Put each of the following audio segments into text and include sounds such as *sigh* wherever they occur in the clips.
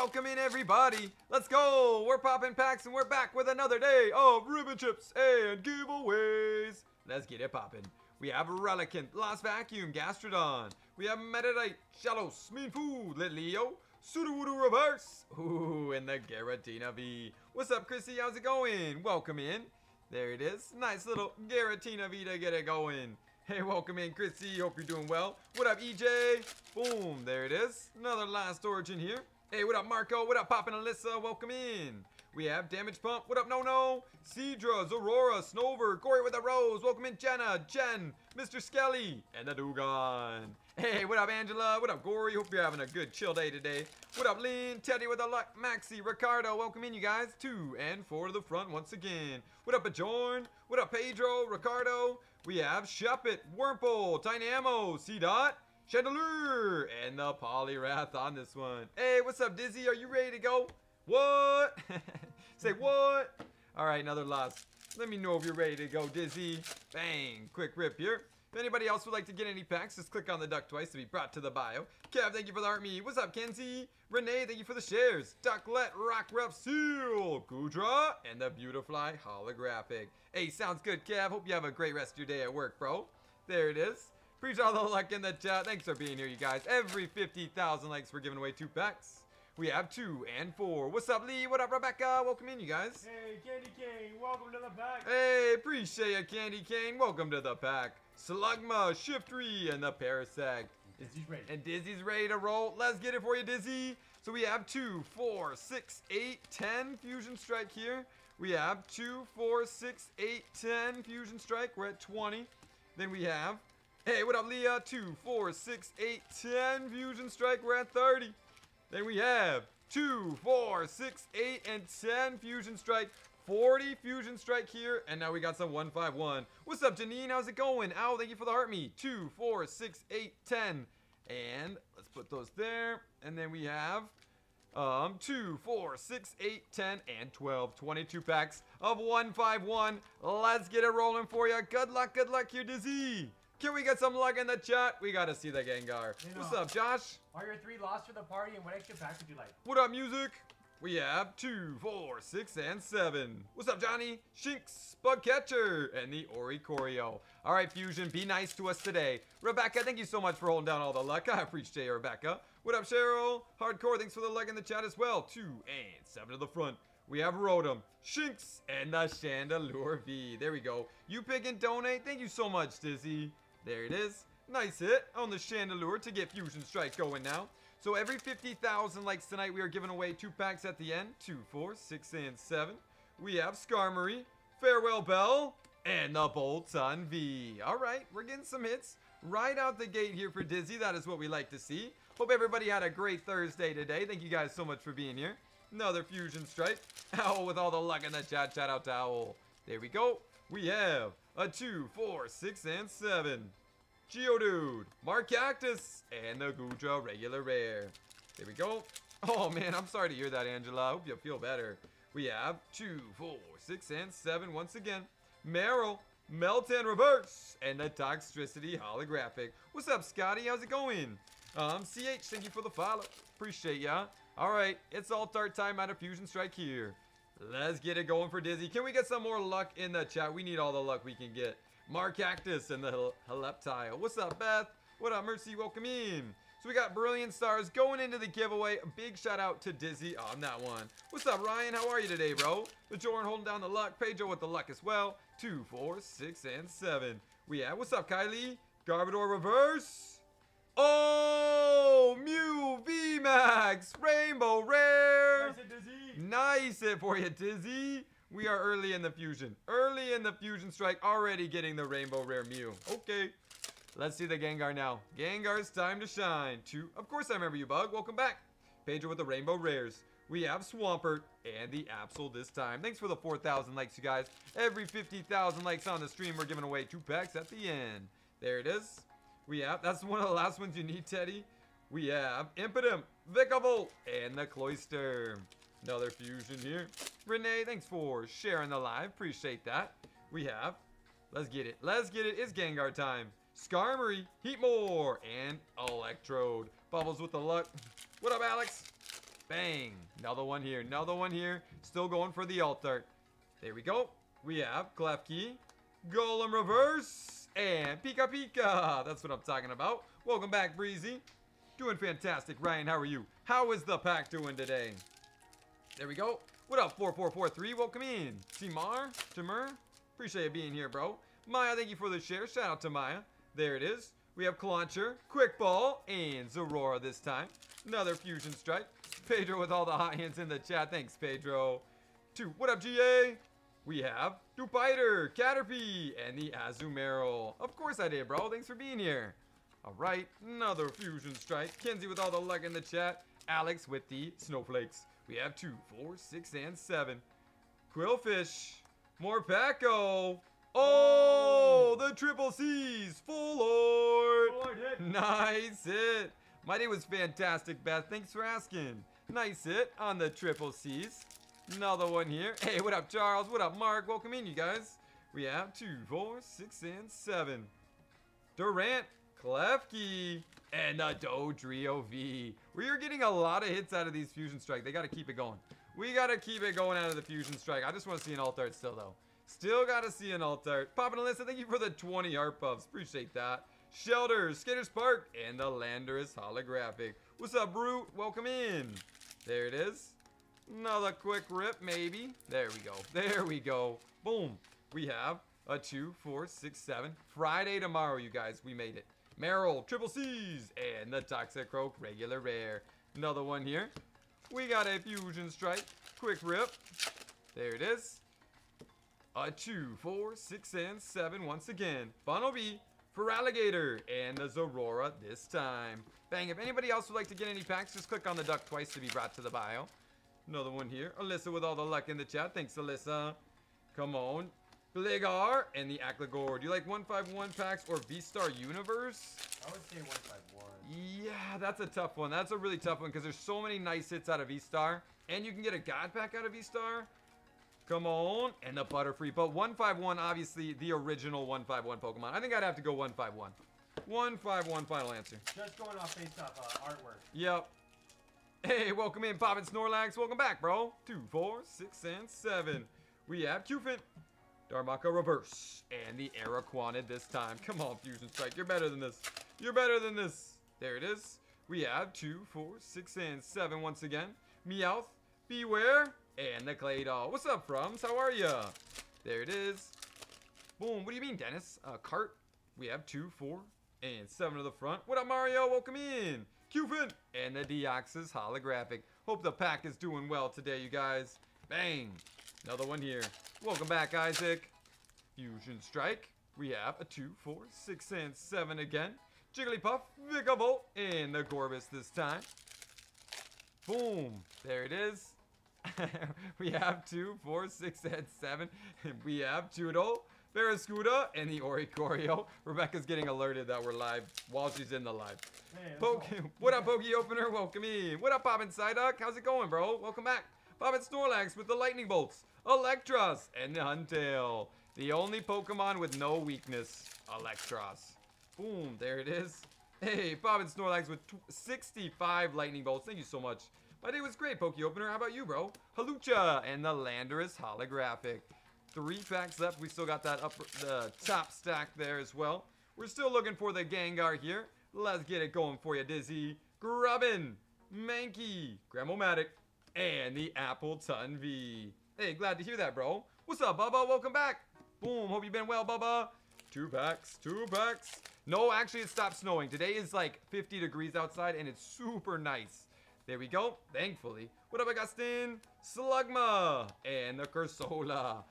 Welcome in, everybody. Let's go. We're popping packs, and we're back with another day of ribbon chips and giveaways. Let's get it popping. We have Relicanth, Lost Vacuum, Gastrodon. We have Metadite, Shallows, Mean Food, Litleo, Sudowoodo Reverse. Ooh, and the Giratina V. What's up, Chrissy? How's it going? Welcome in. There it is. Nice little Giratina V to get it going. Hey, welcome in, Chrissy. Hope you're doing well. What up, EJ? Boom, there it is. Another last origin here. Hey, what up, Marco? What up, Pop and Alyssa? Welcome in. We have Damage Pump. What up, No No? Seadra, Aurora, Snover, Gory with a Rose. Welcome in, Jenna, Jen, Mr. Skelly, and the Dugon. Hey, what up, Angela? What up, Gory? Hope you're having a good chill day today. What up, Lean, Teddy with a luck, Maxi, Ricardo. Welcome in, you guys. Two and four to the front once again. What up, Bjorn? What up, Pedro, Ricardo? We have Shuppet, Wurmple, Dynamo, C-Dot, Chandelure, and the Poliwrath on this one. Hey, what's up, Dizzy? Are you ready to go? What? *laughs* Say what? All right, another loss. Let me know if you're ready to go, Dizzy. Bang, quick rip here. If anybody else would like to get any packs, just click on the duck twice to be brought to the bio. Kev, thank you for the art me. What's up, Kenzie? Renee, thank you for the shares. Ducklet, Rock Rep Seal, Goodra, and the Beautifly Holographic. Hey, sounds good, Kev. Hope you have a great rest of your day at work, bro. There it is. Appreciate all the luck in the chat. Thanks for being here, you guys. Every 50,000 likes, we're giving away two packs. We have two and four. What's up, Lee? What up, Rebecca? Welcome in, you guys. Hey, Candy King, welcome to the pack. Hey, appreciate you, Candy Cane. Welcome to the pack. Slugma, Shiftry, and the Parasect. Dizzy's ready. And Dizzy's ready to roll. Let's get it for you, Dizzy. So we have two, four, six, eight, ten Fusion Strike here. We have two, four, six, eight, ten Fusion Strike. We're at 20. Then we have, hey, what up, Leah? Two, four, six, eight, ten Fusion Strike. We're at 30. Then we have two, four, six, eight, and 10 Fusion Strike. 40 Fusion Strike here, and now we got some 151. What's up, Janine? How's it going? Ow, thank you for the heart me. Two, four, six, eight, 10. And let's put those there. And then we have um, 2, 4, 6, 8, 10, and 12. 22 packs of 151. Let's get it rolling for you. Good luck, good luck here, Dizzy. Can we get some luck in the chat? We gotta see the Gengar. You know- What's up, Josh? Are your three lost for the party, and what extra packs would you like? What up, music? We have two, four, six, and seven. What's up, Johnny? Shinx, Bug Catcher, and the Oricorio. All right, Fusion, be nice to us today. Rebecca, thank you so much for holding down all the luck. *laughs* I appreciate you, Rebecca. What up, Cheryl? Hardcore, thanks for the luck in the chat as well. Two and seven to the front. We have Rotom, Shinx, and the Chandelure V. There we go. You pick and donate. Thank you so much, Dizzy. There it is. Nice hit on the Chandelure to get Fusion Strike going now. So every 50,000 likes tonight, we are giving away two packs at the end. Two, four, six, and seven. We have Skarmory, Farewell Bell, and the Boltund V. All right, we're getting some hits right out the gate here for Dizzy. That is what we like to see. Hope everybody had a great Thursday today. Thank you guys so much for being here. Another Fusion Strike. *laughs* Owl with all the luck in the chat. Shout out to Owl. There we go. We have a two, four, six, and seven. Geodude, Maractus, and the Goodra regular rare. There we go. Oh man, I'm sorry to hear that, Angela. I hope you feel better. We have two, four, six, and seven once again. Meryl, Meltan Reverse, and the Toxtricity Holographic. What's up, Scotty? How's it going? Um, CH, thank you for the follow. Appreciate ya. All right, it's all start time out of Fusion Strike here. Let's get it going for Dizzy. Can we get some more luck in the chat? We need all the luck we can get. Maractus and the Hel- Helioptile. What's up, Beth? What up, Mercy? Welcome in. So we got Brilliant Stars going into the giveaway. A big shout out to Dizzy on that one. What's up, Ryan? How are you today, bro? The Jordan holding down the luck. Pedro with the luck as well. Two, four, six, and seven. We have, what's up, Kylie? Garbodor Reverse. Oh, Mew VMAX Rainbow Rare. Nice hit, Dizzy. Nice hit for you, Dizzy. We are early in the fusion. Early in the fusion strike, already getting the rainbow rare Mew. Okay. Let's see the Gengar now. Gengar's time to shine. Two. Of course I remember you, Bug. Welcome back. Pedro with the rainbow rares. We have Swampert and the Absol this time. Thanks for the 4,000 likes, you guys. Every 50,000 likes on the stream, we're giving away two packs at the end. There it is. We have, that's one of the last ones you need, Teddy. We have Impidimp, Vikavolt, and the Cloyster. Another fusion here. Renee, thanks for sharing the live. Appreciate that. We have, let's get it. Let's get it. It's Gengar time. Skarmory, Heatmor, and Electrode. Bubbles with the luck. What up, Alex? Bang. Another one here. Another one here. Still going for the alt art. There we go. We have Klefki, Golem Reverse, and Pika Pika. That's what I'm talking about. Welcome back, Breezy. Doing fantastic. Ryan, how are you? How is the pack doing today? There we go. What up, 4443? Welcome in. Timar, Timur, appreciate you being here, bro. Maya, thank you for the share. Shout out to Maya. There it is. We have Clauncher, Quick Ball, and Zorora this time. Another Fusion Strike. Pedro with all the hot hands in the chat. Thanks, Pedro. Two, what up, GA? We have Dupiter, Caterpie, and the Azumarill. Of course I did, bro. Thanks for being here. All right, another Fusion Strike. Kenzie with all the luck in the chat. Alex with the Snowflakes. We have two, four, six, and seven. Qwilfish, Morpeko. Oh, the triple C's, full Lord. Lord hit. Nice hit. My day was fantastic, Beth. Thanks for asking. Nice hit on the triple C's. Another one here. Hey, what up, Charles? What up, Mark? Welcome in, you guys. We have two, four, six, and seven. Durant, Klefki, and the Dodrio V. We are getting a lot of hits out of these Fusion Strike. They got to keep it going. We got to keep it going out of the Fusion Strike. I just want to see an alt art still, though. Still got to see an alt art. Poppin' Alyssa, thank you for the 20 art buffs. Appreciate that. Shelter, Skaters Park, and the Landorus holographic. What's up, Brute? Welcome in. There it is. Another quick rip, maybe. There we go. *laughs* There we go. Boom. We have a two, four, six, seven. Friday tomorrow, you guys. We made it. Merrill, triple C's, and the Toxicroak regular rare. Another one here. We got a Fusion Strike. Quick rip. There it is. A two, four, six, and seven once again. Funnel B for Alligator and the Zorora this time. Bang, if anybody else would like to get any packs, just click on the duck twice to be brought to the bio. Another one here. Alyssa with all the luck in the chat. Thanks, Alyssa. Come on. Gligar and the Accelgor. Do you like 151 packs or V-Star Universe? I would say 151. Yeah, that's a tough one. That's a really tough one because there's so many nice hits out of V-Star. And you can get a God pack out of V-Star. Come on. And the Butterfree. But 151, obviously, the original 151 Pokemon. I think I'd have to go 151. 151 final answer. Just going off based off uh, artwork. Yep. Hey, welcome in, Poppin' Snorlax. Welcome back, bro. Two, four, six, and seven. We have Cufant, Darmaka Reverse, and the Araquanid this time. Come on, Fusion Strike. You're better than this. You're better than this. There it is. We have two, four, six, and seven once again. Meowth, Beware, and the Claydol. What's up, Frums? How are ya? There it is. Boom. What do you mean, Dennis? Uh, cart. We have two, four, and seven to the front. What up, Mario? Welcome in. Cupid and the Deoxys holographic. Hope the pack is doing well today, you guys. Bang. Another one here. Welcome back, Isaac. Fusion Strike. We have a two, four, six, and seven again. Jigglypuff, Vikavolt, and the Gorbis this time. Boom. There it is. *laughs* we have two, four, six, and seven. *laughs* we have Toodle, Barraskewda, and the Oricorio. Rebecca's getting alerted that we're live while she's in the live. Hey, Poke, *laughs* what up, Pokey Opener? Welcome in. What up, Poppin' Psyduck? How's it going, bro? Welcome back. Poppin' Snorlax with the Lightning Bolts, Eelektross, and Huntail. The only Pokemon with no weakness, Eelektross. Boom, there it is. Hey, Poppin' Snorlax with 65 Lightning Bolts. Thank you so much. My day was great, Pokey Opener. How about you, bro? Hawlucha and the Landorus Holographic. Three packs left. We still got that upper, the top stack there as well. We're still looking for the Gengar here. Let's get it going for you, Dizzy. Grubbin, Mankey, Gramomatic, and the Appletun V. Hey, glad to hear that, bro. What's up, Bubba? Welcome back. Boom. Hope you've been well, Bubba. Two packs, two packs. No, actually, it stopped snowing. Today is like 50 degrees outside, and it's super nice. There we go, thankfully. What up, Augustin? Slugma, and the Cursola.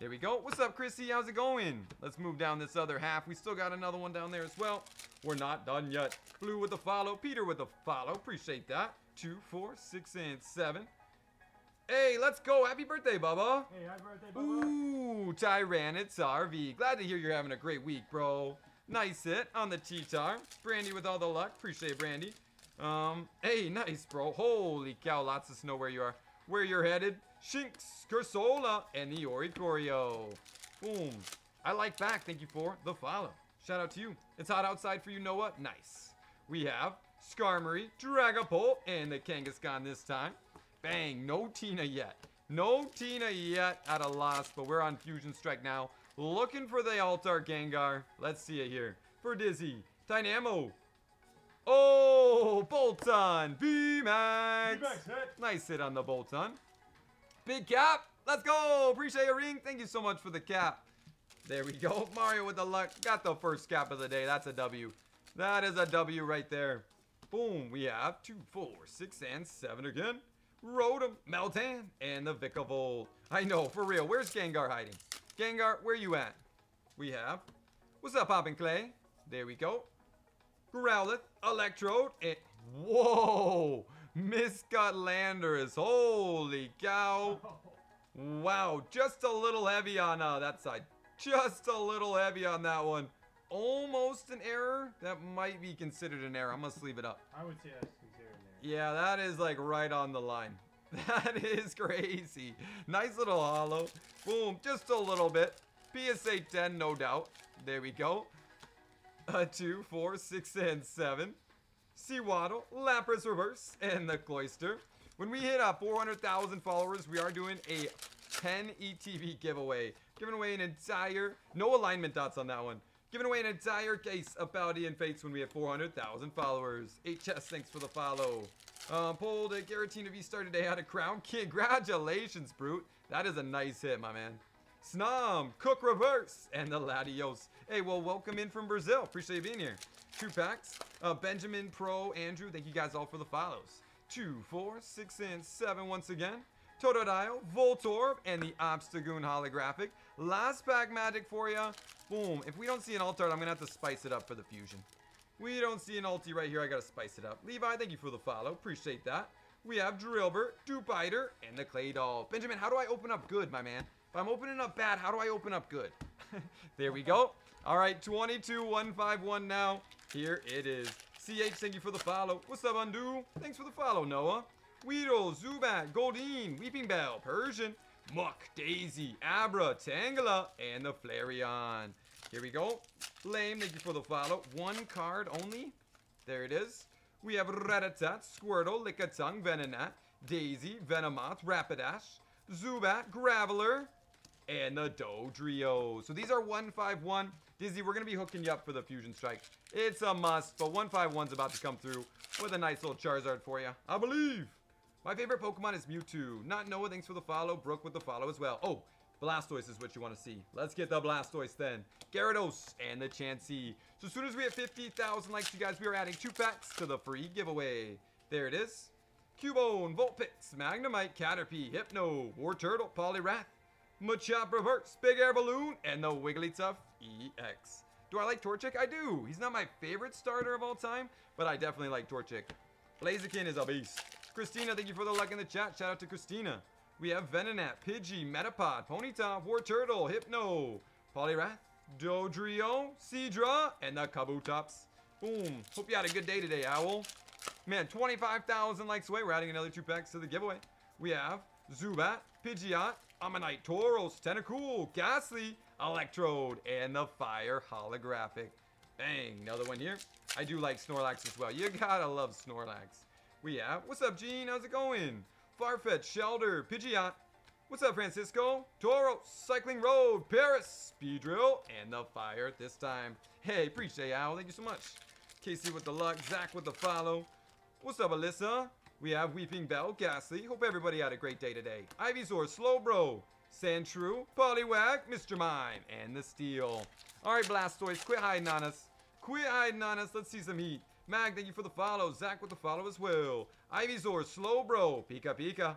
There we go. What's up, Chrissy? How's it going? Let's move down this other half. We still got another one down there as well. We're not done yet. Blue with the follow. Peter with the follow. Appreciate that. Two, four, six, and seven. Hey, let's go. Happy birthday, Bubba. Hey, happy birthday, Bubba. Ooh, Tyranitar V. Glad to hear you're having a great week, bro. Nice hit on the T-Tar. Brandy with all the luck. Appreciate it, Brandy. Um, hey, nice, bro. Holy cow, lots of snow where you are. Where you're headed. Shinx, Cursola, and the Oricorio. Boom. I like back. Thank you for the follow. Shout out to you. It's hot outside for you, Noah. Nice. We have Skarmory, Dragapult, and the Kangaskhan this time. Bang, no Tina yet. No Tina yet at a loss, but we're on Fusion Strike now. Looking for the Altar Gengar. Let's see it here. For Dizzy, Dynamo. Oh, Boltund, VMAX. VMAX hit. Nice hit on the Boltund. Big cap. Let's go. Appreciate your ring. Thank you so much for the cap. There we go. Mario with the luck. Got the first cap of the day. That's a W. That is a W right there. Boom. We have two, four, six, and seven again. Rotom, Meltan, and the Vikavolt. I know, for real. Where's Gengar hiding? Gengar, where you at? We have. What's up, Poppin' Clay? There we go. Growlithe, Electrode, and whoa, Miss Landers. Holy cow! *laughs* Wow, just a little heavy on uh, that side. Just a little heavy on that one. Almost an error. That might be considered an error. I must leave it up. I would say that's considered there. Yeah, that is like right on the line. *laughs* That is crazy. Nice little hollow. Boom, just a little bit. PSA 10, no doubt. There we go. A two, four, six, and seven. Sewaddle, Lapras Reverse, and the Cloyster. When we hit uh, 400,000 followers, we are doing a 10 ETV giveaway. Giving away an entire, no alignment dots on that one. Giving away an entire case of Paldean Fates when we have 400,000 followers. HS, thanks for the follow. Um, pulled a Giratina V-Star today out of Crown. *laughs* Congratulations, Brute. That is a nice hit, my man. Snom, Cook Reverse, and the Latios. Hey, well, welcome in from Brazil. Appreciate you being here. Two packs. Uh, Benjamin, Pro, Andrew, thank you guys all for the follows. Two, four, six, and seven once again. Totodile, Voltorb, and the Obstagoon holographic. Last pack magic for you. Boom. If we don't see an alt art, I'm going to have to spice it up for the fusion. We don't see an ulti right here. I got to spice it up. Levi, thank you for the follow. Appreciate that. We have Drillbur, Dewbiter, and the Clay Doll. Benjamin, how do I open up good, my man? If I'm opening up bad, how do I open up good? *laughs* there we go. All right, 22151 now. Here it is. CH, thank you for the follow. What's up, Undo? Thanks for the follow, Noah. Weedle, Zubat, Goldeen, Weepinbell, Persian, Muck, Daisy, Abra, Tangela, and the Flareon. Here we go. Lame, thank you for the follow. One card only. There it is. We have Rattata, Squirtle, Lickitung, Venonat, Daisy, Venomoth, Rapidash, Zubat, Graveler, and the Dodrio. So these are 151. Dizzy, we're going to be hooking you up for the Fusion Strike. It's a must, but 151's about to come through with a nice little Charizard for you. I believe. My favorite Pokemon is Mewtwo. Not Noah, thanks for the follow. Brooke with the follow as well. Oh, Blastoise is what you want to see. Let's get the Blastoise then. Gyarados and the Chansey. So as soon as we have 50,000 likes, you guys, we are adding two packs to the free giveaway. There it is. Cubone, Vulpix, Magnemite, Caterpie, Hypno, Wartortle, Poliwrath, Machop Reverse, Big Air Balloon, and the Wigglytuff EX. Do I like Torchic? I do. He's not my favorite starter of all time, but I definitely like Torchic. Blaziken is a beast. Christina, thank you for the like in the chat. Shout out to Christina. We have Venonat, Pidgey, Metapod, Ponyta, Wartortle, Hypno, Poliwrath, Dodrio, Seadra, and the Kabutops. Boom. Hope you had a good day today, Owl. Man, 25,000 likes away. We're adding another two packs to the giveaway. We have Zubat, Pidgeot, Ammonite, Tauros, Tentacool, Gastly, Electrode, and the Fire Holographic. Bang, another one here. I do like Snorlax as well. You gotta love Snorlax. We have, what's up, Gene? How's it going? Farfetch, Shelter, Pidgeot. What's up, Francisco? Toro, Cycling Road, Paras, Speed Drill, and the Fire this time. Hey, appreciate Owl. Thank you so much. Casey with the luck, Zach with the follow. What's up, Alyssa? We have Weeping Bell, Gastly. Hope everybody had a great day today. Ivysaur, Slowbro, Sandshrew, Poliwag, Mr. Mime, and the Steel. All right, Blastoise, quit hiding on us. Quit hiding on us. Let's see some heat. Mag, thank you for the follow. Zach with the follow as well. Ivysaur, Slowbro, Pika Pika,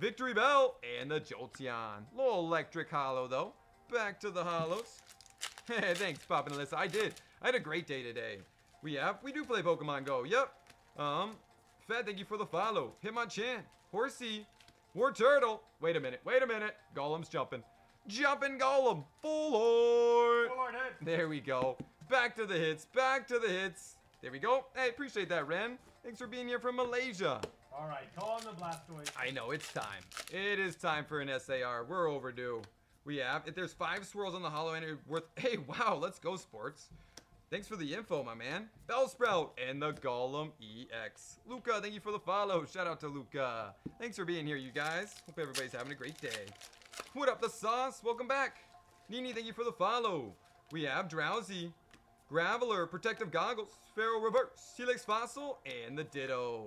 Victreebel, and the Jolteon. Little electric hollow, though. Back to the hollows. *laughs* Hey, thanks, Pop and Alyssa. I did. I had a great day today. We have, we do play Pokemon Go. Yep. Um, Fed, thank you for the follow. Hitmonchan, Horsea, War Turtle. Wait a minute, wait a minute. Golem's jumping. Jumping Golem. Full Lord. Full Lord hit. There we go. Back to the hits, back to the hits. There we go. Hey, appreciate that, Ren. Thanks for being here from Malaysia. All right, call on the Blastoise. I know, it's time. It is time for an SAR. We're overdue. We have, if there's five swirls on the hollow energy worth, *laughs* hey, wow, let's go, sports. Thanks for the info, my man. Bellsprout and the Golem EX. Luca, thank you for the follow. Shout out to Luca. Thanks for being here, you guys. Hope everybody's having a great day. What up, the sauce? Welcome back. Nini, thank you for the follow. We have Drowzee, Graveler, Protective Goggles, Pharaoh Reverse, Helix Fossil, and the Ditto.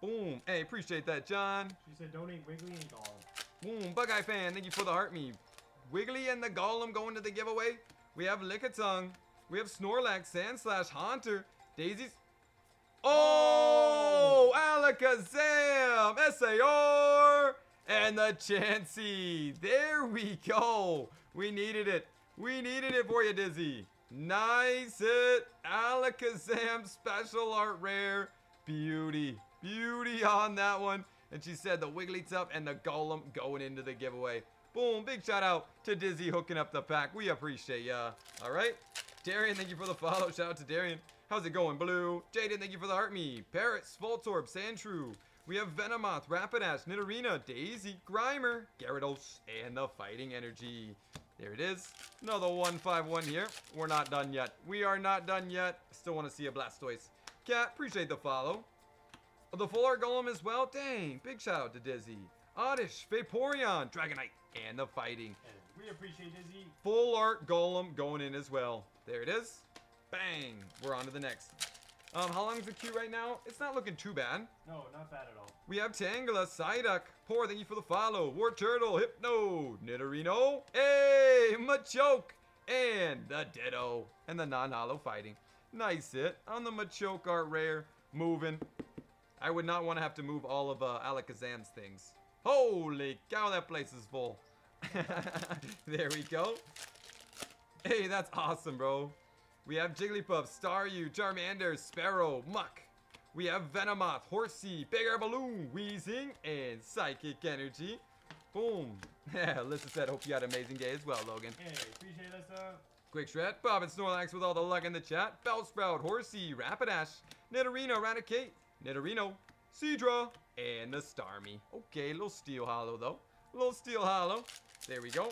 Boom. Hey, appreciate that, John. She said donate Wiggly and Golem. Boom. Bug-Eye fan, thank you for the heart me. Wiggly and the Golem going to the giveaway. We have Lickitung. We have Snorlax, Sand Sandslash, Haunter, Daisy's. Oh, oh! Alakazam! SAR! And the Chansey. There we go. We needed it. We needed it for you, Dizzy. Nice hit. Alakazam special art rare. Beauty. Beauty on that one. And she said the Wigglytuff and the Golem going into the giveaway. Boom. Big shout out to Dizzy hooking up the pack. We appreciate ya. All right. Darian, thank you for the follow. Shout out to Darian. How's it going, Blue? Jaden, thank you for the heart me. Parrots, Voltorb, Sandshrew. We have Venomoth, Rapidash, Nidorina, Daisy, Grimer, Gyarados, and the Fighting Energy. There it is. Another 151 here. We're not done yet. We are not done yet. Still want to see a Blastoise. Cat, appreciate the follow. The full art golem as well. Dang, big shout out to Dizzy. Oddish, Vaporeon, Dragonite, and the Fighting. We appreciate Dizzy. Full art golem going in as well. There it is. Bang. We're on to the next. Um, how long is the queue right now? It's not looking too bad. No, not bad at all. We have Tangela, Psyduck, Poor, thank you for the follow. Wartortle, Hypno, Nidorino, hey, Machoke, and the Ditto, and the non-hollow fighting. Nice hit on the Machoke art rare, moving. I would not want to have to move all of uh, Alakazam's things. Holy cow, that place is full. *laughs* there we go. Hey, that's awesome, bro. We have Jigglypuff, Staryu, Charmander, Spearow, Muck. We have Venomoth, Horsea, Big Air Balloon, Weezing, and Psychic Energy. Boom. *laughs* Yeah, Alyssa said, hope you had an amazing day as well, Logan. Hey, appreciate Alyssa. Quick Shred, Bob and Snorlax with all the luck in the chat. Bellsprout, Horsea, Rapidash, Nidorino, Raticate, Nidorino, Seadra, and the Starmie. Okay, little Steel Hollow though. Little Steel Hollow. There we go.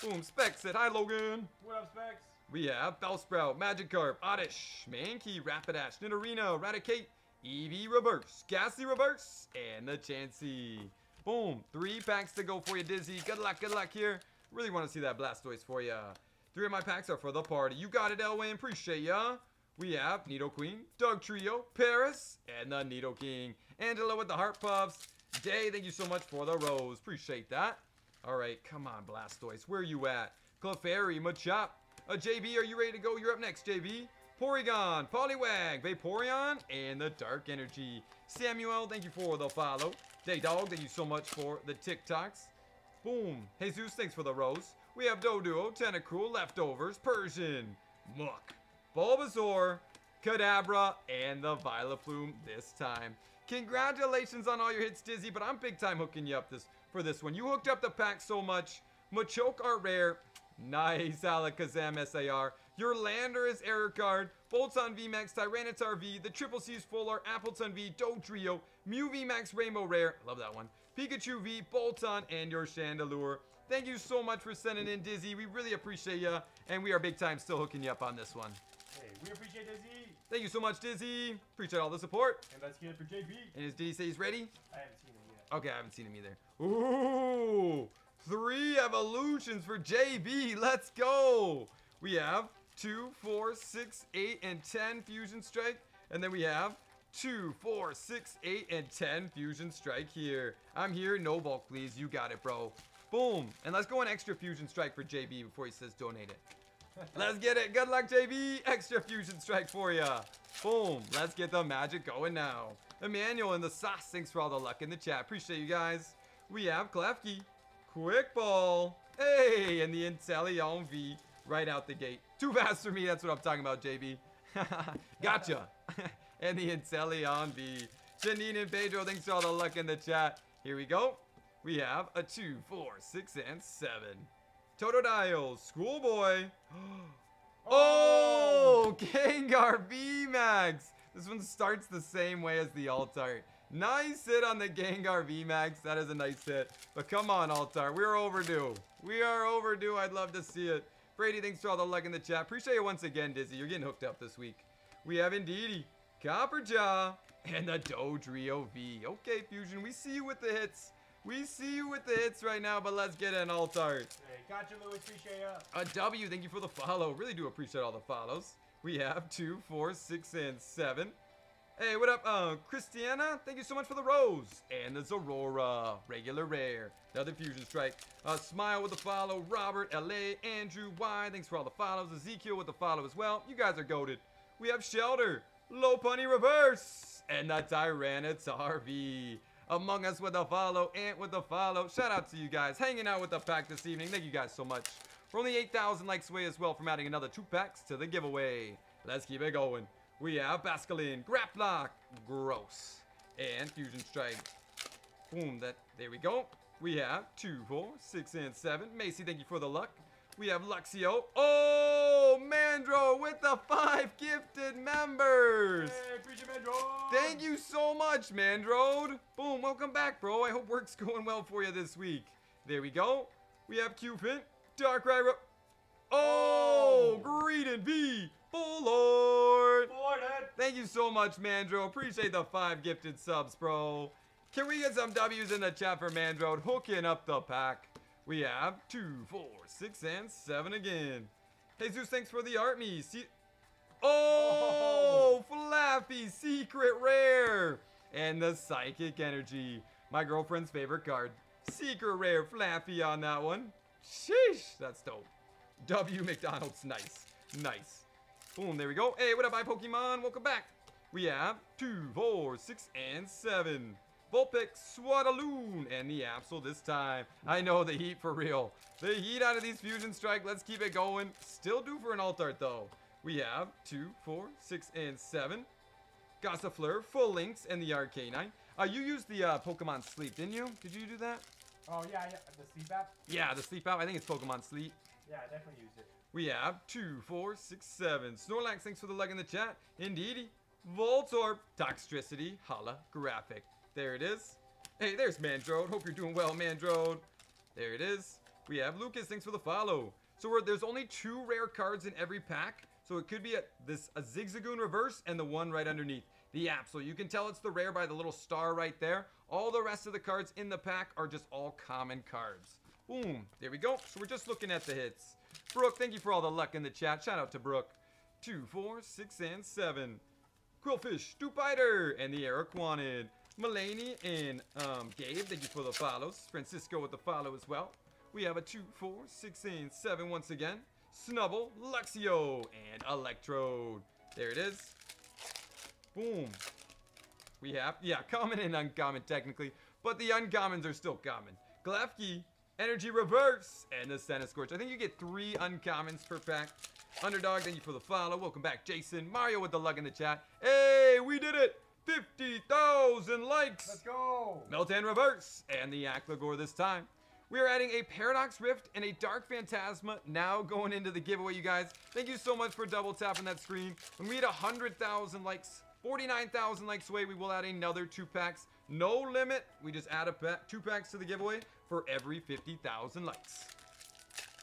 Boom, Specs said, hi Logan. What up, Specs? We have Bellsprout, Magikarp, Oddish, Mankey, Rapidash, Nidorino, Raticate, Eevee Reverse, Gastly Reverse, and the Chansey. Boom. Three packs to go for you, Dizzy. Good luck, good luck here. Really want to see that Blastoise for you. Three of my packs are for the party. You got it, Elway. Appreciate ya. We have Nidoqueen, Dugtrio, Paras, and the Nidoking. Angela with the Heart Puffs. Day, thank you so much for the rose. Appreciate that. All right, come on, Blastoise. Where are you at? Clefairy, Machop. Uh, JB, are you ready to go? You're up next, JB. Porygon, Poliwag, Vaporeon, and the Dark Energy. Samuel, thank you for the follow. Daydog, thank you so much for the TikToks. Boom. Jesus, thanks for the rose. We have Doduo, Tentacruel, Leftovers, Persian, Muck, Bulbasaur, Kadabra, and the Vileplume this time. Congratulations on all your hits, Dizzy, but I'm big time hooking you up this for this one. You hooked up the pack so much. Machoke are rare. Nice, Alakazam SAR. Your Lander is error card. Boltund VMAX, Tyranitar V, the Triple C's Full Art, Appletun V, Dodrio, Mew VMAX Rainbow Rare. Love that one. Pikachu V, Boltund, and your Chandelure. Thank you so much for sending in, Dizzy. We really appreciate you, and we are big time still hooking you up on this one. Hey, we appreciate Dizzy. Thank you so much, Dizzy. Appreciate all the support. And let's get it for JB. And is, he say he's ready? I haven't seen him yet. Okay, I haven't seen him either. Ooh, three evolutions for JB. Let's go. We have two, four, six, eight, and 10 Fusion Strike. And then we have two, four, six, eight, and 10 Fusion Strike here. I'm here. No bulk, please. You got it, bro. Boom. And let's go an extra Fusion Strike for JB before he says donate it. *laughs* Let's get it. Good luck, JB. Extra Fusion Strike for ya. Boom. Let's get the magic going now. Emmanuel and the sauce. Thanks for all the luck in the chat. Appreciate you guys. We have Klefki. Quick Ball. Hey, and the Inteleon V right out the gate. Too fast for me. That's what I'm talking about, JB. *laughs* gotcha. *laughs* and the Inteleon V. Janine and Pedro, thanks for all the luck in the chat. Here we go. We have a 2, 4, 6, and 7. Totodile, Schoolboy. *gasps* Oh, oh, Gengar VMAX. This one starts the same way as the Altart. Nice hit on the Gengar VMAX. That is a nice hit. But come on, Altar. We're overdue. We are overdue. I'd love to see it. Brady, thanks for all the luck in the chat. Appreciate it once again, Dizzy. You're getting hooked up this week. We have Indeedee, Copperjaw, and the Dodrio V. Okay, Fusion, we see you with the hits. We see you with the hits right now, but let's get an alt art. Hey, gotcha, Louis. Appreciate ya. A W, thank you for the follow. Really do appreciate all the follows. We have two, four, six, and seven. Hey, what up, uh, Christiana? Thank you so much for the rose. And the Zorora, regular rare. Another fusion strike. Uh, Smile with the follow. Robert, LA, Andrew, Y. Thanks for all the follows. Ezekiel with the follow as well. You guys are goaded. We have Shelter, Low Punny Reverse, and the Tyranitar V. Among Us with a follow, Ant with a follow. Shout out to you guys hanging out with the pack this evening. Thank you guys so much. We're only 8,000 likes away as well from adding another two packs to the giveaway. Let's keep it going. We have Basculin, Graplock, Gross, and Fusion Strike. Boom, that, there we go. We have two, four, six, and seven. Macy, thank you for the luck. We have Luxio. Oh, Mandro with the five gifted members. Hey, appreciate Mandro. Thank you so much, Mandro. Boom, welcome back, bro. I hope work's *laughs* going well for you this week. There we go. We have Cupid, Darkrai. Oh, Oh. Greedent V, Full Lord. Boarded. Thank you so much, Mandro. Appreciate the five gifted subs, bro. Can we get some W's in the chat for Mandro? Hooking up the pack. We have two, four, six, and seven again. Jesus, thanks for the art me. See. Oh, Flappy Secret Rare. And the Psychic Energy. My girlfriend's favorite card. Secret Rare Flappy on that one. Sheesh, that's dope. W McDonald's, nice. Nice. Boom, there we go. Hey, what up, my Pokemon? Welcome back. We have two, four, six, and seven. Vulpix, Swadloon, and the Absol this time. I know the heat for real. The heat out of these Fusion Strike. Let's keep it going. Still due for an alt art though. We have two, four, six, and seven. Gossifleur, Full Links, and the Arcanine. Uh, you used the uh, Pokemon Sleep, didn't you? Did you do that? Oh, yeah, yeah. The sleep app? Yeah, the Sleep out. I think it's Pokemon Sleep. Yeah, I definitely used it. We have two, four, six, seven. Snorlax, thanks for the leg in the chat. Indeedee. Voltorb, Toxtricity, Holographic. There it is. Hey, there's Mandrode. Hope you're doing well, Mandrode. There it is. We have Lucas, thanks for the follow. So there's only two rare cards in every pack. So it could be a, this a Zigzagoon reverse and the one right underneath. The app. So you can tell it's the rare by the little star right there. All the rest of the cards in the pack are just all common cards. Boom. There we go. So we're just looking at the hits. Brooke, thank you for all the luck in the chat. Shout out to Brooke. Two, four, six, and seven. Qwilfish, Stupiter, and the Eric wanted. Mulaney and um, Gabe, thank you for the follows. Francisco with the follow as well. We have a two, four, six, and seven once again. Snubbull, Luxio, and Electrode. There it is. Boom. We have, yeah, common and uncommon technically, but the uncommons are still common. Glefki, Energy Reverse, and the Centiskorch. I think you get three uncommons per pack. Underdog, thank you for the follow. Welcome back, Jason. Mario with the luck in the chat. Hey, we did it! 50,000 likes! Let's go. Meltan Reverse, and the Accelgor this time. We are adding a Paradox Rift and a Dark Phantasma now going into the giveaway, you guys. Thank you so much for double tapping that screen. When we hit 100,000 likes, 49,000 likes away, we will add another two packs. No limit. We just add a pack, two packs to the giveaway for every 50,000 likes.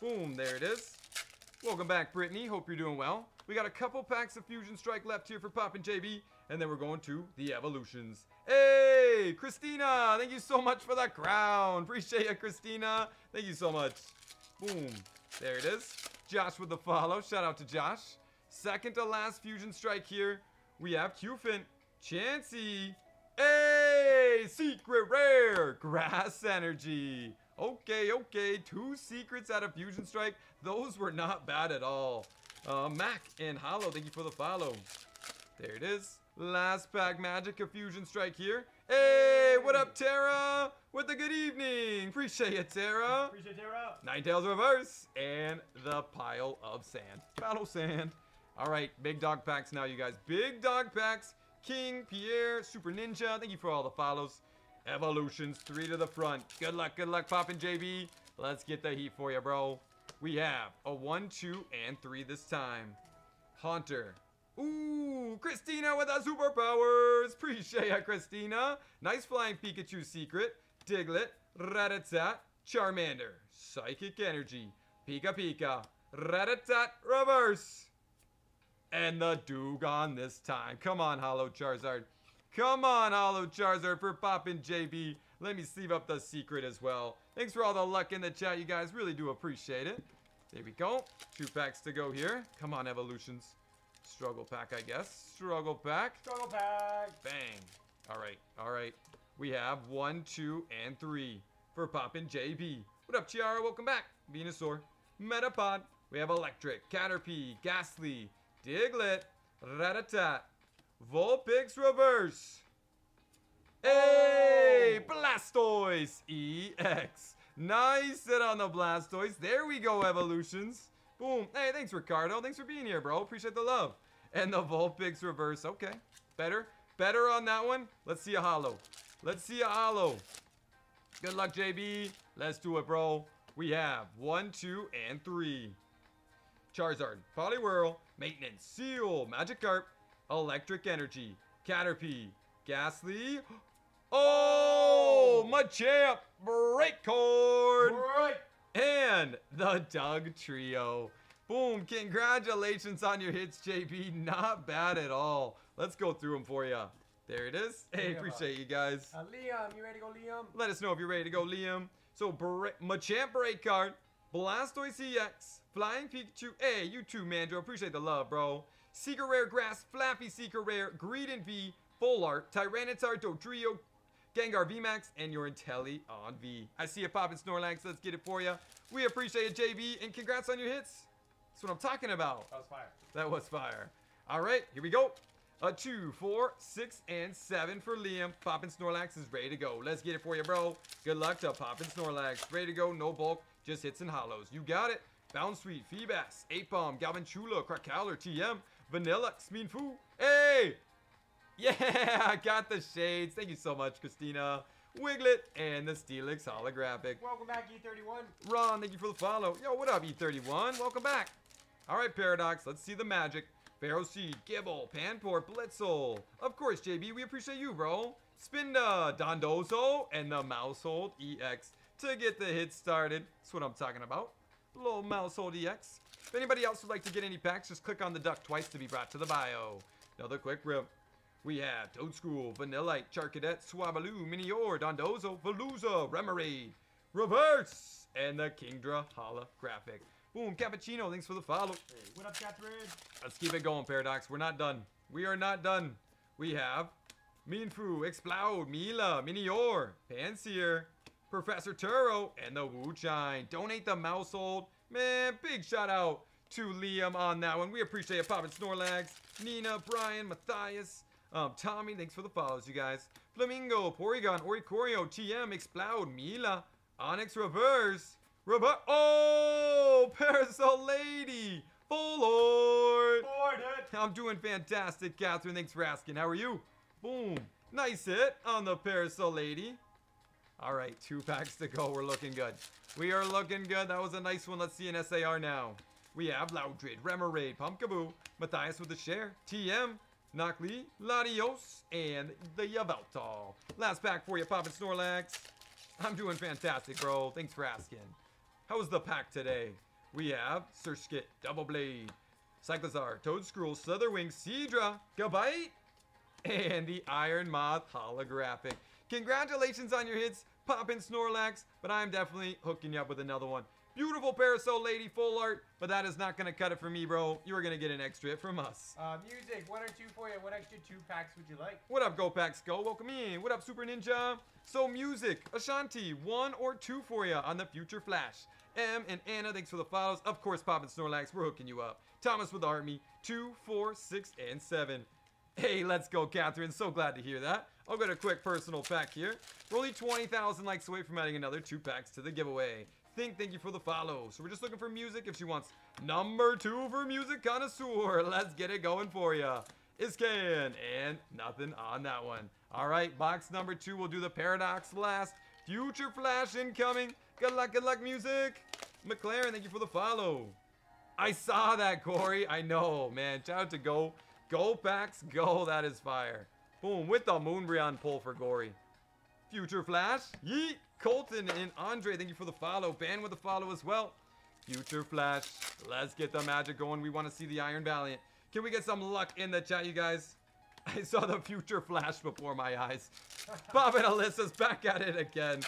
Boom, there it is. Welcome back, Brittany. Hope you're doing well. We got a couple packs of Fusion Strike left here for Pop and JB, and then we're going to the Evolutions. Hey, Christina, thank you so much for that crown. Appreciate you, Christina. Thank you so much. Boom, there it is. Josh with the follow. Shout out to Josh. Second to last Fusion Strike here. We have Qfin, Chansey. Hey, secret rare, grass energy. Okay, okay, two secrets out of Fusion Strike. Those were not bad at all. Uh, Mac and Hollow, thank you for the follow. There it is. Last pack magic of Fusion Strike here. Hey, what up, Tara? With a good evening. Appreciate it, Tara. Appreciate Tara. Ninetales reverse and the pile of sand. Battle sand. All right, big dog packs now, you guys. Big dog packs. King, Pierre, Super Ninja. Thank you for all the follows. Evolutions, three to the front. Good luck, good luck, popping JB. Let's get the heat for you, bro. We have a one, two, and three this time. Haunter. Ooh, Christina with the superpowers. Appreciate ya, Christina. Nice flying Pikachu secret. Diglett, Rattata, Charmander, Psychic Energy, Pika Pika, Ratatat reverse. And the Dewgong this time. Come on, Hollow Charizard. Come on, Hollow Charizard for popping JB. Let me sleeve up the secret as well. Thanks for all the luck in the chat, you guys. Really do appreciate it. There we go. Two packs to go here. Come on, Evolutions. Struggle pack, I guess. Struggle pack. Struggle pack. Bang. All right, all right. We have one, two, and three for popping JB. What up, Chiara? Welcome back. Venusaur, Metapod. We have Electric, Caterpie, Gastly, Diglett, Ratatat, Vulpix Reverse. Hey, oh. Blastoise EX. Nice hit on the Blastoise. There we go, Evolutions. Boom. Hey, thanks, Ricardo. Thanks for being here, bro. Appreciate the love. And the Vulpix Reverse. Okay. Better. Better on that one. Let's see a hollow. Let's see a hollow. Good luck, JB. Let's do it, bro. We have one, two, and three. Charizard, Poliwhirl, Maintenance, Seal, Magikarp, Electric Energy, Caterpie, Gastly. Oh, Machamp, Break Cord, Right. and the Dugtrio. Boom, congratulations on your hits, JB. Not bad at all. Let's go through them for you. There it is. Hey, Liam, appreciate you guys. Uh, Liam, you ready to go, Liam? Let us know if you're ready to go, Liam. So, Bra- Machamp Break Card, Blastoise EX, Flying Pikachu. Hey, you too, Mandro. Appreciate the love, bro. Secret Rare Grass, Flappy Secret Rare, Greedent V, Full Art, Tyranitar, Dodrio, Gengar VMAX, and your Inteleon V. I see you popping Snorlax. Let's get it for you. We appreciate it, JB, and congrats on your hits. That's what I'm talking about. That was fire. That was fire. All right, here we go. A two, four, six, and seven for Liam. Poppin' Snorlax is ready to go. Let's get it for you, bro. Good luck to Poppin' Snorlax. Ready to go, no bulk, just hits and hollows. You got it. Bounsweet, Feebas, 8 Bomb, Galvantula, Krakowler, TM, Vanilla, Smean Fu. Hey! *laughs* Yeah, I got the shades. Thank you so much, Christina. Wiglett and the Steelix holographic. Welcome back, E E31. Ron, thank you for the follow. Yo, what up, E31? Welcome back. All right, Paradox, let's see the magic. Pharaoh Seed, Gibble, Panport, Blitzle. Of course, JB, we appreciate you, bro. Spinda, Dondozo, and the Maushold EX to get the hit started. That's what I'm talking about. Little Maushold EX. If anybody else would like to get any packs, just click on the duck twice to be brought to the bio. Another quick rip. We have Toedscool, Vanillite, Charcadet, Swablu, Minior, Dondozo, Veluza, Remoraid, Reverse, and the Kingdra holographic. Boom, Cappuccino, thanks for the follow. Hey, What up, Catherine? Let's keep it going, Paradox. We're not done. We are not done. We have Minfu, Explode, Mila, Minior, Pansear, Professor Turo, and the Wo-Chien. Donate the Maushold. Man, big shout out to Liam on that one. We appreciate it. Poppin' Snorlax, Nina, Brian, Matthias, um, Tommy, thanks for the follows, you guys. Flamingo, Porygon, Oricorio, TM, Explode, Mila, Onix Reverse, Reverse. Oh, *laughs* Parasol Lady, Full Lord. I'm doing fantastic, Catherine. Thanks for asking. How are you? Boom. Nice hit on the Parasol Lady. All right, two packs to go. We're looking good. We are looking good. That was a nice one. Let's see an SAR now. We have Loudred, Remoraid, Pumpkaboo, Matthias with the share, TM, Knockly, Latios, and the Yveltal. Last pack for you, Poppin' Snorlax. I'm doing fantastic, bro. Thanks for asking. How was the pack today? We have Surskit, Double Blade, Cyclizar, Toedscruel, Slitherwing, Seadra, Gabite, and the Iron Moth holographic. Congratulations on your hits, Poppin' Snorlax, but I'm definitely hooking you up with another one. Beautiful Parasol Lady full art, but that is not going to cut it for me, bro. You're going to get an extra hit from us. Uh, music, one or two for you. What extra two packs would you like? What up, Go Packs Go? Welcome in. What up, Super Ninja? So, music, Ashanti, one or two for you on the Future Flash. M and Anna, thanks for the follows. Of course, Poppin' Snorlax, we're hooking you up. Thomas with the Army, two, four, six, and seven. Hey, let's go, Catherine. So glad to hear that. I'll get a quick personal pack here. We're only 20,000 likes away from adding another two packs to the giveaway. Think, thank you for the follow. So we're just looking for music. If she wants number two for music connoisseur, *laughs* let's get it going for ya. Iscan and nothing on that one. All right, box number two. We'll do the paradox last. Future Flash incoming. Good luck, good luck, music. McLaren, thank you for the follow. I saw that, Corey. I know, man. Shout out to Go. Go Packs, go. That is fire. Boom, with the Moonbreon pull for Gory. Future Flash. Yeet. Colton and Andre, thank you for the follow. Ban with the follow as well. Future Flash. Let's get the magic going. We want to see the Iron Valiant. Can we get some luck in the chat, you guys? *laughs* I saw the Future Flash before my eyes. *laughs* Bob and Alyssa's back at it again.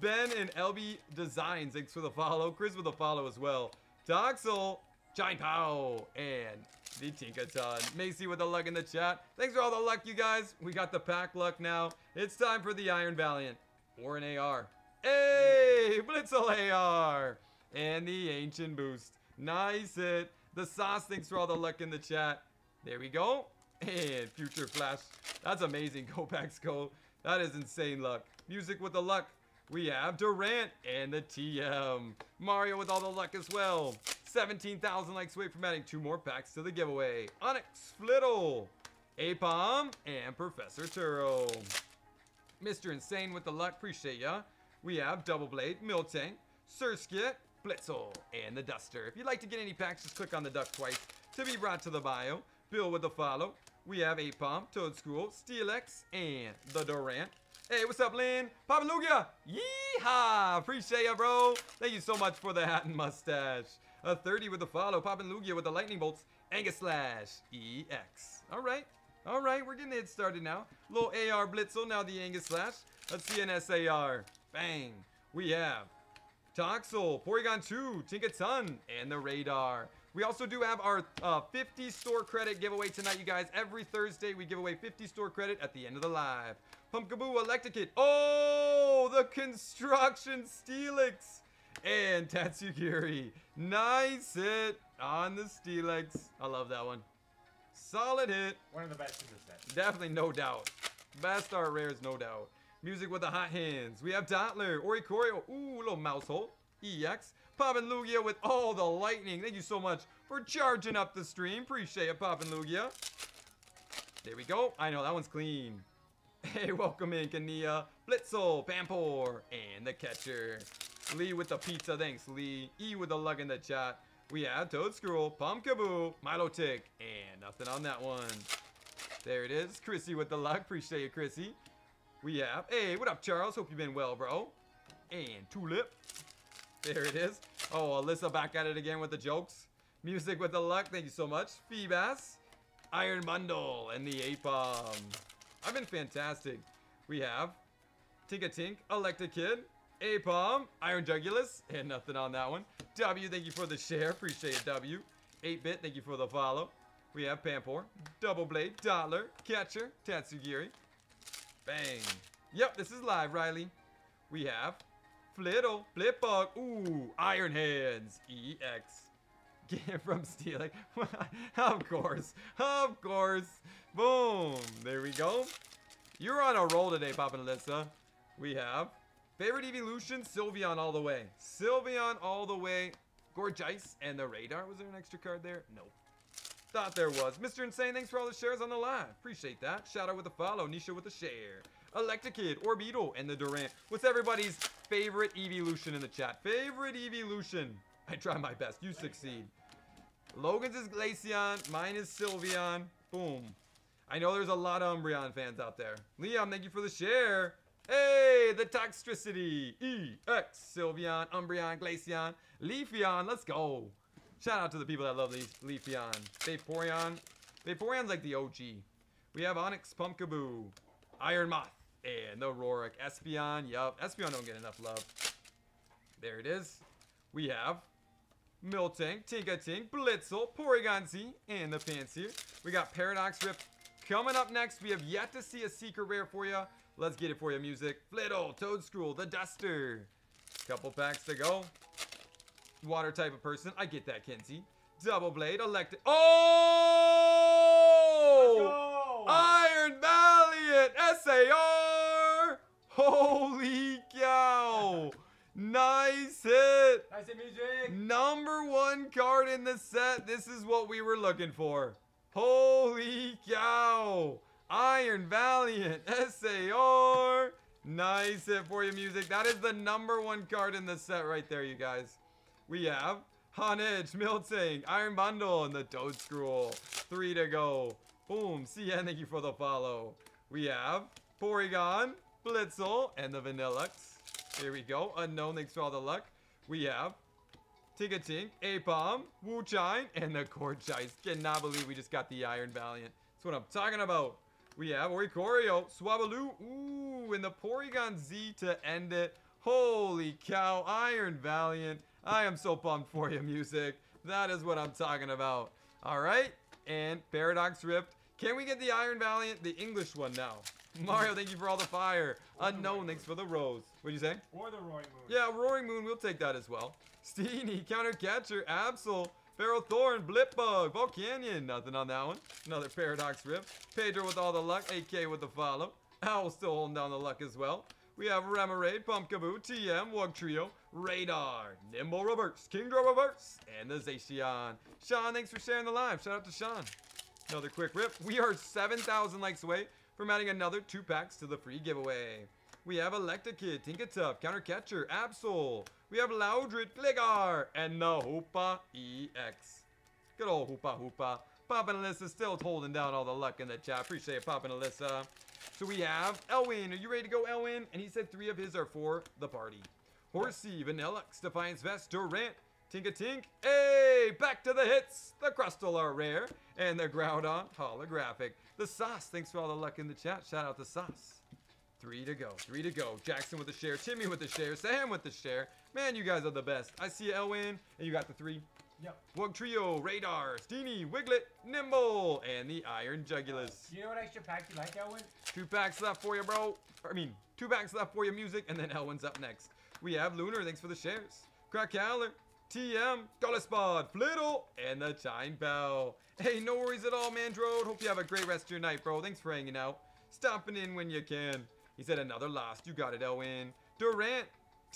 Ben and LB Designs, thanks for the follow. Chris with the follow as well. Doxel, Giant Pow, and the Tinkaton. Macy with the luck in the chat. Thanks for all the luck, you guys. We got the pack luck now. It's time for the Iron Valiant or an AR. Hey, Blitzle AR and the Ancient Boost. Nice hit. The Sauce, thanks for all the luck in the chat. There we go. And Future Flash. That's amazing. *laughs* Go Packs Go. That is insane luck. Music with the luck. We have Durant and the TM. Mario with all the luck as well. 17,000 likes away from adding two more packs to the giveaway. Onix, Flittle, Apom, and Professor Turo. Mr. Insane with the luck, appreciate ya. We have Doublade, Miltank, Surskit, Blitzle, and the Duster. If you'd like to get any packs, just click on the duck twice to be brought to the bio. Bill with the follow. We have Apom, Toad School, Steelix, and the Durant. Hey, what's up, Lynn? Papa Lugia! Yeehaw! Appreciate ya, bro. Thank you so much for the hat and mustache. A 30 with the follow. Papa Lugia with the lightning bolts. Angus Slash. EX. All right. All right, we're getting it started now. Little AR Blitzle, now the Angus Slash. Let's see an SAR. Bang. We have Toxel, Porygon 2, Tinkaton, and the Radar. We also do have our uh, 50 store credit giveaway tonight, you guys. Every Thursday, we give away 50 store credit at the end of the live. Pumpkaboo Electrokit. Oh, the Construction Steelix. And Tatsugiri. Nice hit on the Steelix. I love that one. Solid hit. One of the best in the set. Definitely, no doubt. Best art rares, no doubt. Music with the hot hands. We have Dottler, Oricorio. Oh, ooh, little Maushold. EX. Pop and Lugia with all the lightning. Thank you so much for charging up the stream. Appreciate it, Pop and Lugia. There we go. I know, that one's clean. *laughs* Hey, welcome in, Kania. Blitzle, Pampor, and the catcher. Lee with the pizza. Thanks, Lee. E with the luck in the chat. We have Toedscruel, Pumpkaboo, Milotic, and nothing on that one. There it is. Chrissy with the luck. Appreciate you, Chrissy. We have, hey, what up, Charles? Hope you've been well, bro. And Tulip. There it is. Oh, Alyssa back at it again with the jokes. Music with the luck. Thank you so much. Feebas, Iron Bundle, and the Ape Bomb. I've been fantastic. We have Tinkatink, Electa Kid, Apom, Iron Jugulis, and nothing on that one. W, thank you for the share. Appreciate it, W. 8-Bit, thank you for the follow. We have Pampor, Doublade, Dottler, Catcher, Tatsugiri. Bang. Yep, this is live, Riley. We have Flittle, Blipbug, ooh, Iron Hands, EX. Get from stealing. *laughs* of course. Of course. Boom. There we go. You're on a roll today, Papa Alyssa. We have favorite evolution, Sylveon all the way. Sylveon all the way. Gorgeous. And the radar. Was there an extra card there? Nope. Thought there was. Mr. Insane, thanks for all the shares on the live. Appreciate that. Shout out with a follow. Nisha with a share. Electrokid, Orbeetle, and the Durant. What's everybody's favorite evolution in the chat? Favorite evolution. I try my best. You succeed. Logan's is Glaceon. Mine is Sylveon. Boom. I know there's a lot of Umbreon fans out there. Liam, thank you for the share. Hey, the Toxtricity. EX. Sylveon, Umbreon, Glaceon, Leafeon. Let's go. Shout out to the people that love Leaf Leafeon. Vaporeon. Vaporeon's like the OG. We have Onix, Pumpkaboo, Iron Moth, and the Rorik. Espeon. Yup. Espeon don't get enough love. There it is. We have Miltank, Tinkatink, Blitzle, Porygon Z, and the Pansear. We got Paradox Rift coming up next. We have yet to see a secret rare for you. Let's get it for you, music. Flittle, Toadstool, the Duster. Couple packs to go. Water type of person. I get that, Kenzie. Doublade, Elected. Oh! Iron Valiant SAR! Holy cow! nice hit! Nice hit music. Number one card in the set. This is what we were looking for. Holy cow! Iron Valiant *laughs* SAR! Nice hit for you, music. That is the number one card in the set right there, you guys. We have Honedge, Milting, Iron Bundle, and the Toedscruel. Three to go. Boom. CN, thank you for the follow. We have Porygon, Blitzle, and the Vanilluxe. Here we go. Unknown, thanks for all the luck. We have Tinkatink, Apom, Wo-Chien, and the Corchice. Cannot believe we just got the Iron Valiant. That's what I'm talking about. We have Oricorio, Swablu, ooh, and the Porygon Z to end it. Holy cow, Iron Valiant. I am so pumped for you, music. That is what I'm talking about. All right, and Paradox Rift. Can we get the Iron Valiant, the English one now? Mario, thank you for all the fire. Unknown, thanks for the rose. What'd you say? Or the Roaring Moon. Yeah, Roaring Moon, we'll take that as well. Steenee, Counter Catcher, Absol, Ferrothorn, Blipbug, Volcanion. Nothing on that one. Another Paradox Rip. Pedro with all the luck, AK with the follow. Owl still holding down the luck as well. We have Remoraid, Pumpkaboo, TM, Wugtrio, Radar, Nymble Reverse, Kingdra Reverse, and the Zacian. Sean, thanks for sharing the live. Shout out to Sean. Another quick rip. We are 7,000 likes away from adding another two packs to the free giveaway. We have Electakid, Counter Catcher, Absol. We have Loudred, Gligar, and the Hoopa EX. Good old Hoopa Hoopa. Pop and Alyssa still holding down all the luck in the chat. Appreciate it, Pop and Alyssa. So we have Elwin. Are you ready to go, Elwin? And he said three of his are for the party. Horsea, Vanilluxe, Defiance Vest, Durant, Tinkatink. Hey, back to the hits. The Crustle are rare. And the Groudon holographic. The Sauce, thanks for all the luck in the chat. Shout out to Sauce. Three to go. Three to go. Jackson with the share. Timmy with the share. Sam with the share. Man, you guys are the best. I see you, Elwin. And you got the three. Yep. Wugtrio, Radar, Steenee, Wiglett, Nymble, and the Iron Jugulis. Do you know what extra pack you like, Elwin? Two packs left for you, bro. I mean, two packs left for your music, and then Elwin's up next. We have Lunar, thanks for the shares. Crackaller, TM, Golisopod, Flittle, and the Chime Bell. Hey, no worries at all, Mandrode. Hope you have a great rest of your night, bro. Thanks for hanging out. Stopping in when you can. He said another lost. You got it, Elwin. Durant,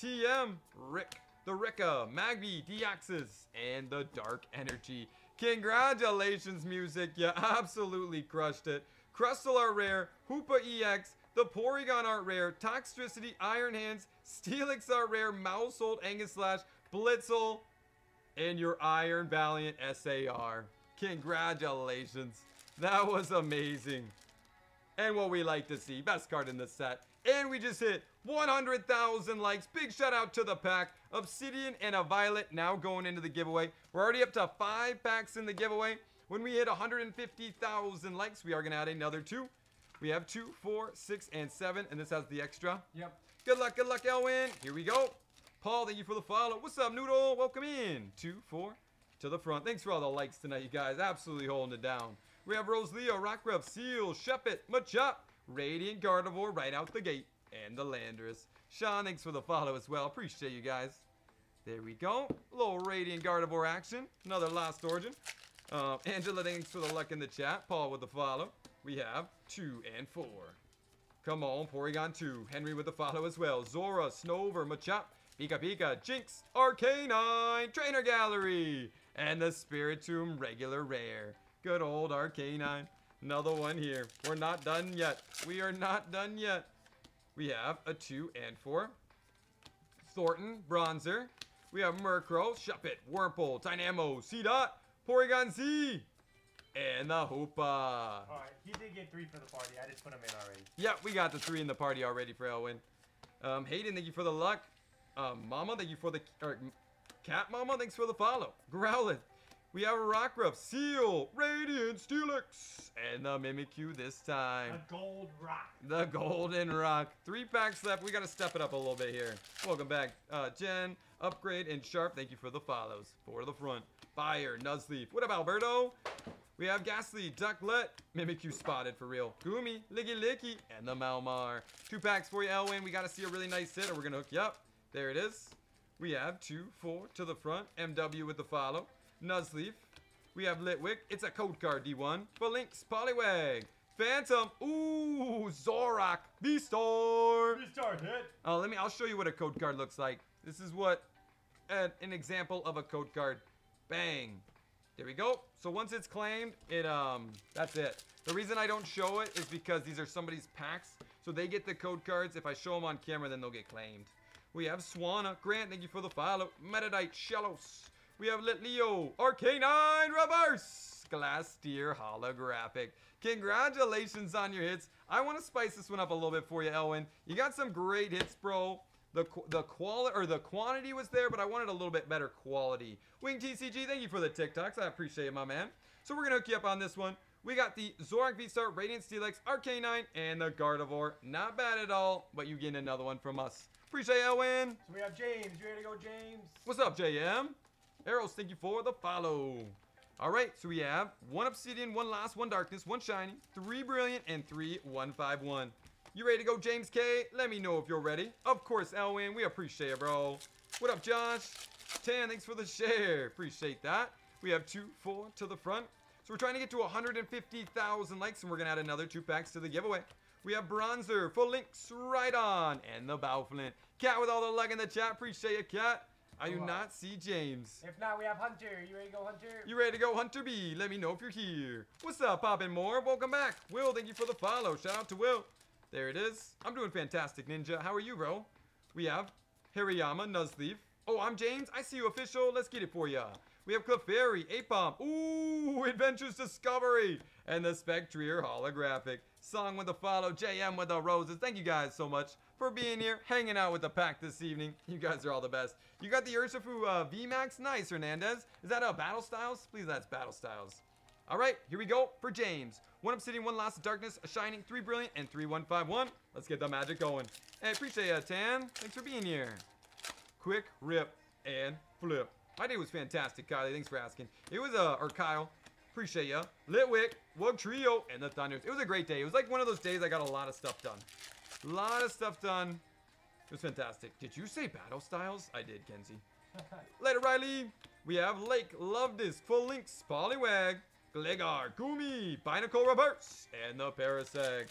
TM, Rick, the Ricka, Magby, Deoxys, and the Dark Energy. Congratulations, music. You absolutely crushed it. Crustle Art Rare, Hoopa EX, the Porygon Art Rare, Toxtricity, Iron Hands, Steelix Art Rare, Maushold, Angus Slash, Blitzle, and your Iron Valiant SAR. Congratulations. That was amazing. And what we like to see, best card in the set. And we just hit 100,000 likes. Big shout out to the pack. Obsidian and a Violet now going into the giveaway. We're already up to five packs in the giveaway. When we hit 150,000 likes, we are going to add another two. We have two, four, six, and seven. And this has the extra. Yep. Good luck, good luck, Elwin. Here we go. Paul, thank you for the follow. What's up, Noodle? Welcome in. Two, four, to the front. Thanks for all the likes tonight, you guys. Absolutely holding it down. We have Rose Leo, Rockruff, Seal, Shepit, Machop, Radiant Gardevoir right out the gate, and the Landorus. Sean, thanks for the follow as well. Appreciate you guys. There we go. A little Radiant Gardevoir action. Another Lost Origin. Uh, Angela, thanks for the luck in the chat. Paul with the follow. We have two and four. Come on, Porygon 2. Henry with the follow as well. Zorua, Snover, Machop, Pika Pika, Jynx, Arcanine, Trainer Gallery, and the Spiritomb regular rare. Good old Arcanine. Another one here. We're not done yet. We are not done yet. We have a 2 and 4. Thornton, Bronzor. We have Murkrow, Shuppet, Wurmple, Dynamo, C-Dot, Porygon Z, and the Hoopa. Alright, he did get three for the party. I just put him in already. Yeah, we got the three in the party already for Elwin. Um, Hayden, thank you for the luck. Um, Mama, thank you for the... Or, Cat Mama, thanks for the follow. Growlithe. We have a Rockruff, Seal, Radiant, Steelix, and the Mimikyu this time. A gold rock. The Golden Rock. Three packs left. We got to step it up a little bit here. Welcome back, uh, Jen, Upgrade, and Sharp. Thank you for the follows. For the front. Fire, Nuzleaf. What up, Alberto? We have Gastly, Ducklett, Mimikyu spotted for real. Gumi, Liggy Licky, and the Malamar. Two packs for you, Elwin. We got to see a really nice hit or we're going to hook you up. There it is. We have two, four to the front. MW with the follow. Nuzleaf. We have Litwick. It's a code card, D1. Balinks, Poliwag. Phantom. Ooh, Zoroark. V-Star. Restart hit. Uh, let me, I'll show you what a code card looks like. This is what an, an example of a code card. Bang. There we go. So once it's claimed, it um, that's it. The reason I don't show it is because these are somebody's packs, so they get the code cards. If I show them on camera, then they'll get claimed. We have Swanna, Grant, thank you for the follow. Metadite, Shellos. We have Litleo, Arcanine Reverse, Glass Steer Holographic. Congratulations on your hits. I want to spice this one up a little bit for you, Elwin. You got some great hits, bro. The the quality or the quantity was there, but I wanted a little bit better quality. Wing TCG, thank you for the TikToks. I appreciate it, my man. So we're gonna hook you up on this one. We got the Zoroark V-Star, Radiant Steelix, Arcanine, and the Gardevoir. Not bad at all, but you get another one from us. Appreciate it, Elwin. So we have James. You ready to go, James? What's up, JM? Arrows, thank you for the follow. All right, so we have one Obsidian, one Lost, one Darkness, one Shiny, three Brilliant, and three 151. You ready to go, James K? Let me know if you're ready. Of course, Elwin, we appreciate it, bro. What up, Josh? Tan, thanks for the share. Appreciate that. We have two, four to the front. So we're trying to get to 150,000 likes, and we're gonna add another two packs to the giveaway. We have Bronzor, full links right on, and the Bowflint. Cat with all the luck in the chat. Appreciate you, Cat. I do not see James. If not, we have Hunter. You ready to go, Hunter? You ready to go, Hunter B? Let me know if you're here. What's up, Poppin' More? Welcome back. Will, thank you for the follow. Shout out to Will. There it is. I'm doing fantastic, Ninja. How are you, bro? We have Hariyama, Nuzleaf. Oh, I'm James. I see you official. Let's get it for ya. We have Clefairy, Apom. Ooh, Adventures Discovery. And the Spectrier holographic. Song with a follow, JM with the roses. Thank you guys so much for being here, hanging out with the pack this evening. You guys are all the best. You got the Urshifu uh, VMAX? Nice, Hernandez. Is that a Battle Styles? Please, that's Battle Styles. All right, here we go for James. One Obsidian, one Lost of Darkness, a Shining, three Brilliant, and three 151. Let's get the magic going. Hey, appreciate you, Tan. Thanks for being here. Quick rip and flip. My day was fantastic, Kylie. Thanks for asking. It was, uh, or Kyle. Appreciate ya. Litwick, Wugtrio, and the Thunders. It was a great day. It was like one of those days I got a lot of stuff done. A lot of stuff done. It was fantastic. Did you say Battle Styles? I did, Kenzie. *laughs* Later, Riley. We have Lake, Love Disc, Falinks, Poliwag, Gligar, Gumi, Binacle Reverse, and the Parasect.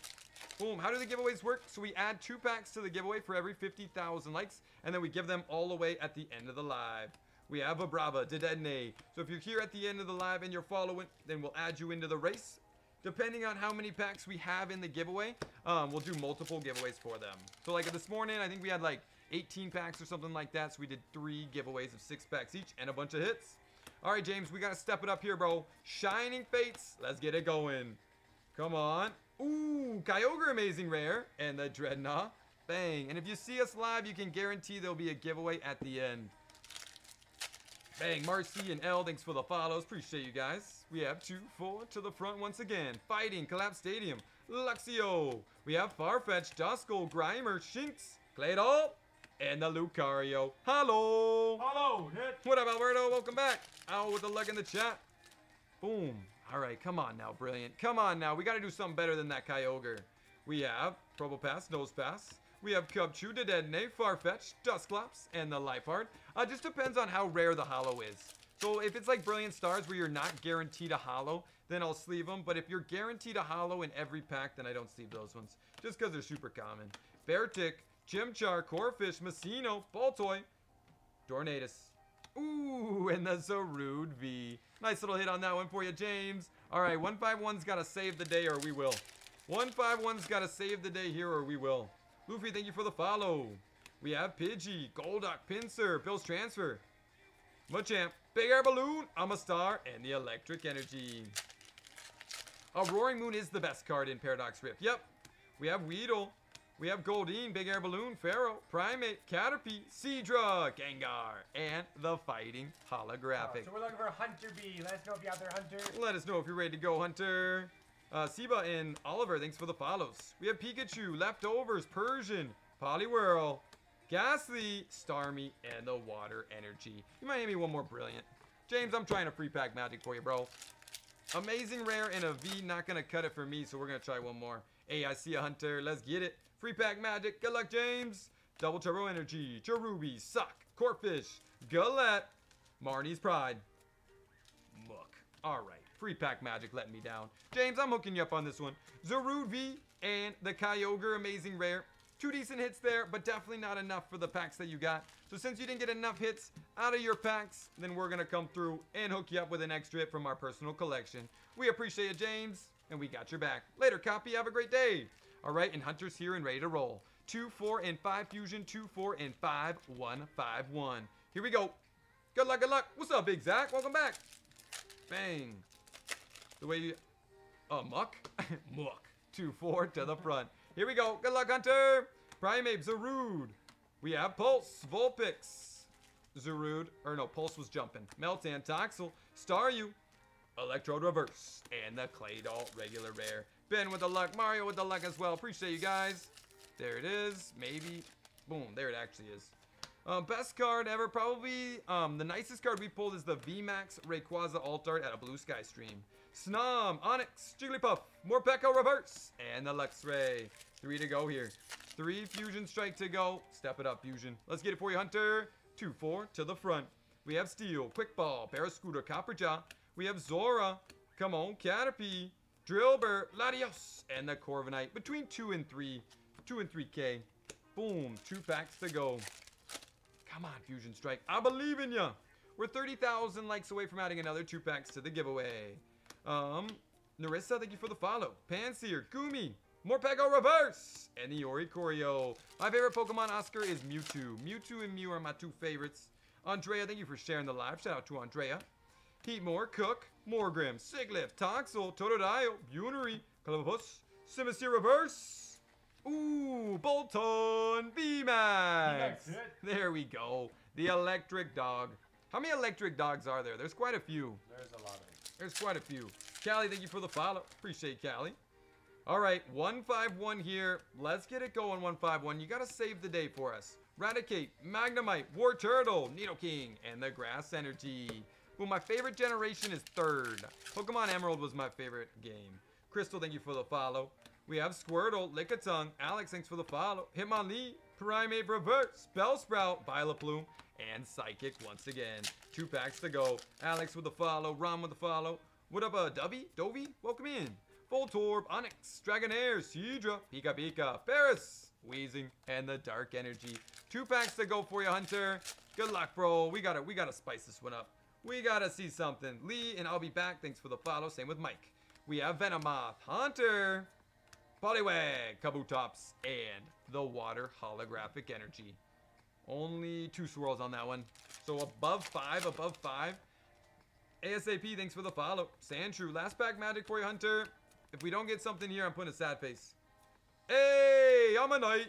Boom. How do the giveaways work? So we add two packs to the giveaway for every 50,000 likes, and then we give them all away at the end of the live. We have a Brava, Dedenne. So if you're here at the end of the live and you're following, then we'll add you into the race. Depending on how many packs we have in the giveaway, um, we'll do multiple giveaways for them. So like this morning, I think we had like 18 packs or something like that. So we did three giveaways of six packs each and a bunch of hits. All right, James, we got to step it up here, bro. Shining Fates. Let's get it going. Come on. Ooh, Kyogre Amazing Rare and the Dreadnought. Bang. And if you see us live, you can guarantee there'll be a giveaway at the end. Bang, Marcy and L, thanks for the follows. Appreciate you guys. We have two, four to the front once again. Fighting, Collapse Stadium, Luxio. We have Farfetch, Duskull, Grimer, Shinx, Claydol, and the Lucario. Hello. Hello, Hit. What up, Alberto? Welcome back. Al with the luck in the chat. Boom. All right, come on now, brilliant. Come on now. We got to do something better than that Kyogre. We have Probopass, Nosepass. We have Cubchoo, Dedenne, Farfetch, Dusclops, and the Life Art. Uh, just depends on how rare the hollow is. So if it's like Brilliant Stars where you're not guaranteed a hollow, then I'll sleeve them. But if you're guaranteed a hollow in every pack, then I don't sleeve those ones. Just because they're super common. Beartic, Chimchar, Corphish, Messino, Baltoy, Dornatus. Ooh, and the Zarude V. Nice little hit on that one for you, James. All right, 151's got to save the day or we will. 151's got to save the day here or we will. Luffy, thank you for the follow. We have Pidgey, Golduck, Pinsir, Bill's Transfer, Machamp, Big Air Balloon, I'm a Star, and the Electric Energy. A Roaring Moon is the best card in Paradox Rift. Yep. We have Weedle. We have Goldeen, Big Air Balloon, Fearow, Primeape, Caterpie, Seadra, Gengar, and the Fighting Holographic. So we're looking for Hunter B. Let us know if you're out there, Hunter. Let us know if you're ready to go, Hunter. Uh, Siba and Oliver, thanks for the follows. We have Pikachu, Leftovers, Persian, Poliwhirl, Gastly, Starmie, and the Water Energy. You might give me one more brilliant. James, I'm trying a free pack magic for you, bro. Amazing rare and a V, not gonna cut it for me, so we're gonna try one more. Hey, I see a hunter, let's get it. Free pack magic, good luck, James. Double Turbo Energy, Cherubi, Suck, Corphish, Galette, Marnie's Pride, Muck. All right, free pack magic letting me down. James, I'm hooking you up on this one. Zarude V and the Kyogre Amazing Rare. Two decent hits there, but definitely not enough for the packs that you got. So since you didn't get enough hits out of your packs, then we're gonna come through and hook you up with an extra hit from our personal collection. We appreciate it, James, and we got your back. Later, copy. Have a great day. All right, and Hunter's here and ready to roll. Two, four, and five fusion. Two, four, and five, one, five, one. Here we go. Good luck, good luck. What's up, Big Zach? Welcome back. Bang. The way you... Uh, muck? *laughs* muck. Two, four to the front. Here we go. Good luck, Hunter. Primeape, Zarude. We have Pulse, Vulpix, Zarude, or no, Pulse was jumping. Meltan, Toxel, Staryu, Electrode Reverse, and the Claydol regular rare. Ben with the luck, Mario with the luck as well. Appreciate you guys. There it is. Maybe. Boom. There it actually is. Um, best card ever, probably um, the nicest card we pulled is the VMAX Rayquaza Alt-Art at a Blue Sky stream. Snom, Onix, Jigglypuff, Morpeko Reverse, and the Luxray. Three to go here. Three Fusion Strike to go. Step it up, Fusion. Let's get it for you, Hunter. 2-4 to the front. We have Steel, Quick Ball, Barraskewda, Copperajah. We have Zora. Come on, Caterpie. Drillbur, Latios, and the Corviknight. Between 2 and 3. 2 and 3K. Boom. Two packs to go. Come on, Fusion Strike. I believe in ya. We're 30,000 likes away from adding another two packs to the giveaway. Um, Narissa, thank you for the follow. Pansear, Gumi, Morpeko Reverse, and the Oricorio. My favorite Pokemon, Oscar, is Mewtwo. Mewtwo and Mew are my two favorites. Andrea, thank you for sharing the live. Shout out to Andrea. Heatmor, Cook, Morgrem, Siglip, Toxel, Totodile, Bunery, Clavipus, Simisear Reverse. Ooh, Boltund, VMAX. There we go. The electric dog. How many electric dogs are there? There's quite a few. There's a lot of. There's quite a few. Callie, thank you for the follow. Appreciate Callie. All right, 151 here. Let's get it going, 151. You got to save the day for us. Raticate, Magnemite, Wartortle, Nidoking, and the Grass Energy. Well, my favorite generation is third. Pokemon Emerald was my favorite game. Crystal, thank you for the follow. We have Squirtle, Lickitung, Alex, thanks for the follow. Hitmonlee, Primeape Reverse, Bellsprout, Vileplume, and Psychic once again. Two packs to go. Alex with the follow, Ron with the follow. What up, uh, Dovey? Dovey? Welcome in. Voltorb, Onix, Dragonair, Seadra, Pika Pika, Ferris, Wheezing, and the Dark Energy. Two packs to go for you, Hunter. Good luck, bro. We gotta, we gotta spice this one up. We gotta see something. Lee, and I'll be back. Thanks for the follow. Same with Mike. We have Venomoth, Hunter, Poliwag, Kabutops, and the Water Holographic Energy. Only two swirls on that one. So above five, above five. ASAP, thanks for the follow. Sandshrew, last pack magic for you, Hunter. If we don't get something here, I'm putting a sad face. Hey, I'm a knight.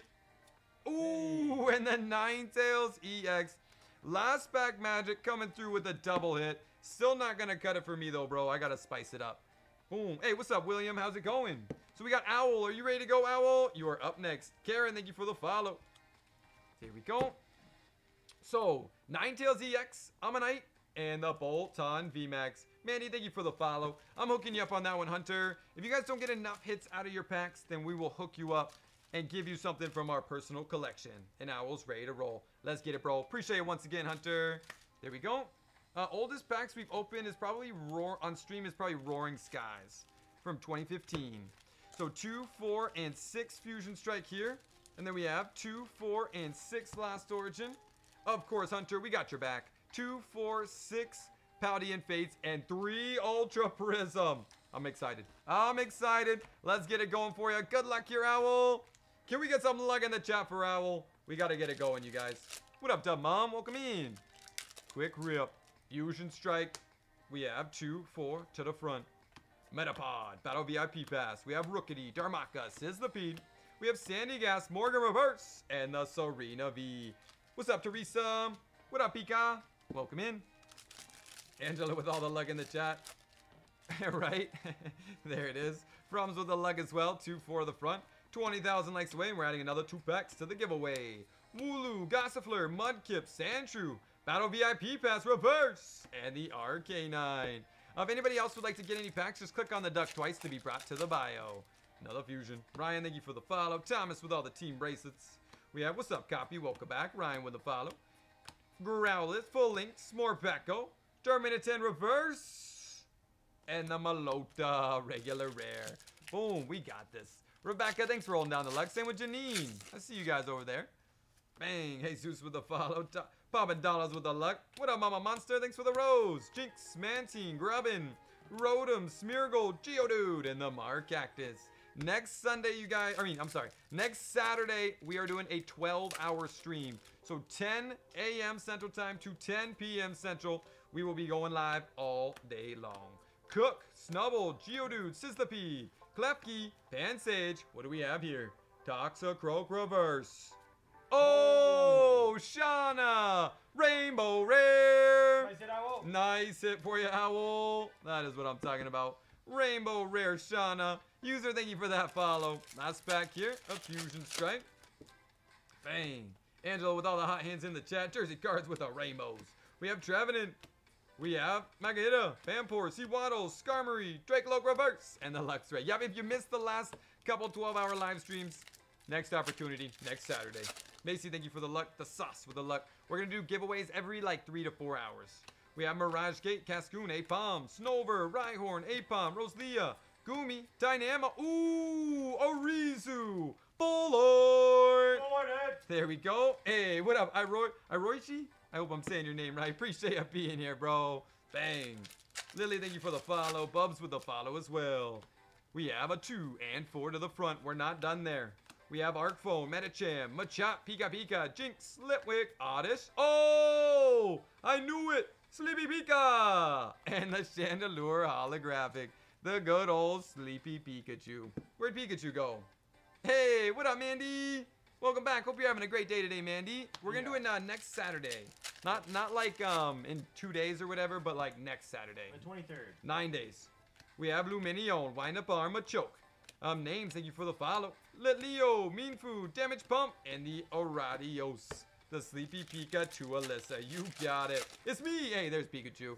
Ooh, and then Ninetales EX. Last pack magic coming through with a double hit. Still not gonna cut it for me though, bro. I gotta spice it up. Boom. Hey, what's up, William? How's it going? So we got Owl. Are you ready to go, Owl? You are up next. Karen, thank you for the follow. Here we go. So, Ninetales EX, Ammonite, and the Boltund VMAX. Mandy, thank you for the follow. I'm hooking you up on that one, Hunter. If you guys don't get enough hits out of your packs, then we will hook you up and give you something from our personal collection. And Owl's ready to roll. Let's get it, bro. Appreciate it once again, Hunter. There we go. Uh, oldest packs we've opened is probably roar on stream is probably Roaring Skies from 2015. So two, four, and six Fusion Strike here. And then we have two, four, and six Last Origin. Of course, Hunter, we got your back. Two, four, six Paldean Fates, and three Ultra Prism. I'm excited. I'm excited. Let's get it going for you. Good luck here, Owl. Can we get some luck in the chat for Owl? We got to get it going, you guys. What up, Dub Mom? Welcome in. Quick rip. Fusion Strike. We have two, four to the front. Metapod, Battle VIP Pass. We have Rookidee, Darumaka, Sizzlipede. We have Sandygast, Morgan Reverse, and the Serena V. What's up, Teresa? What up, Pika? Welcome in. Angela with all the luck in the chat. *laughs* right? *laughs* there it is. Frums with the luck as well. Two, for the front. 20,000 likes away, and we're adding another two packs to the giveaway. Wooloo, Gossifleur, Mudkip, Sandshrew, Battle VIP Pass Reverse, and the RK9. Uh, if anybody else would like to get any packs, just click on the duck twice to be brought to the bio. Another fusion. Ryan, thank you for the follow. Thomas with all the team bracelets. We have What's Up Copy, welcome back. Ryan with the follow. Growlithe, Falinks, Smorpeko, Terminaton Reverse, and the Malota regular rare. Boom, we got this. Rebecca, thanks for rolling down the luck. Same with Janine. I see you guys over there. Bang, Jesus with the follow. Popping dollars with the luck. What up, Mama Monster? Thanks for the rose. Jynx, Mantine, Grubbin, Rotom, Smeargle, Geodude, and the Maractus. Next Sunday, you guys, I mean, I'm sorry. Next Saturday, we are doing a 12 hour stream. So 10 a.m. Central Time to 10 p.m. Central, we will be going live all day long. Cook, Snubbull, Geodude, Sizzlipede, Klefki, Pansage. What do we have here? Toxicroak Reverse. Oh, Shauna! Rainbow rare! Nice hit, Owl. Nice hit for you, Owl. That is what I'm talking about. Rainbow rare Shauna. User, thank you for that follow. Last pack here, a fusion strike. Bang. Angela with all the hot hands in the chat. Jersey cards with the rainbows. We have Trevenant. We have Magahita, Vampor, Sea Waddles, Skarmory, Drakloak Reverse, and the Luxray. Yep, if you missed the last couple 12 hour live streams, next opportunity, next Saturday. Macy, thank you for the luck, the sauce with the luck. We're gonna do giveaways every like three to four hours. We have Mirage Gate, Cascoon, Apom, Snover, Rhyhorn, Apom, Roselia, Gumi, Dynama, ooh, Orizu, Bullard. Eh? There we go. Hey, what up, Iroy Iroichi? I hope I'm saying your name right. *laughs* Appreciate you being here, bro. Bang. Lily, thank you for the follow. Bubs with the follow as well. We have a two and four to the front. We're not done there. We have Arc Phone, Medicham, Machop, Pika Pika, Jynx, Slipwick, Oddish. Oh! I knew it! Sleepy Pika! *laughs* And the Chandelure holographic. The good old Sleepy Pikachu. Where'd Pikachu go? Hey, what up, Mandy? Welcome back. Hope you're having a great day today, Mandy. We're gonna do it uh, next Saturday. Not not like um in two days or whatever, but like next Saturday. The 23rd. Nine days. We have Lumineon, Wind Up Choke. Um, names, thank you for the follow. Litleo, Mean Food, Damage Pump, and the Oradios. The Sleepy Pika to Alyssa. You got it. It's me. Hey, there's Pikachu.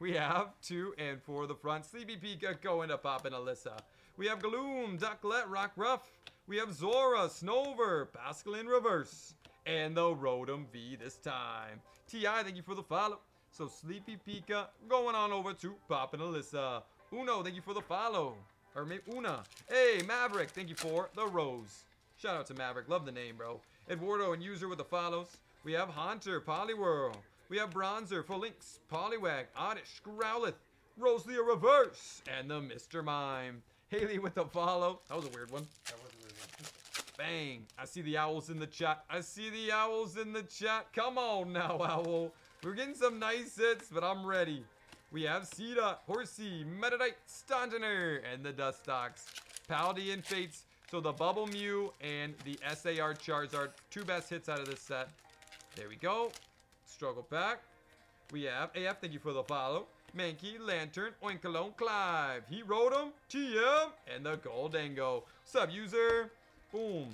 We have two and four the front. Sleepy Pika going to pop and Alyssa. We have Gloom, Ducklett, Rock Ruff. We have Zorua, Snover, Pascal in reverse. And the Rotom V this time. T.I., thank you for the follow. So Sleepy Pika going on over to Pop and Alyssa. Uno, thank you for the follow. Or maybe Una. Hey, Maverick, thank you for the rose. Shout out to Maverick. Love the name, bro. Eduardo and user with the follows. We have Haunter, Poliwhirl. We have Bronzor, Falinks, Poliwag, Oddish, Growlithe, Roselia Reverse, and the Mr. Mime. Haley with the follow. That was a weird one. That was a weird one. Bang. I see the owls in the chat. I see the owls in the chat. Come on now, owl. We're getting some nice hits, but I'm ready. We have Sita, Horsea, Metadite, Stongener, and the Dustox. Paldean Fates. So the Bubble Mew and the SAR Charizard. Two best hits out of this set. There we go. Struggle pack. We have AF, thank you for the follow. Mankey, Lantern, Oinkologne, Clive. He wrote him. TM, and the Goldango. Sub user. Boom.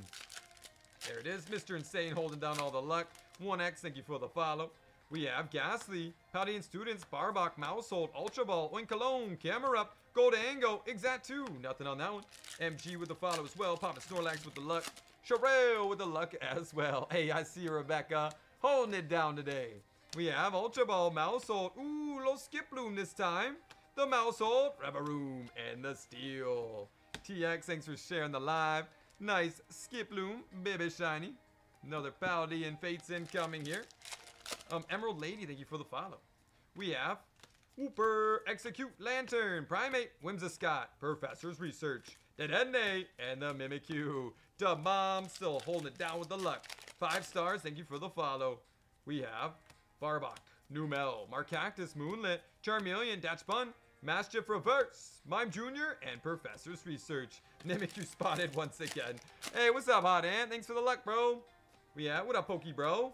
There it is, Mr. Insane holding down all the luck. 1x, thank you for the follow. We have Gastly, Paldean Students, Barboach, Maushold, Ultra Ball, Oinkologne, Camera Up, Goldango, Exact 2. Nothing on that one. MG with the follow as well. Papa Snorlax with the luck. Sharel with the luck *laughs* as well. Hey, I see Rebecca. Holding it down today. We have Ultra Ball, Maushold. Ooh, little Skiploom this time. The Maushold, Reveroom, and the Steel. TX, thanks for sharing the live. Nice Skiploom, Baby Shiny. Another Paldean Fates incoming here. Um, Emerald Lady, thank you for the follow. We have Wooper, Execute, Lantern, Primate, Whimsicott, Professor's Research, Dedenne, and the Mimikyu. Dub Mom still holding it down with the luck. Five stars, thank you for the follow. We have Barboach, Numel, Maractus, Moonlit, Charmeleon, Dachsbun, Mastiff Reverse, Mime Jr., and Professor's Research. *laughs* Mimikyu spotted once again. Hey, what's up, Hot Ant? Thanks for the luck, bro. We have, what up, Pokey Bro?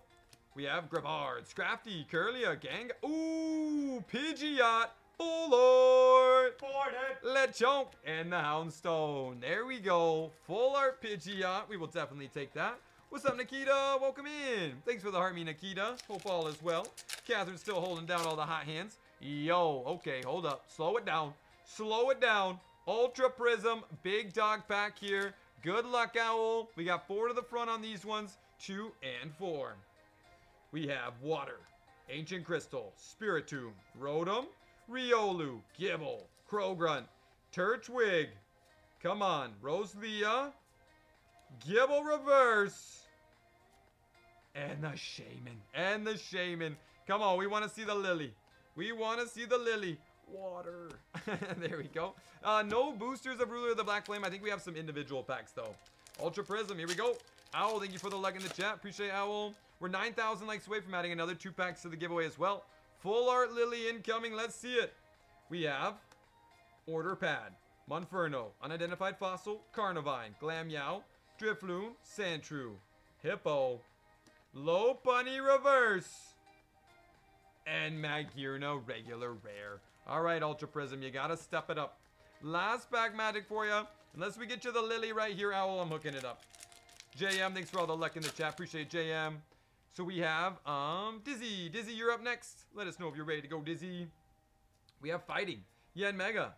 We have Grabard, Scrafty, Curlia, Gang. Ooh, Pidgeot, Bullard, Forward. Lechonk, and the Houndstone. There we go. Full art Pidgeot. We will definitely take that. What's up, Nikita? Welcome in. Thanks for the heart, me, Nikita. Hope all is well. Catherine's still holding down all the hot hands. Yo, okay, hold up. Slow it down. Slow it down. Ultra Prism, big dog pack here. Good luck, Owl. We got four to the front on these ones. Two and four. We have Water, Ancient Crystal, Spiritomb, Rotom, Riolu, Gible, Krogrunt, Turtwig. Come on, Roselia, Gible Reverse, and the Shaman. And the Shaman. Come on, we want to see the Lily. We want to see the Lily. Water. *laughs* there we go. Uh, no boosters of Ruler of the Black Flame. I think we have some individual packs, though. Ultra Prism, here we go. Owl, thank you for the luck in the chat. Appreciate Owl. We're 9,000 likes away from adding another two packs to the giveaway as well. Full art Lily incoming. Let's see it. We have Order Pad, Monferno, Unidentified Fossil, Carnivine, Glameow, Drifloon, Sandshrew, Hippo, Low Bunny reverse. And Magearna regular rare. All right, Ultra Prism, you gotta step it up. Last pack magic for you. Unless we get you the Lily right here, Owl, I'm hooking it up. JM, thanks for all the luck in the chat. Appreciate JM. So we have um Dizzy. Dizzy, you're up next. Let us know if you're ready to go, Dizzy. We have Fighting, Yen Mega.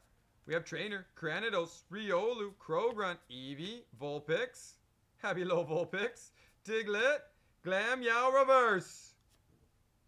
We have Trainer, Cranidos, Riolu, Krogrunt, Eevee, Vulpix, Happy Low Vulpix, Diglett, Glameow Reverse,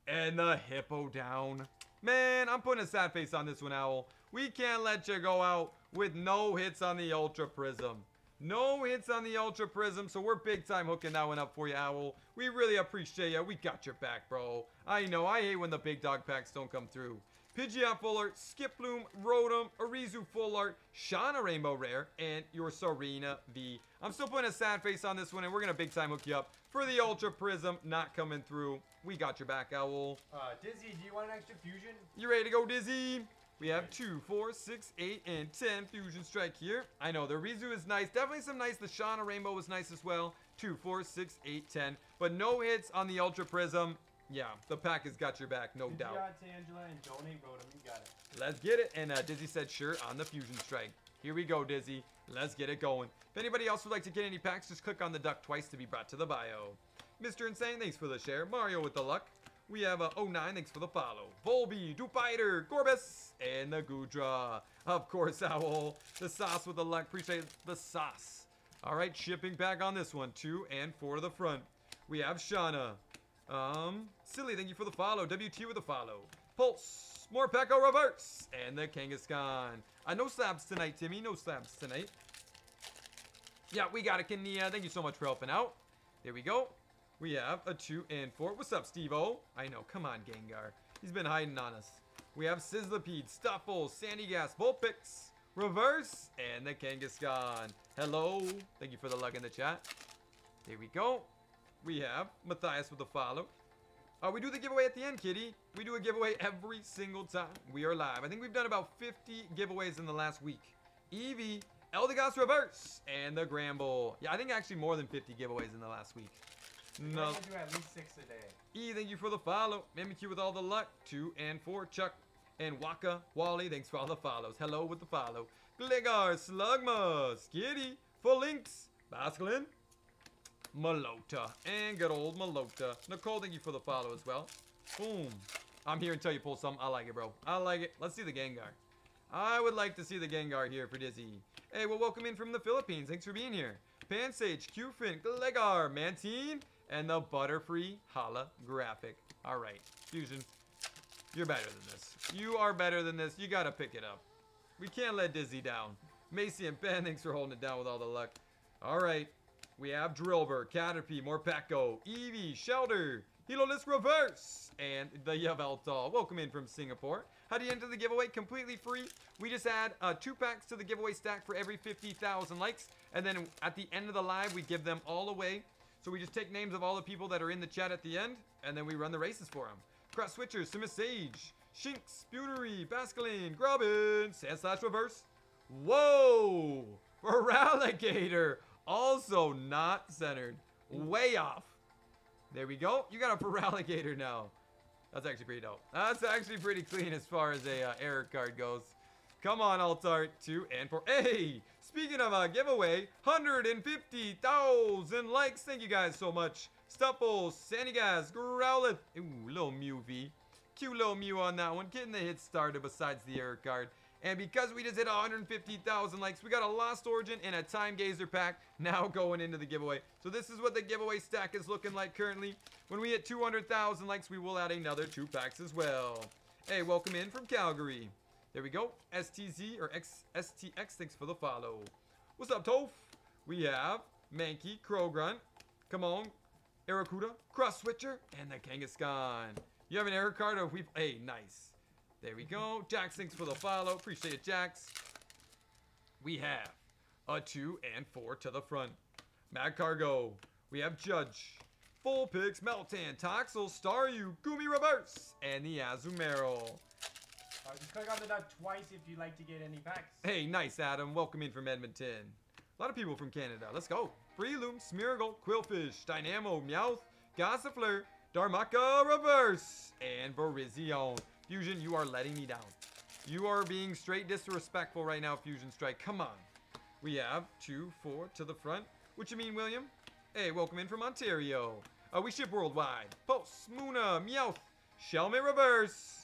and the Hippowdon. Man, I'm putting a sad face on this one, Owl. We can't let you go out with no hits on the Ultra Prism. No hits on the Ultra Prism, so we're big time hooking that one up for you, Owl. We really appreciate you. We got your back, bro. I know, I hate when the big dog packs don't come through. Pidgeot Full Art, Skiploom, Rotom, Arizu Full Art, Shauna Rainbow Rare, and your Serena V. I'm still putting a sad face on this one, and we're going to big time hook you up for the Ultra Prism not coming through. We got your back, Owl. Uh, Dizzy, do you want an extra fusion? You ready to go, Dizzy? We have two, four, six, eight, and 10 Fusion Strike here. I know, the Rizu is nice. Definitely some nice. The Shauna Rainbow was nice as well. Two, four, six, eight, 10. But no hits on the Ultra Prism. Yeah, the pack has got your back, no doubt. Pidgeot, Tangela, and Donate Rotom. You got it. Let's get it. And uh, Dizzy said sure on the Fusion Strike. Here we go, Dizzy. Let's get it going. If anybody else would like to get any packs, just click on the duck twice to be brought to the bio. Mr. Insane, thanks for the share. Mario with the luck. We have a 09, thanks for the follow. Volby, Dupiter, Gorbis, and the Goodra. Of course, *laughs* Owl. The sauce with the luck. Appreciate the sauce. All right, shipping back on this one. Two and four to the front. We have Shauna. Um, Silly, thank you for the follow. WT with the follow. Pulse, Morpeko reverse, and the Kangaskhan. Uh, no slabs tonight, Timmy. No slabs tonight. Yeah, we got it, Kania. Thank you so much for helping out. There we go. We have a two and four. What's up, Steve-O? I know. Come on, Gengar. He's been hiding on us. We have Sizzlipede, Stufful, Sandy Gas, Vulpix, Reverse, and the Kangaskhan. Hello. Thank you for the luck in the chat. There we go. We have Matthias with the follow. Uh, we do the giveaway at the end, kitty. We do a giveaway every single time we are live. I think we've done about 50 giveaways in the last week. Eevee, Eldegoss Reverse, and the Gramble. Yeah, I think actually more than 50 giveaways in the last week. No. gonna do at least six a day. E, thank you for the follow. Mimikyu with all the luck. Two and four. Chuck and Waka. Wally, thanks for all the follows. Hello with the follow. Gligar, Slugma, Skitty, Falinks, Basculin, Malota, and good old Malota. Nicole, thank you for the follow as well. Boom. I'm here until you pull some. I like it, bro. I like it. Let's see the Gengar. I would like to see the Gengar here for Dizzy. Hey, well, welcome in from the Philippines. Thanks for being here. Pansage, Qfin, Gligar, Mantine, and the Butterfree Holographic. All right, Fusion, you're better than this. You are better than this. You got to pick it up. We can't let Dizzy down. Macy and Ben, *laughs* thanks for holding it down with all the luck. All right, we have Drillbur, Caterpie, Morpeko, Eevee, Shelter, Helolist Reverse, and the Yveltal. Welcome in from Singapore. How do you enter the giveaway? Completely free. We just add uh, two packs to the giveaway stack for every 50,000 likes. And then at the end of the live, we give them all away. So we just take names of all the people that are in the chat at the end, and then we run the races for them. Cross Switcher, Simisage, Shinx, Spoonery, Basculin, Grubbin, Sandslash Reverse. Whoa! *laughs* Feraligatr, also not centered. Way off. There we go. You got a *laughs* Feraligatr now. That's actually pretty dope. That's actually pretty clean as far as a uh, error card goes. Come on, Altart. Two and four. Hey, speaking of a giveaway, 150,000 likes. Thank you guys so much. Stufful, Sandy Gas, Growlithe. Ooh, little Mew V. Cute little Mew on that one. Getting the hit started besides the error card. And because we just hit 150,000 likes, we got a Lost Origin and a Time Gazer pack *laughs* now going into the giveaway. So this is what the giveaway stack is looking like currently. When we hit 200,000 likes, we will add another two packs as well. Hey, welcome in from Calgary. There we go. STZ or X, STX, thanks for the follow. What's up, Toph? We have Mankey, Krogrunt. Come on. Arrokuda, Cross Switcher, and the Kangaskhan. You have an error card or we've... Hey, nice. There we go. Jax, thanks for the follow. Appreciate it, Jax. We have a two and four to the front. Mad Cargo. We have Judge. Full Picks, Meltan, Toxel, Staryu, Gumi Reverse, and the Azumarill. Uh, click on the duck twice if you'd like to get any packs. Hey, nice, Adam. Welcome in from Edmonton. A lot of people from Canada. Let's go. Breloom, Smeargle, Qwilfish, Dynamo, Meowth, Gossifleur, Darumaka Reverse, and Virizion. Fusion, you are letting me down. You are being straight disrespectful right now, Fusion Strike. Come on. We have two, four to the front. What you mean, William? Hey, welcome in from Ontario. Uh, we ship worldwide. Post, Moona, Meowth, Shelmet Reverse.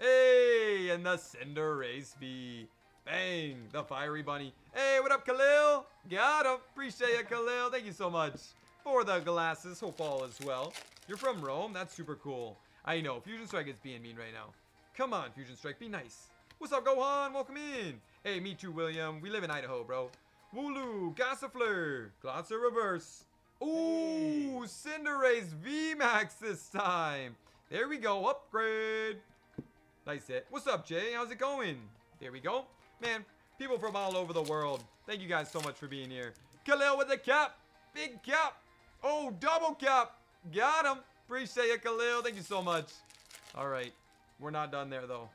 Hey, and the Cinderace V. Bang, the Fiery Bunny. Hey, what up, Khalil? Got him. Appreciate it, Khalil. Thank you so much for the glasses. Hope all is well. You're from Rome? That's super cool. I know, Fusion Strike is being mean right now. Come on, Fusion Strike, be nice. What's up, Gohan? Welcome in. Hey, me too, William. We live in Idaho, bro. Wooloo, Gossifleur, Glotzer Reverse. Ooh, Cinderace VMAX this time. There we go, upgrade. Nice hit. What's up, Jay? How's it going? There we go. Man, people from all over the world, thank you guys so much for being here. Khalil with the cap. Big cap. Oh, double cap. Got him. Appreciate it, Khalil. Thank you so much. All right. We're not done there, though.